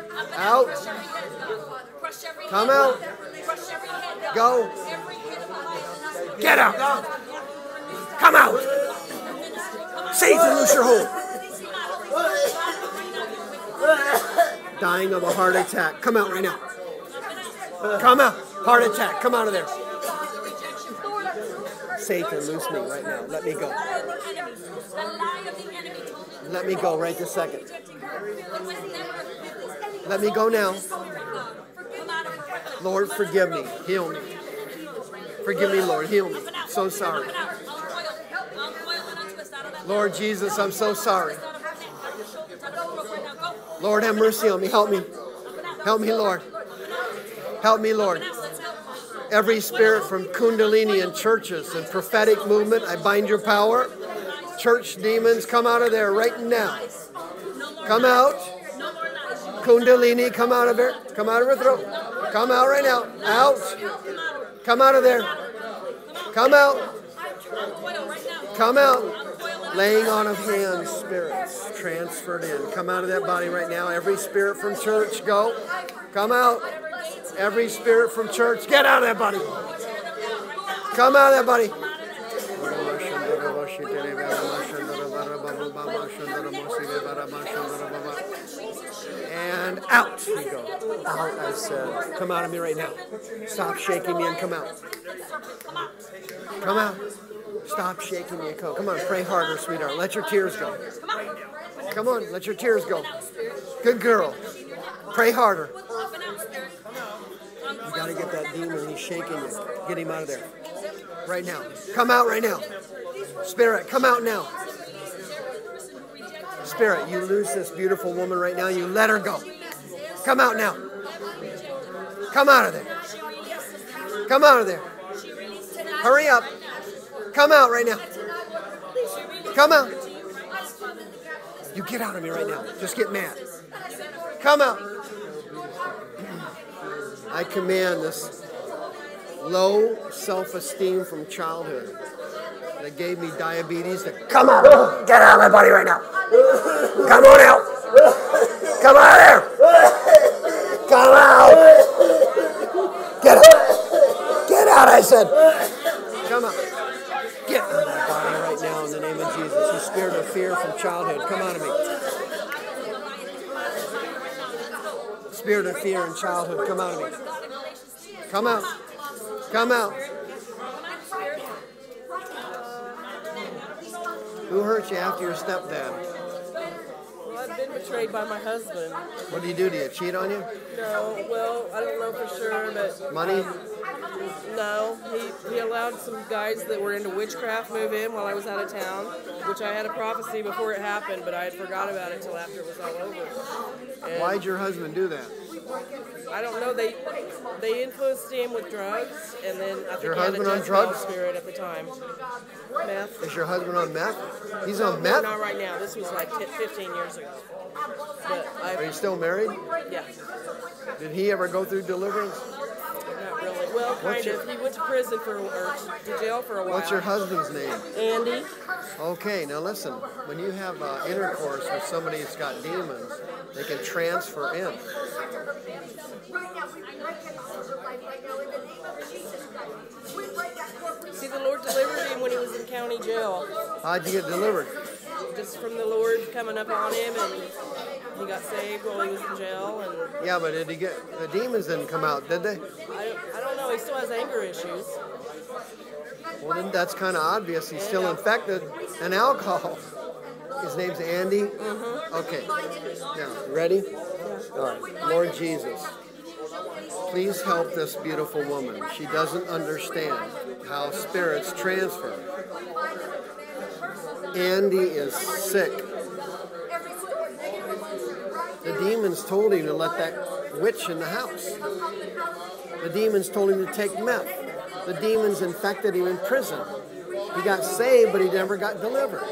Out. Come out. Go. Get out. Come out. Satan, loose your hold. Dying of a heart attack. Come out right now. Come out. Heart attack. Come out of there. Satan, loose me right now. Let me go. Let me go right this second. Let me go now. Lord, forgive me. Heal me. Forgive me, Lord. Heal me. So sorry. Lord Jesus, I'm so sorry. Lord, have mercy on me. Help me. Help me, Lord. Help me, Lord. Every spirit from Kundalini and churches and prophetic movement, I bind your power. Church demons, come out of there right now. Come out. Kundalini, come out of there. Come out of her throat. Come out right now. Out. Come out of there. Come out. Come out. Laying on of hands, spirits transferred in. Come out of that body right now. Every spirit from church, go. Come out. Every spirit from church, get out of that body. Come out of that body. And out we go. Out, I said. Come out of me right now. Stop shaking me and come out. Come out. Stop shaking me and come. Come on, pray harder, sweetheart. Let your tears go. Come on, let your tears go. Good girl. Pray harder. You got to get that demon. He's shaking you. Get him out of there. Right now. Come out right now. Spirit, come out now. Spirit, you lose this beautiful woman right now. You let her go. Come out now. Come out of there. Come out of there. Hurry up. Come out right now. Come out. You get out of me right now. Just get mad. Come out. I command this low self esteem from childhood that gave me diabetes to come out. Get out of my body right now. Come on out. Come out of there. Come out. Get out. Get out, I said. Come out. Get out of my body right now in the name of Jesus. You spirit of fear from childhood, come out of me. Spirit of fear in childhood, come out of me. Come out. Come out. Who hurt you after your stepdad? Well, I've been betrayed by my husband. What did he do to you? Cheat on you? No, well, I don't know for sure, but Money? no, he, he allowed some guys that were into witchcraft move in while I was out of town, which I had a prophecy before it happened, but I had forgot about it till after it was all over. And Why'd your husband do that? I don't know. They they influenced him with drugs, and then I think Your he had a husband on drugs? spirit at the time. Meth. Is your husband on meth? He's on No, meth? not right now. This was like 10, 15 years ago. But Are you still married? yeah, Did he ever go through deliverance? Not really. Well, kind your- of. He went to prison for or to jail for a while. What's your husband's name? Andy. Okay, now listen. When you have uh, intercourse with somebody that's got demons, they can transfer in. See, the Lord delivered him when he was in county jail, How'd you get delivered? Just from the Lord coming up on him, and he got saved while he was in jail. And Yeah, but did he get the demons didn't come out, did they? I don't, I don't know. He still has anger issues. Well, then that's kind of obvious. He's still infected and alcohol. His name's Andy. Mm-hmm. Okay. Now, ready? All right. Lord Jesus, please help this beautiful woman. She doesn't understand how spirits transfer. Andy is sick. The demons told him to let that witch in the house. The demons told him to take meth. The demons infected him in prison. He got saved, but he never got delivered.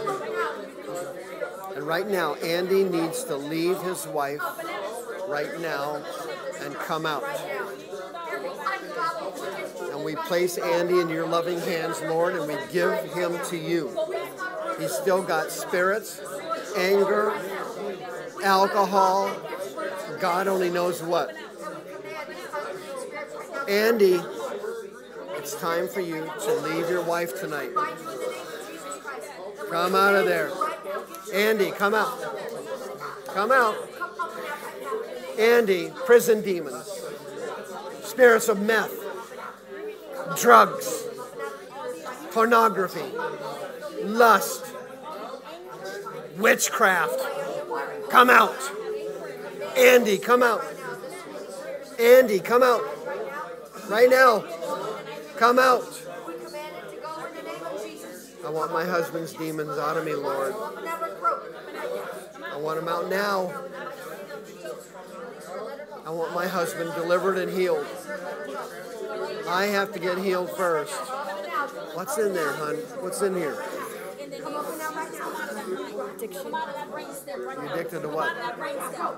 And right now, Andy needs to leave his wife right now and come out. We place Andy in your loving hands, Lord, and we give him to you. He's still got spirits, anger, alcohol, God only knows what. Andy, it's time for you to leave your wife tonight. Come out of there. Andy, come out. Come out. Andy, prison demons, spirits of meth, drugs, pornography, lust, witchcraft. Come out. Andy, come out. Andy, come out. Right now. Come out. I want my husband's demons out of me, Lord. I want them out now. I want my husband delivered and healed. I have to get healed first. What's in there, hon? What's in here? Addiction. You addicted to what?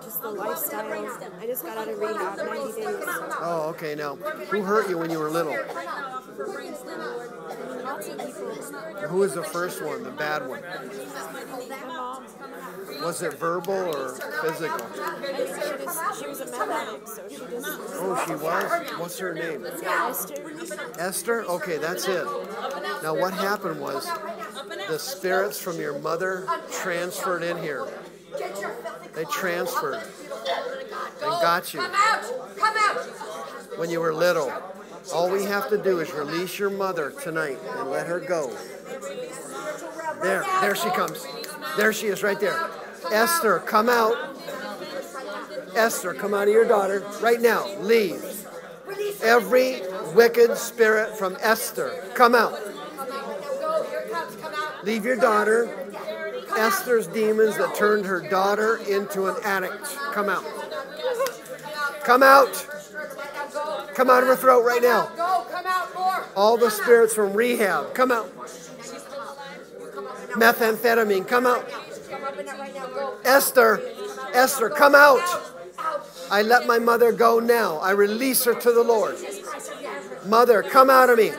Just the lifestyle. I just got out of rehab, 90 days. Oh, okay. Now, who hurt you when you were little? Lots of people. Who was the first one, the bad one? Was it verbal or physical? She was, a meth so she just. Oh, she was? What's her name? Esther. Esther? Okay, that's it. Now, what happened was the spirits from your mother transferred in here. They transferred and got you Come out! Come out! when you were little. All we have to do is release your mother tonight and let her go. There, there she comes. There she is, right there. Esther, come out. Esther, come out of your daughter right now. Leave. Every wicked spirit from Esther, come out. Come out right now. Go. Here it comes. Come out. Leave your daughter. Esther's demons that turned her daughter into an addict. Come out. Come out. Come out of her throat right now. All the spirits from rehab, come out. Methamphetamine, come out. Esther, Esther, come out. I let my mother go now. I release her to the Lord. Mother, come out of me.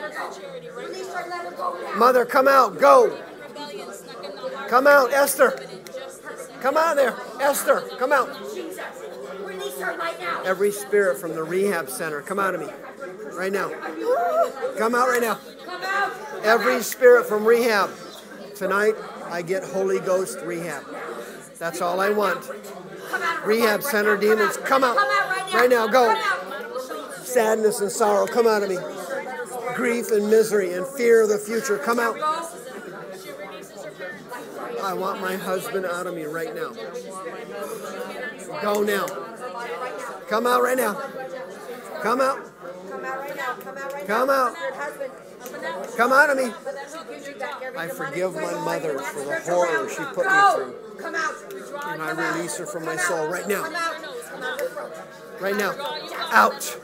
Mother, come out. Go. Come out, Esther. Come out there. Esther, come out. Jesus. Release her right now. Every spirit from the rehab center, come out of me. Right now. Come out right now. Every spirit from rehab. Tonight, I get Holy Ghost rehab. That's all I want. Rehab center demons, come out. Right now. Go. Sadness and sorrow, come out of me. Grief and misery and fear of the future, come out. I want my husband out of me right now. Go now. Come out right now. Come out. Come out. Come out Come out. Of me. I forgive my mother for the horror she put me through. And I release her from my soul right now. Right now. Out.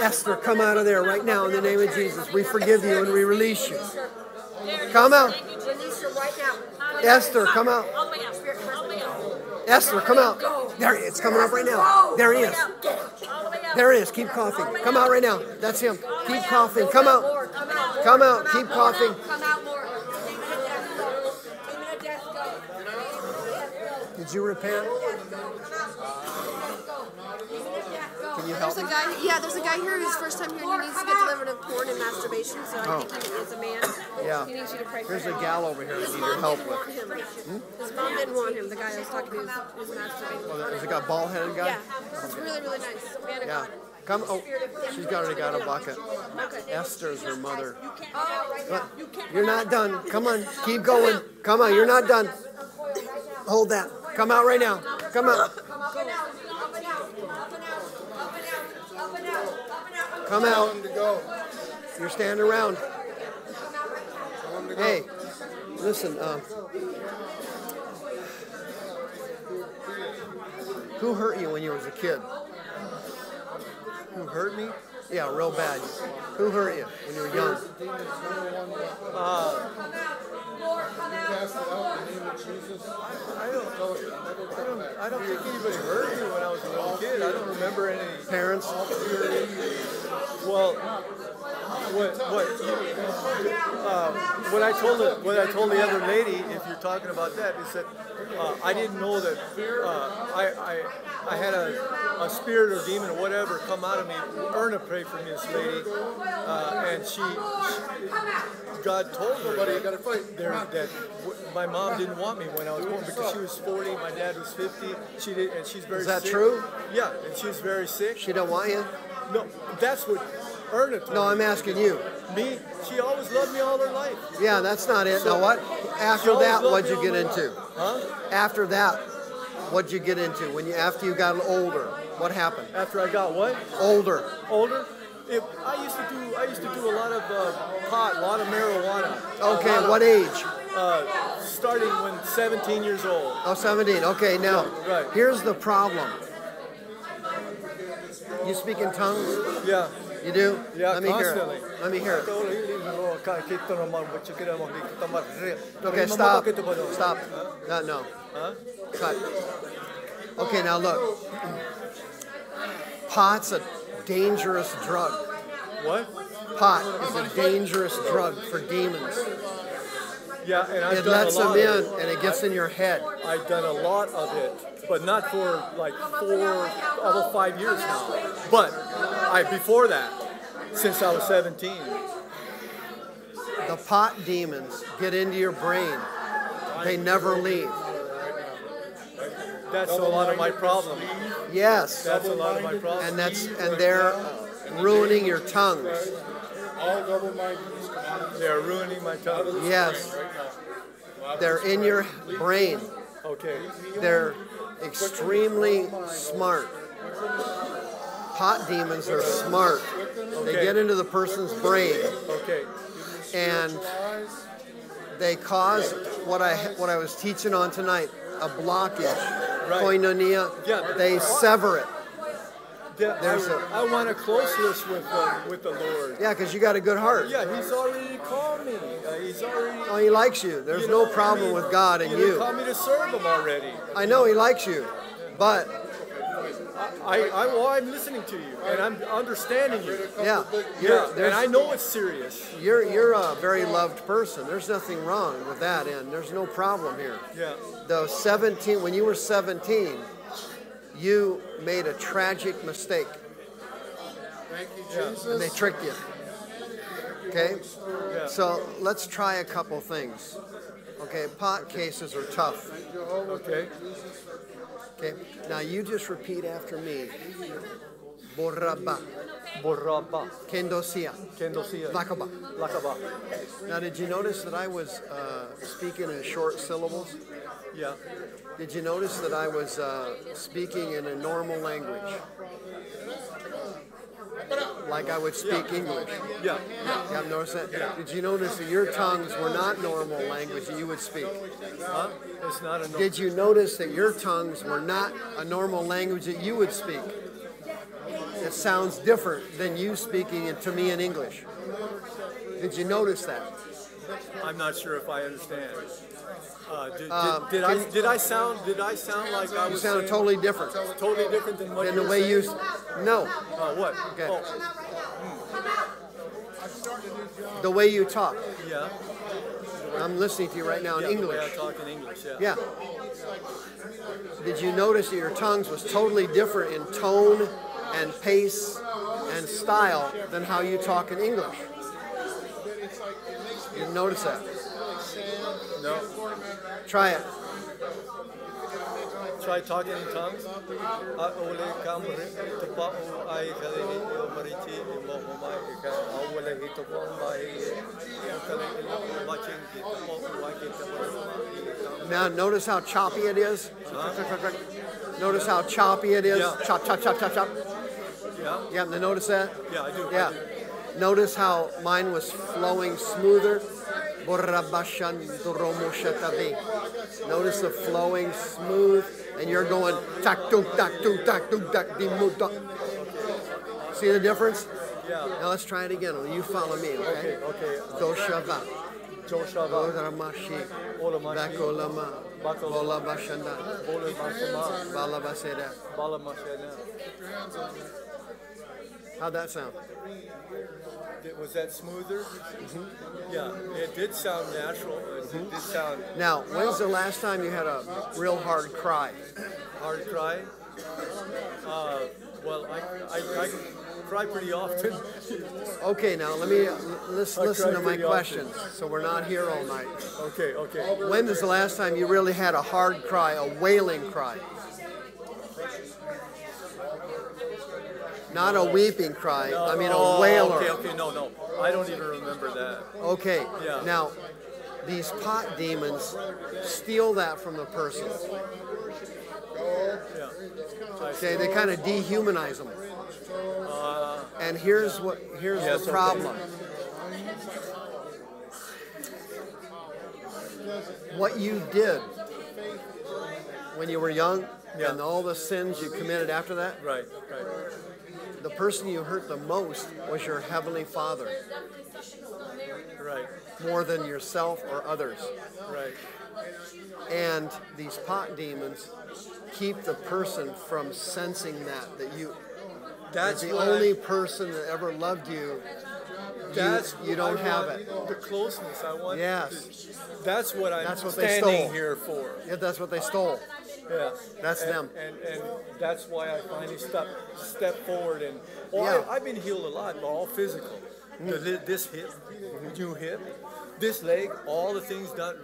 Esther, come out of there right now in the name of Jesus. We forgive you and we release you. Come out. Release her right now. Esther, come out. Esther, come out. There he is. It's coming up right now. There he is. Get out. There it is. Keep coughing. Come out right now. That's him. Keep coughing. Come out. Come out. Keep coughing. Come out more. Demon of death, go. Demon of death, go. Did you repent? Can you help There's a guy, yeah, there's a guy here who's first time here and he needs to get delivered of porn and masturbation. So I Oh. think he is a man. Yeah. He needs you to pray for There's a gal over here that His need your mom help didn't with. want him. Hmm? His mom didn't want him. The guy I was talking to who's, who's masturbating. Is it got bald headed guy? Yeah, it's really really nice. Man of Yeah. God. Come. Oh, she's already got a bucket. Okay. Esther's her mother. Oh, You're not done. Come on. Keep going. Come on. You're not done. Hold that. Come out right now. Come out. Come out. You're standing around. Hey, listen. Um, who hurt you when you was a kid? Who hurt me? Yeah, real bad. Who hurt you when you were young? I don't, I don't, I don't think anybody hurt me when I was a little kid. I don't remember any. Parents? Well, what what uh, what I told the, what I told the other lady, if you're talking about that, is that uh, I didn't know that uh, I, I I had a, a spirit or demon or whatever come out of me. Erna prayed for me, this lady, uh, and she, she God told her that, there, that w- my mom didn't want me when I was born because she was 40, my dad was 50. She did, and she's very Is that sick. true? Yeah, and she's very sick. She don't want you? No, that's what Erna told No. I'm asking you. Me, she always loved me all her life. Yeah, that's not it. Now what? After that, what'd you get into? Huh? After that, what'd you get into? When you after you got older, what happened? After I got what? Older. Older? If I used to do, I used to do a lot of uh, pot, a lot of marijuana. Okay, of- what age? Uh, starting when 17 years old. Oh, 17. Okay, now, Right. here's the problem. You speak in tongues? Yeah. You do? Yeah, Let me constantly. hear it. Let me hear it. Okay, stop. Stop. No, no. Huh? Cut. Okay, now look. Pot's a dangerous drug. What? Pot is a dangerous drug for demons. Yeah, and I've It done lets a lot them of in it. and it gets in your head. I've done a lot of it, but not for like four, almost five years now. But I before that, since I was 17. The pot demons get into your brain. They never leave. That's a lot of my problem. Yes. That's a lot of my problem. And that's and they're ruining your tongues. All They're ruining my tongue. Yes. They're in your brain. Okay. They're extremely smart. Pot demons are smart. They get into the person's brain Okay. and they cause what I what I was teaching on tonight, a blockage. Right. Koinonia. Yeah, They sever it. There's I, a- I want a closeness with the, with the Lord. Yeah, because you got a good heart. Yeah, He's already called me. Uh, he's already. Oh, he likes you. There's you no know, I problem mean, with God and you. He called me to serve Him already. I know he likes you, but I, I, well, I'm listening to you and I'm understanding you. yeah, Yeah, and I know it's serious. you're you're a very loved person. There's nothing wrong with that, and there's no problem here. Yeah. The 17, when you were 17, you made a tragic mistake, Yeah. and they tricked you. Okay, so let's try a couple things. Okay, pot cases are tough. Okay. Okay, now you just repeat after me. Borraba, Borraba. kendosia, Kendosia. lakaba. Lakaba. Now, did you notice that I was uh, speaking in short syllables? Yeah. Did you notice that I was uh, speaking in a normal language? Like I would speak English. Yeah. You have noticed that? Did you notice that your tongues were not normal language that you would speak? Huh? It's not a no. Did you notice that your tongues were not a normal language that you would speak? It sounds different than you speaking it to me in English. Did you notice that? I'm not sure if I understand. Uh, did, did, Um, did I did I sound did I sound like I You was sounded saying- totally different totally different than what than you the were way you. saying? s- No, Uh, what? Okay. Oh, the way you talk. yeah. I'm listening to you right now in yeah, The way English. Talk in English. Yeah. Yeah. Did you notice that your tongues was totally different in tone and pace and style than how you talk in English? You notice that? No. Try it. Try talking in tongues. Ole kamre, tupa o ai kale ni o mariti i mo mo mai i ka awale hi tupa o mai i kale i lo watching ki tupa o ai ki tupa o mai i Now notice how choppy it is. Notice how choppy it is. Yeah. Chop, chop, chop, chop, chop. Yeah. Yeah, now notice that. Yeah, I do. I Yeah. do. Notice how mine was flowing smoother. Notice the flowing smooth, and you're going tak tuk tak tuk tak tuk tak di mu tak. See the difference? Yeah. Now let's try it again. You follow me, Okay. okay? Doshava. Joshava. Boramashi. Olamashi. Bakolama. Bakolama. Bolabashanda. Bole masama. Balabaseda. Bala mashana. How'd that sound? Was that smoother? Mm-hmm. Yeah. It did sound natural. It did sound Now, when's the last time you had a real hard cry? hard cry. Uh, well, I, I, I cry pretty often. Okay, now let me let's I listen to my often. questions. So we're not here all night. okay, okay. When was the last time you really had a hard cry, a wailing cry? Not a weeping cry. I mean a Oh, wailer. Okay, okay, no, no. I don't even remember that. Okay. Yeah. Now, these pot demons steal that from the person. Yeah. Okay, they kind of dehumanize them. And here's what here's Uh, Yes, the okay. problem. What you did when you were young Yeah. and all the sins you committed after that, Right, right, the person you hurt the most was your heavenly Father, right, more than yourself or others. right. And these pot demons keep the person from sensing that that you That's the only I, person that ever loved you. that's you don't I have it. The closeness I want. Yes. That's what I'm That's what they standing stole. here for. Yeah, that's what they stole. Yeah. That's and, them. And, and that's why I finally step step forward and well, Yeah. I, I've been healed a lot, but all physical. Mm. The, this hip, new hip, this leg, all the things done,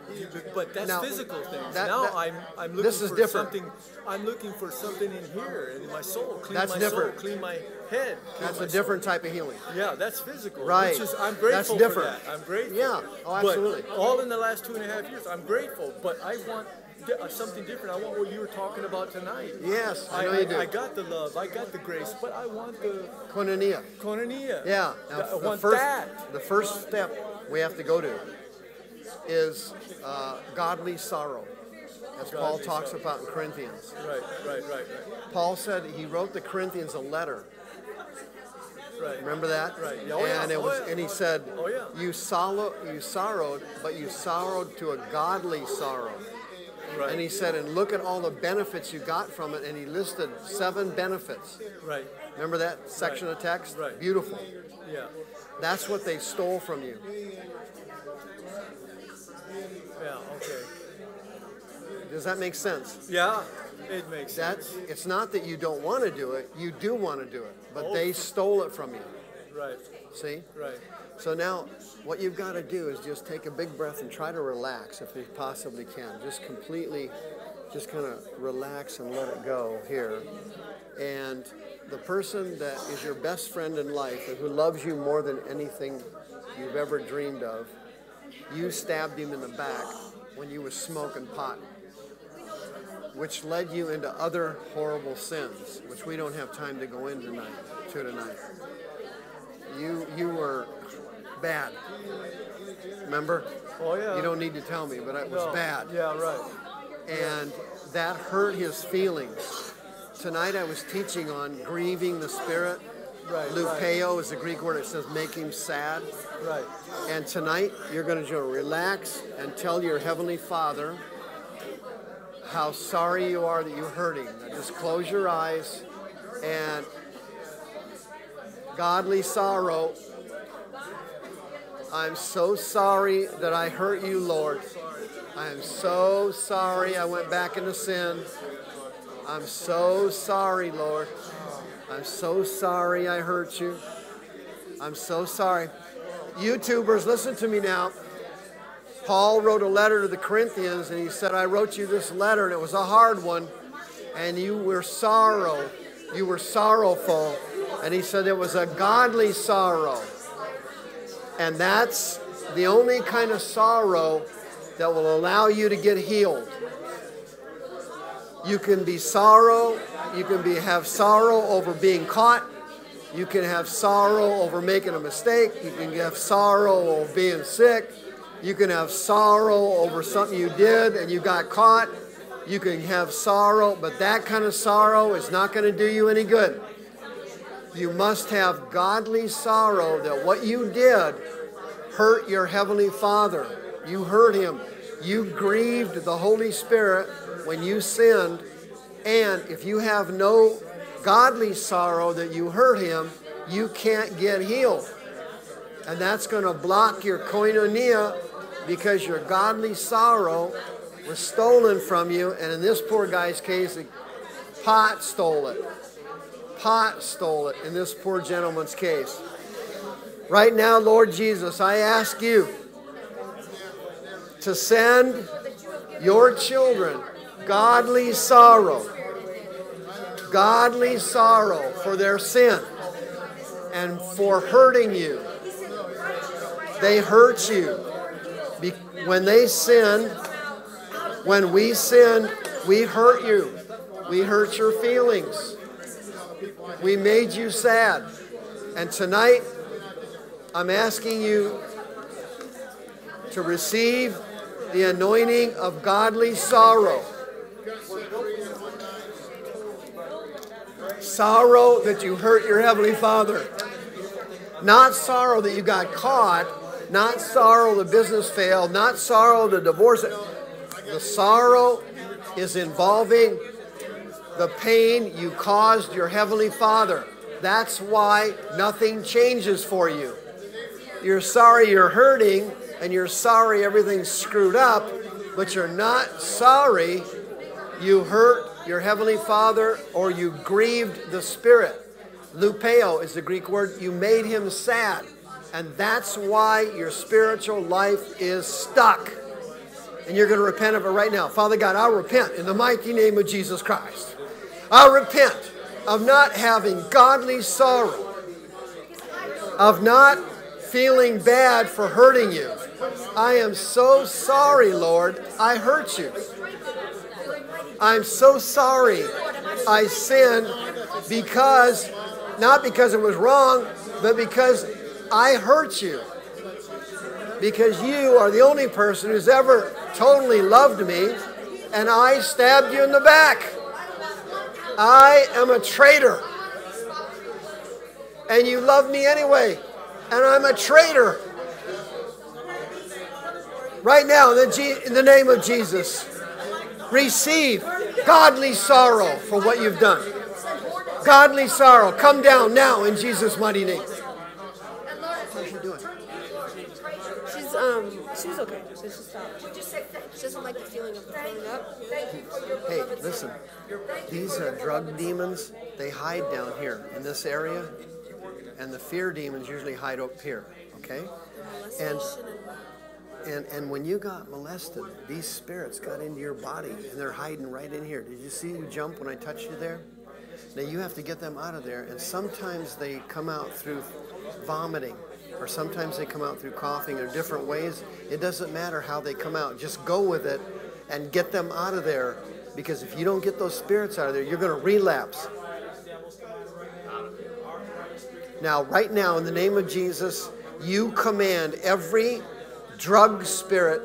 but that's Now, physical things. that- now that- I'm I'm looking this is for different. something. I'm looking for something in here in my soul. Clean That's my different. soul, clean my head. clean That's my a different type of healing. Yeah, that's physical. Right. Which is I'm That's different. for that. I'm grateful. Yeah. Oh, absolutely. But all in the last two and a half years, I'm grateful. But I want something different. I want what you were talking about tonight. Yes, I I, know I, you do. I got the love, I got the grace, but I want the Koinonia. koinonia. Yeah. Now, the first, that. the first step we have to go to is uh, godly sorrow, as Paul talks sorrow. about in Corinthians. Right, right, right, right, Paul said he wrote the Corinthians a letter. right. Remember that? Right. Oh, yeah. And it Oh, was, yeah. and he said, Oh, yeah. "You sorrow, you sorrowed, but you sorrowed to a godly sorrow." Right. And he said, "And look at all the benefits you got from it." And he listed seven benefits. right. Remember that section of text? Right. Beautiful. Yeah. That's what they stole from you. Yeah. Okay. Does that make sense? Yeah. It makes That sense. it's not that you don't want to do it; you do want to do it, but Oh. they stole it from you. Right. See? Right. So now, what you've got to do is just take a big breath and try to relax if you possibly can. Just completely, just kind of relax and let it go here. And the person that is your best friend in life and who loves you more than anything you've ever dreamed of, you stabbed him in the back when you was smoking pot, which led you into other horrible sins, which we don't have time to go into tonight. To tonight you you were bad. Remember? Oh yeah. You don't need to tell me, but it was No. bad. Yeah. Right. And that hurt his feelings. Tonight I was teaching on grieving the spirit Right, Lupeo is the Greek word. It says make him sad. Right. And tonight you're going to relax and tell your heavenly Father how sorry you are that you hurt him. Now just close your eyes and godly sorrow. I'm so sorry that I hurt you, Lord. I am so sorry I went back into sin. I'm so sorry, Lord. I'm so sorry I hurt you. I'm so sorry. YouTubers, listen to me now. Paul wrote a letter to the Corinthians and he said, I wrote you this letter and it was a hard one and you were sorrow. You were sorrowful. And he said it was a godly sorrow. And that's the only kind of sorrow that will allow you to get healed. You can be sorrow, you can be have sorrow over being caught, you can have sorrow over making a mistake, you can have sorrow over being sick, you can have sorrow over something you did and you got caught. You can have sorrow, but that kind of sorrow is not going to do you any good. You must have godly sorrow that what you did hurt your Heavenly Father. You hurt Him. You grieved the Holy Spirit when you sinned. And if you have no godly sorrow that you hurt Him, you can't get healed. And that's going to block your koinonia because your godly sorrow was stolen from you. And in this poor guy's case, the pot stole it. Pot stole it in this poor gentleman's case. Right now, Lord Jesus, I ask you to send your children godly sorrow, godly sorrow for their sin and for hurting you. They hurt you. When they sin, when we sin, we hurt you. We hurt your feelings. We made you sad. And tonight, I'm asking you to receive the anointing of godly sorrow. Sorrow that you hurt your Heavenly Father. Not sorrow that you got caught, not sorrow the business failed, not sorrow the divorce. The sorrow is involving the pain you caused your Heavenly Father. That's why nothing changes for you. You're sorry you're hurting and you're sorry everything's screwed up, but you're not sorry you hurt your Heavenly Father or you grieved the Spirit. Lupeo is the Greek word. You made him sad. And that's why your spiritual life is stuck. And you're going to repent of it right now. Father God, I repent in the mighty name of Jesus Christ. I repent of not having godly sorrow, of not feeling bad for hurting you. I am so sorry, Lord, I hurt you. I'm so sorry I sinned because, not because it was wrong, but because I hurt you. Because you are the only person who's ever totally loved me, and I stabbed you in the back. I am a traitor. And you love me anyway, and I'm a traitor. Right now, in the, G- in the name of Jesus, receive godly sorrow for what you've done. Godly sorrow. Come down now in Jesus' mighty name. How's she doing? She's um she's okay. She stopped. She doesn't like the feeling of throwing up. Thank you for your Hey, listen. These are drug demons. They hide down here in this area, and the fear demons usually hide up here. Okay, and and and when you got molested, these spirits got into your body, and they're hiding right in here. Did you see you jump when I touched you there? Now you have to get them out of there, and sometimes they come out through vomiting, or sometimes they come out through coughing, or different ways. It doesn't matter how they come out. Just go with it, and get them out of there. Because if you don't get those spirits out of there, you're going to relapse. Now, right now, in the name of Jesus, you command every drug spirit,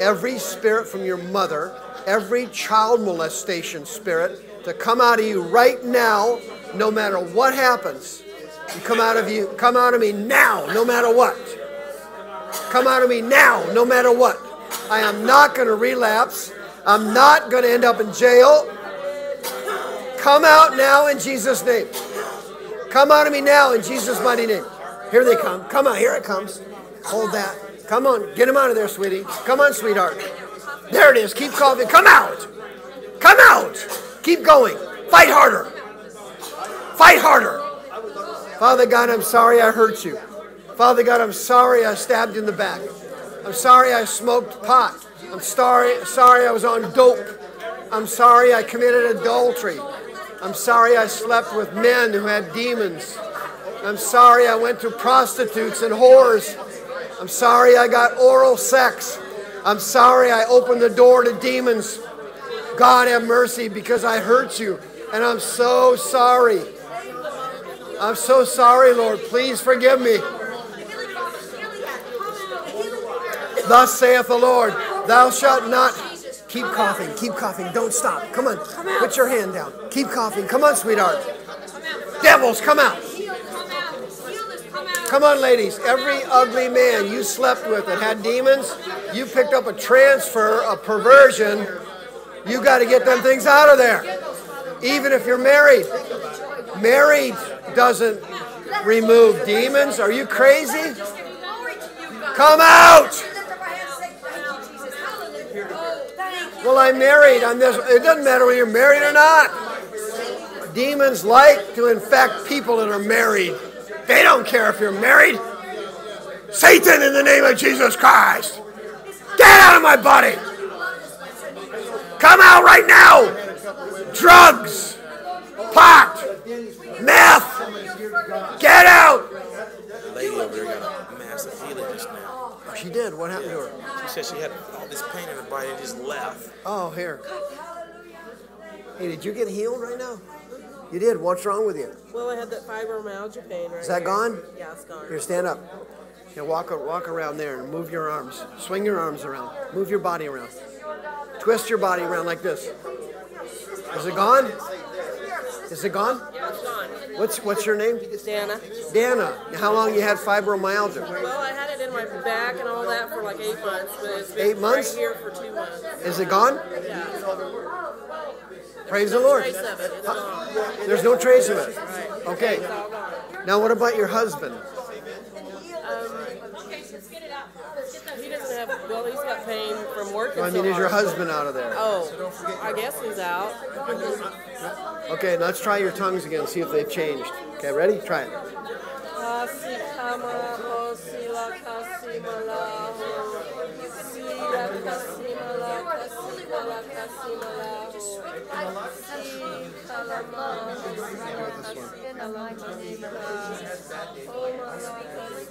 every spirit from your mother, every child molestation spirit to come out of you right now, no matter what happens. You come out of you, come out of me now, no matter what. Come out of me now, no matter what. I am not going to relapse. I'm not going to end up in jail. Come out now in Jesus' name. Come out of me now in Jesus' mighty name. Here they come. Come on, here it comes. Hold that. Come on, get him out of there, sweetie. Come on, sweetheart. There it is. Keep coughing. Come out. Come out. Keep going. Fight harder. Fight harder. Father God, I'm sorry I hurt you. Father God, I'm sorry I stabbed you in the back. I'm sorry I smoked pot. I'm sorry, sorry I was on dope. I'm sorry I committed adultery. I'm sorry I slept with men who had demons. I'm sorry I went to prostitutes and whores. I'm sorry I got oral sex. I'm sorry I opened the door to demons. God have mercy because I hurt you. And I'm so sorry. I'm so sorry, Lord. Please forgive me. Thus saith the Lord, Thou shalt not keep coughing, keep coughing, don't stop. Come on, put your hand down. Keep coughing. Come on, sweetheart. Devils, come out. Come on, ladies. Every ugly man you slept with that had demons, you picked up a transfer, a perversion. You got to get them things out of there. Even if you're married. Married doesn't remove demons. Are you crazy? Come out! Well, I'm married. I'm this. It doesn't matter whether you're married or not. Demons like to infect people that are married. They don't care if you're married. Satan, in the name of Jesus Christ, get out of my body. Come out right now. Drugs, pot, meth. Get out. Lady over got a massive healing just now. Oh, she did. What happened to her? She said she had all this pain in her body and just left. Oh, here. Hey, did you get healed right now? You did. What's wrong with you? Well, I had that fibromyalgia pain right Is that here. gone? Yeah, it's gone. Here, stand up. Here, walk, walk around there and move your arms. Swing your arms around. Move your body around. Twist your body around like this. Is it gone? Is it gone? Yeah, it's gone. What's what's your name? Dana. Dana. How long you had fibromyalgia? Well, I had it in my back and all that for like eight months, but it's been Eight months? right here for two months. Is it gone? Yeah. Praise the Lord. Trace of it. It's uh, gone. There's no trace of it. Okay. All gone. Now what about your husband? He doesn't have. Well, he's got pain from working. I mean, so is your husband out of there? Oh, I guess he's out. Okay, let's try your tongues again. See if they've changed. Okay, ready? Try it.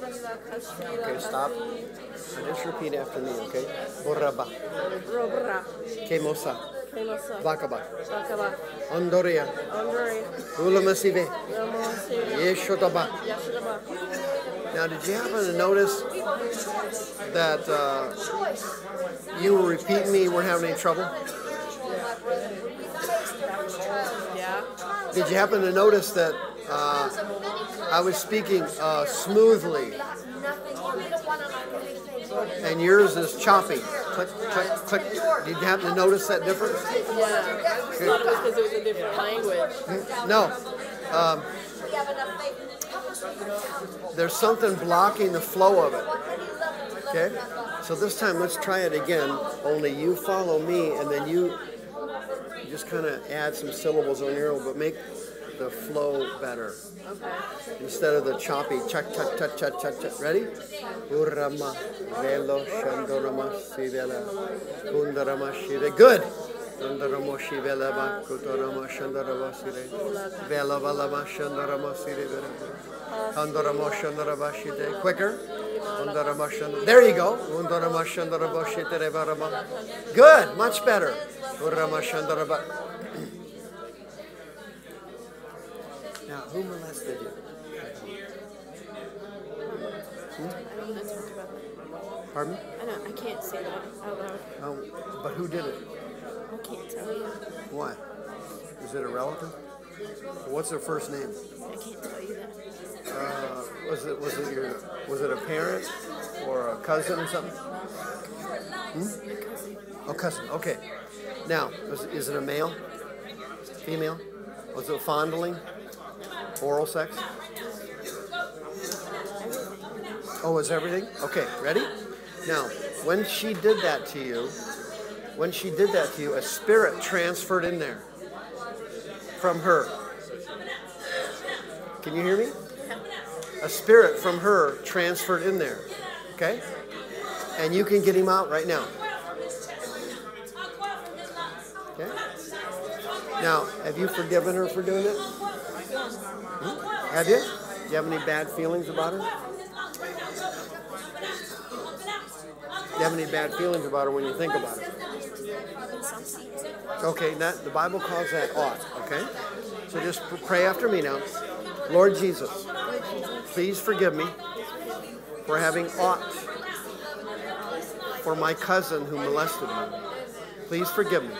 Okay, stop. And just repeat after me, okay? Boraba, Robra Kemosa, Kemosa. Bakaba, Bakaba Andoria, Andre Ulamasive, Yeshotaba. Yashidaba Now, did you happen to notice that uh, you were repeating me, you weren't having any trouble? Yeah. Did you happen to notice that uh, I was speaking uh, smoothly and yours is choppy? Click, click, click. Did you happen to notice that difference? Yeah I just thought it was because it was a different language No. Um, there's something blocking the flow of it. Okay? So this time, let's try it again. Only you follow me, and then you just kind of add some syllables on your own, but make the flow better. Instead of the choppy chak chak chak chak chak chak. Ready? Urama velo shandorama sivela kundarama shive. Good. Kundarama shivela ba kutorama shandarama sire. Vela valama shandarama sire. Kandarama shandarama shide. Quicker. There you go. Good. Much better. Urama shandarama. Now, who molested you? Hmm? Pardon? I know, I can't say that out loud. Oh, but who did it? I can't tell you. Why? Is it a relative? What's their first name? I can't tell you that. Uh, was it was it your was it a parent or a cousin or something? Hmm? Oh, cousin. Okay. Now, is, is it a male? Female? Was it fondling? Oral sex? Oh, was everything? Okay, ready? Now, when she did that to you, when she did that to you, a spirit transferred in there from her. Can you hear me? A spirit from her transferred in there. Okay? And you can get him out right now. Okay? Now, have you forgiven her for doing it? Have you? Do you have any bad feelings about her? Do you have any bad feelings about her when you think about it? Okay, that the Bible calls that ought. Okay, so just pray after me now. Lord Jesus, please forgive me for having ought for my cousin who molested me. Please forgive me,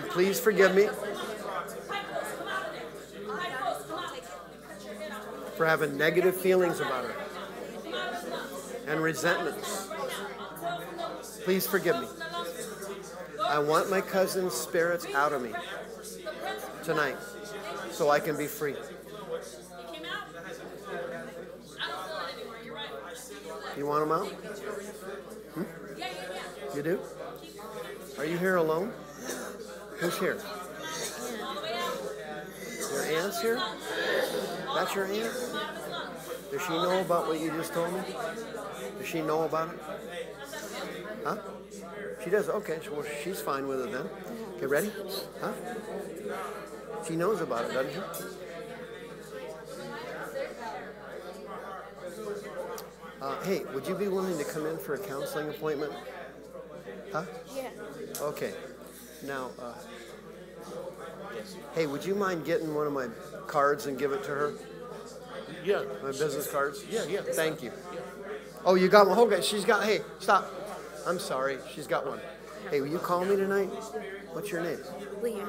and please forgive me for having negative feelings about her and resentments. Please forgive me. I want my cousin's spirits out of me tonight so I can be free. You want them out? Hmm? You do? Are you here alone? Who's here? Your aunt's here? That's your aunt? Does she know about what you just told me? Does she know about it? Huh? She does. Okay, well, she's fine with it then. Okay, ready? Huh? She knows about it, doesn't she? Uh, hey, would you be willing to come in for a counseling appointment? Huh? Yeah. Okay. Now, uh, hey, would you mind getting one of my cards and give it to her? Yeah. My business cards? Yeah, yeah. Thank you. Oh, you got one? Okay, she's got, hey, stop. I'm sorry, she's got one. Hey, will you call me tonight? What's your name? Leah.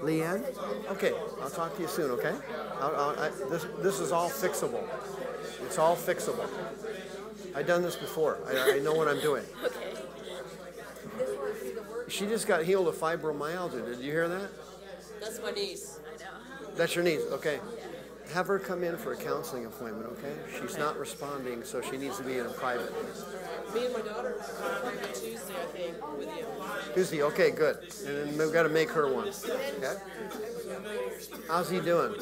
Leanne? Okay, I'll talk to you soon, okay? I'll, I'll, I, this, this is all fixable. It's all fixable. I've done this before. I, I know what I'm doing. Okay. She just got healed of fibromyalgia. Did you hear that? That's my niece. That's your niece, okay. Have her come in for a counseling appointment, okay? She's not responding, so she needs to be in a private. Me and my daughter are Tuesday, I think, with you. Tuesday, okay, good. And then we've got to make her one. Okay? How's he doing?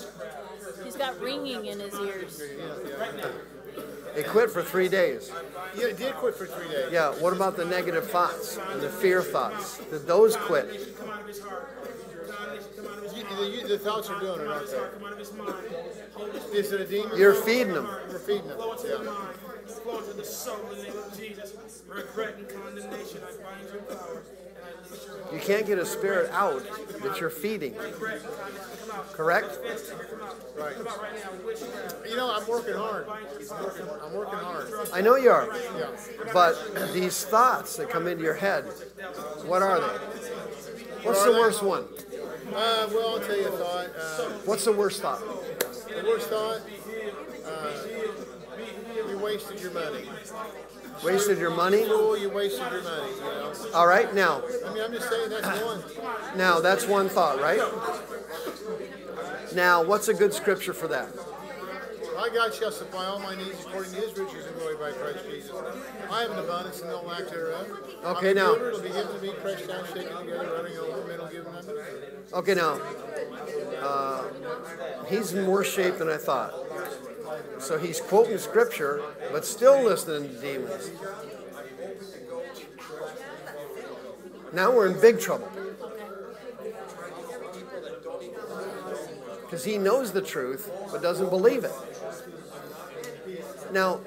He's got ringing in his ears. He quit for three days. Yeah, it did quit for three days. Yeah, what about the negative thoughts and the fear thoughts? Did those quit? You, the, the thoughts are doing it, aren't they? Is it a demon? You're feeding them. You're feeding them. Yeah. You can't get a spirit out that you're feeding. Correct? Right. You know, I'm working hard. I'm working, hard. I know you are. Yeah. But these thoughts that come into your head, what are they? What's the worst one? Uh, well, I'll tell you a thought. Uh, What's the worst thought? the worst thought, uh, you wasted your money. Wasted your money? School, you wasted your money, you know. All right, now, I mean, I'm just saying that's one. now that's one thought, right? Now, what's a good scripture for that? My God shall supply all my needs according to his riches and glory by Christ Jesus. I have an abundance and no lack thereof. Okay, now- It'll be given to me, pressed down, shaken together, running over, men will give them. Okay, now, uh, he's in worse shape than I thought. So he's quoting scripture, but still listening to demons. Now we're in big trouble. Because he knows the truth, but doesn't believe it. Now,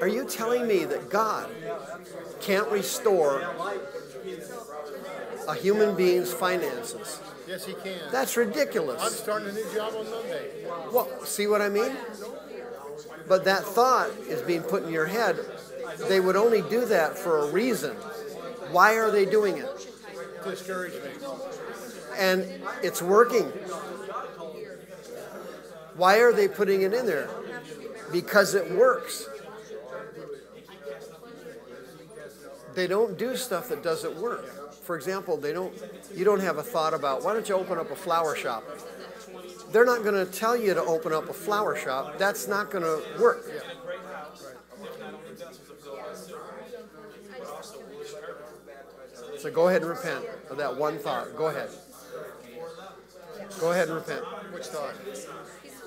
are you telling me that God can't restore a human being's finances? Yes, he can. That's ridiculous. I'm starting a new job on Monday. Well, see what I mean? But that thought is being put in your head. They would only do that for a reason. Why are they doing it? Discourage me. And it's working. Why are they putting it in there? Because it works. They don't do stuff that doesn't work. For example, they don't you don't have a thought about why don't you open up a flower shop? They're not going to tell you to open up a flower shop. That's not going to work. So go ahead and repent of that one thought. Go ahead. Go ahead and repent. Which thought?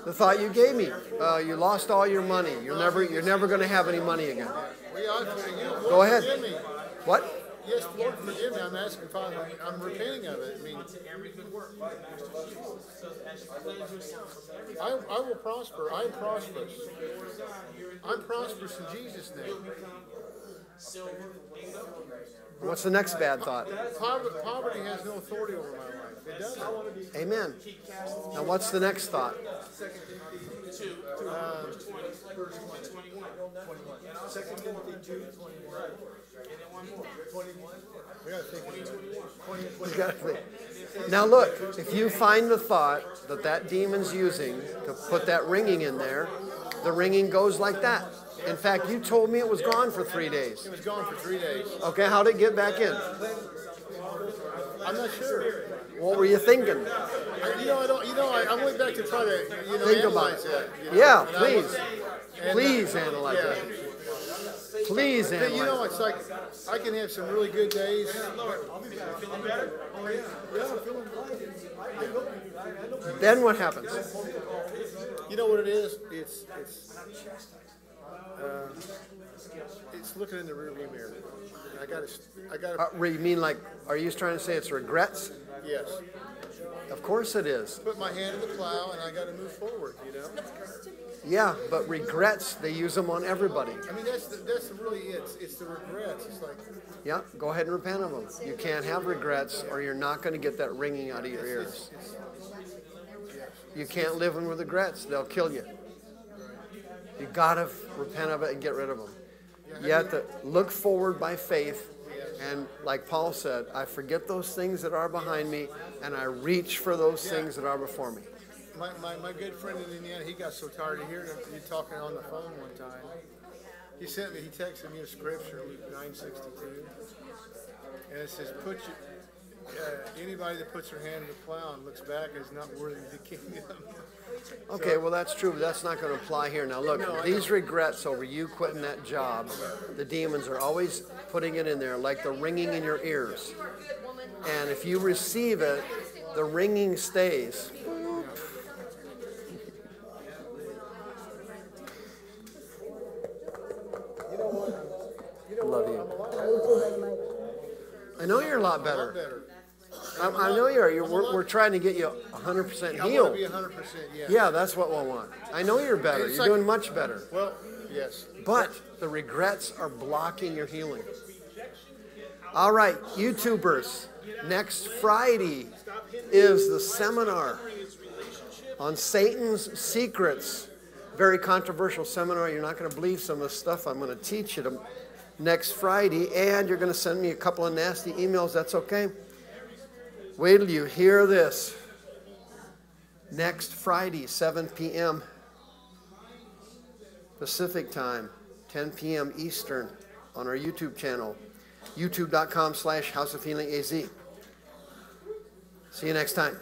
The thought you gave me. Uh, you lost all your money. You're never you're never going to have any money again. Well, yeah, I forgive you. Lord, Go ahead. What? Yes, Lord, forgive me. I'm asking Father. I'm repenting of it. I mean, I, I will prosper. I'm prosperous. I'm prosperous in Jesus' name. What's the next bad thought? Poverty, poverty has no authority over my life. It doesn't. Amen. Now what's the next thought? Uh, we gotta think You gotta think. Now look, if you find the thought that that demon's using to put that ringing in there, the ringing goes like that. In fact, you told me it was gone for three days. It was gone for three days. Okay, how did it get back in? I'm not sure. What were you thinking? I, you know, I don't. You know, I, I went back to try to you know Think about it. that. you know, Yeah, please. uh, Please analyze yeah. that. Please But analyze you know, it. it's like I can have some really good days. Feeling better? Oh yeah. Yeah, I'm feeling Then what happens? You know what it is? It's it's uh, it's looking in the rearview mirror. I got to I got Uh, to re- you mean like, are you trying to say it's regrets? yes. Of course it is. Put my hand in the plow and I got to move forward. You know. Yeah, but regrets, they use them on everybody. I mean that's the, that's really it. It's, it's the regrets. It's like Yeah, go ahead and repent of them. You can't have regrets or you're not going to get that ringing out of your ears. You can't live in with regrets, they'll kill you. You got to repent of it and get rid of them. You have to look forward by faith. And like Paul said, I forget those things that are behind me and I reach for those things that are before me. My, my, my good friend in Indiana. He got so tired of hearing you talking on the phone one time. He sent me. He texted me a scripture, Luke nine sixty two, and it says, "Put your, uh, anybody that puts their hand to the plow and looks back is not worthy of the kingdom." Okay, well, that's true, but that's not going to apply here. Now, look, No, these regrets over you quitting that job, the demons are always putting it in there, like the ringing in your ears. And if you receive it, the ringing stays. I love you. I know you're a lot better. I, I know you are. You're, we're, we're trying to get you 100% I healed. want to be hundred percent. Yeah. Yeah, that's what we'll want. I know you're better. You're doing much better. Well, yes. But the regrets are blocking your healing. All right, YouTubers, next Friday is the seminar on Satan's secrets. Very controversial seminar. You're not going to believe some of the stuff I'm going to teach you next Friday, and you're going to send me a couple of nasty emails. That's okay. Wait till you hear this. Next Friday, 7 p.m. Pacific time, 10 p.m. Eastern on our YouTube channel, youtube.com slash House of Healing AZ. See you next time.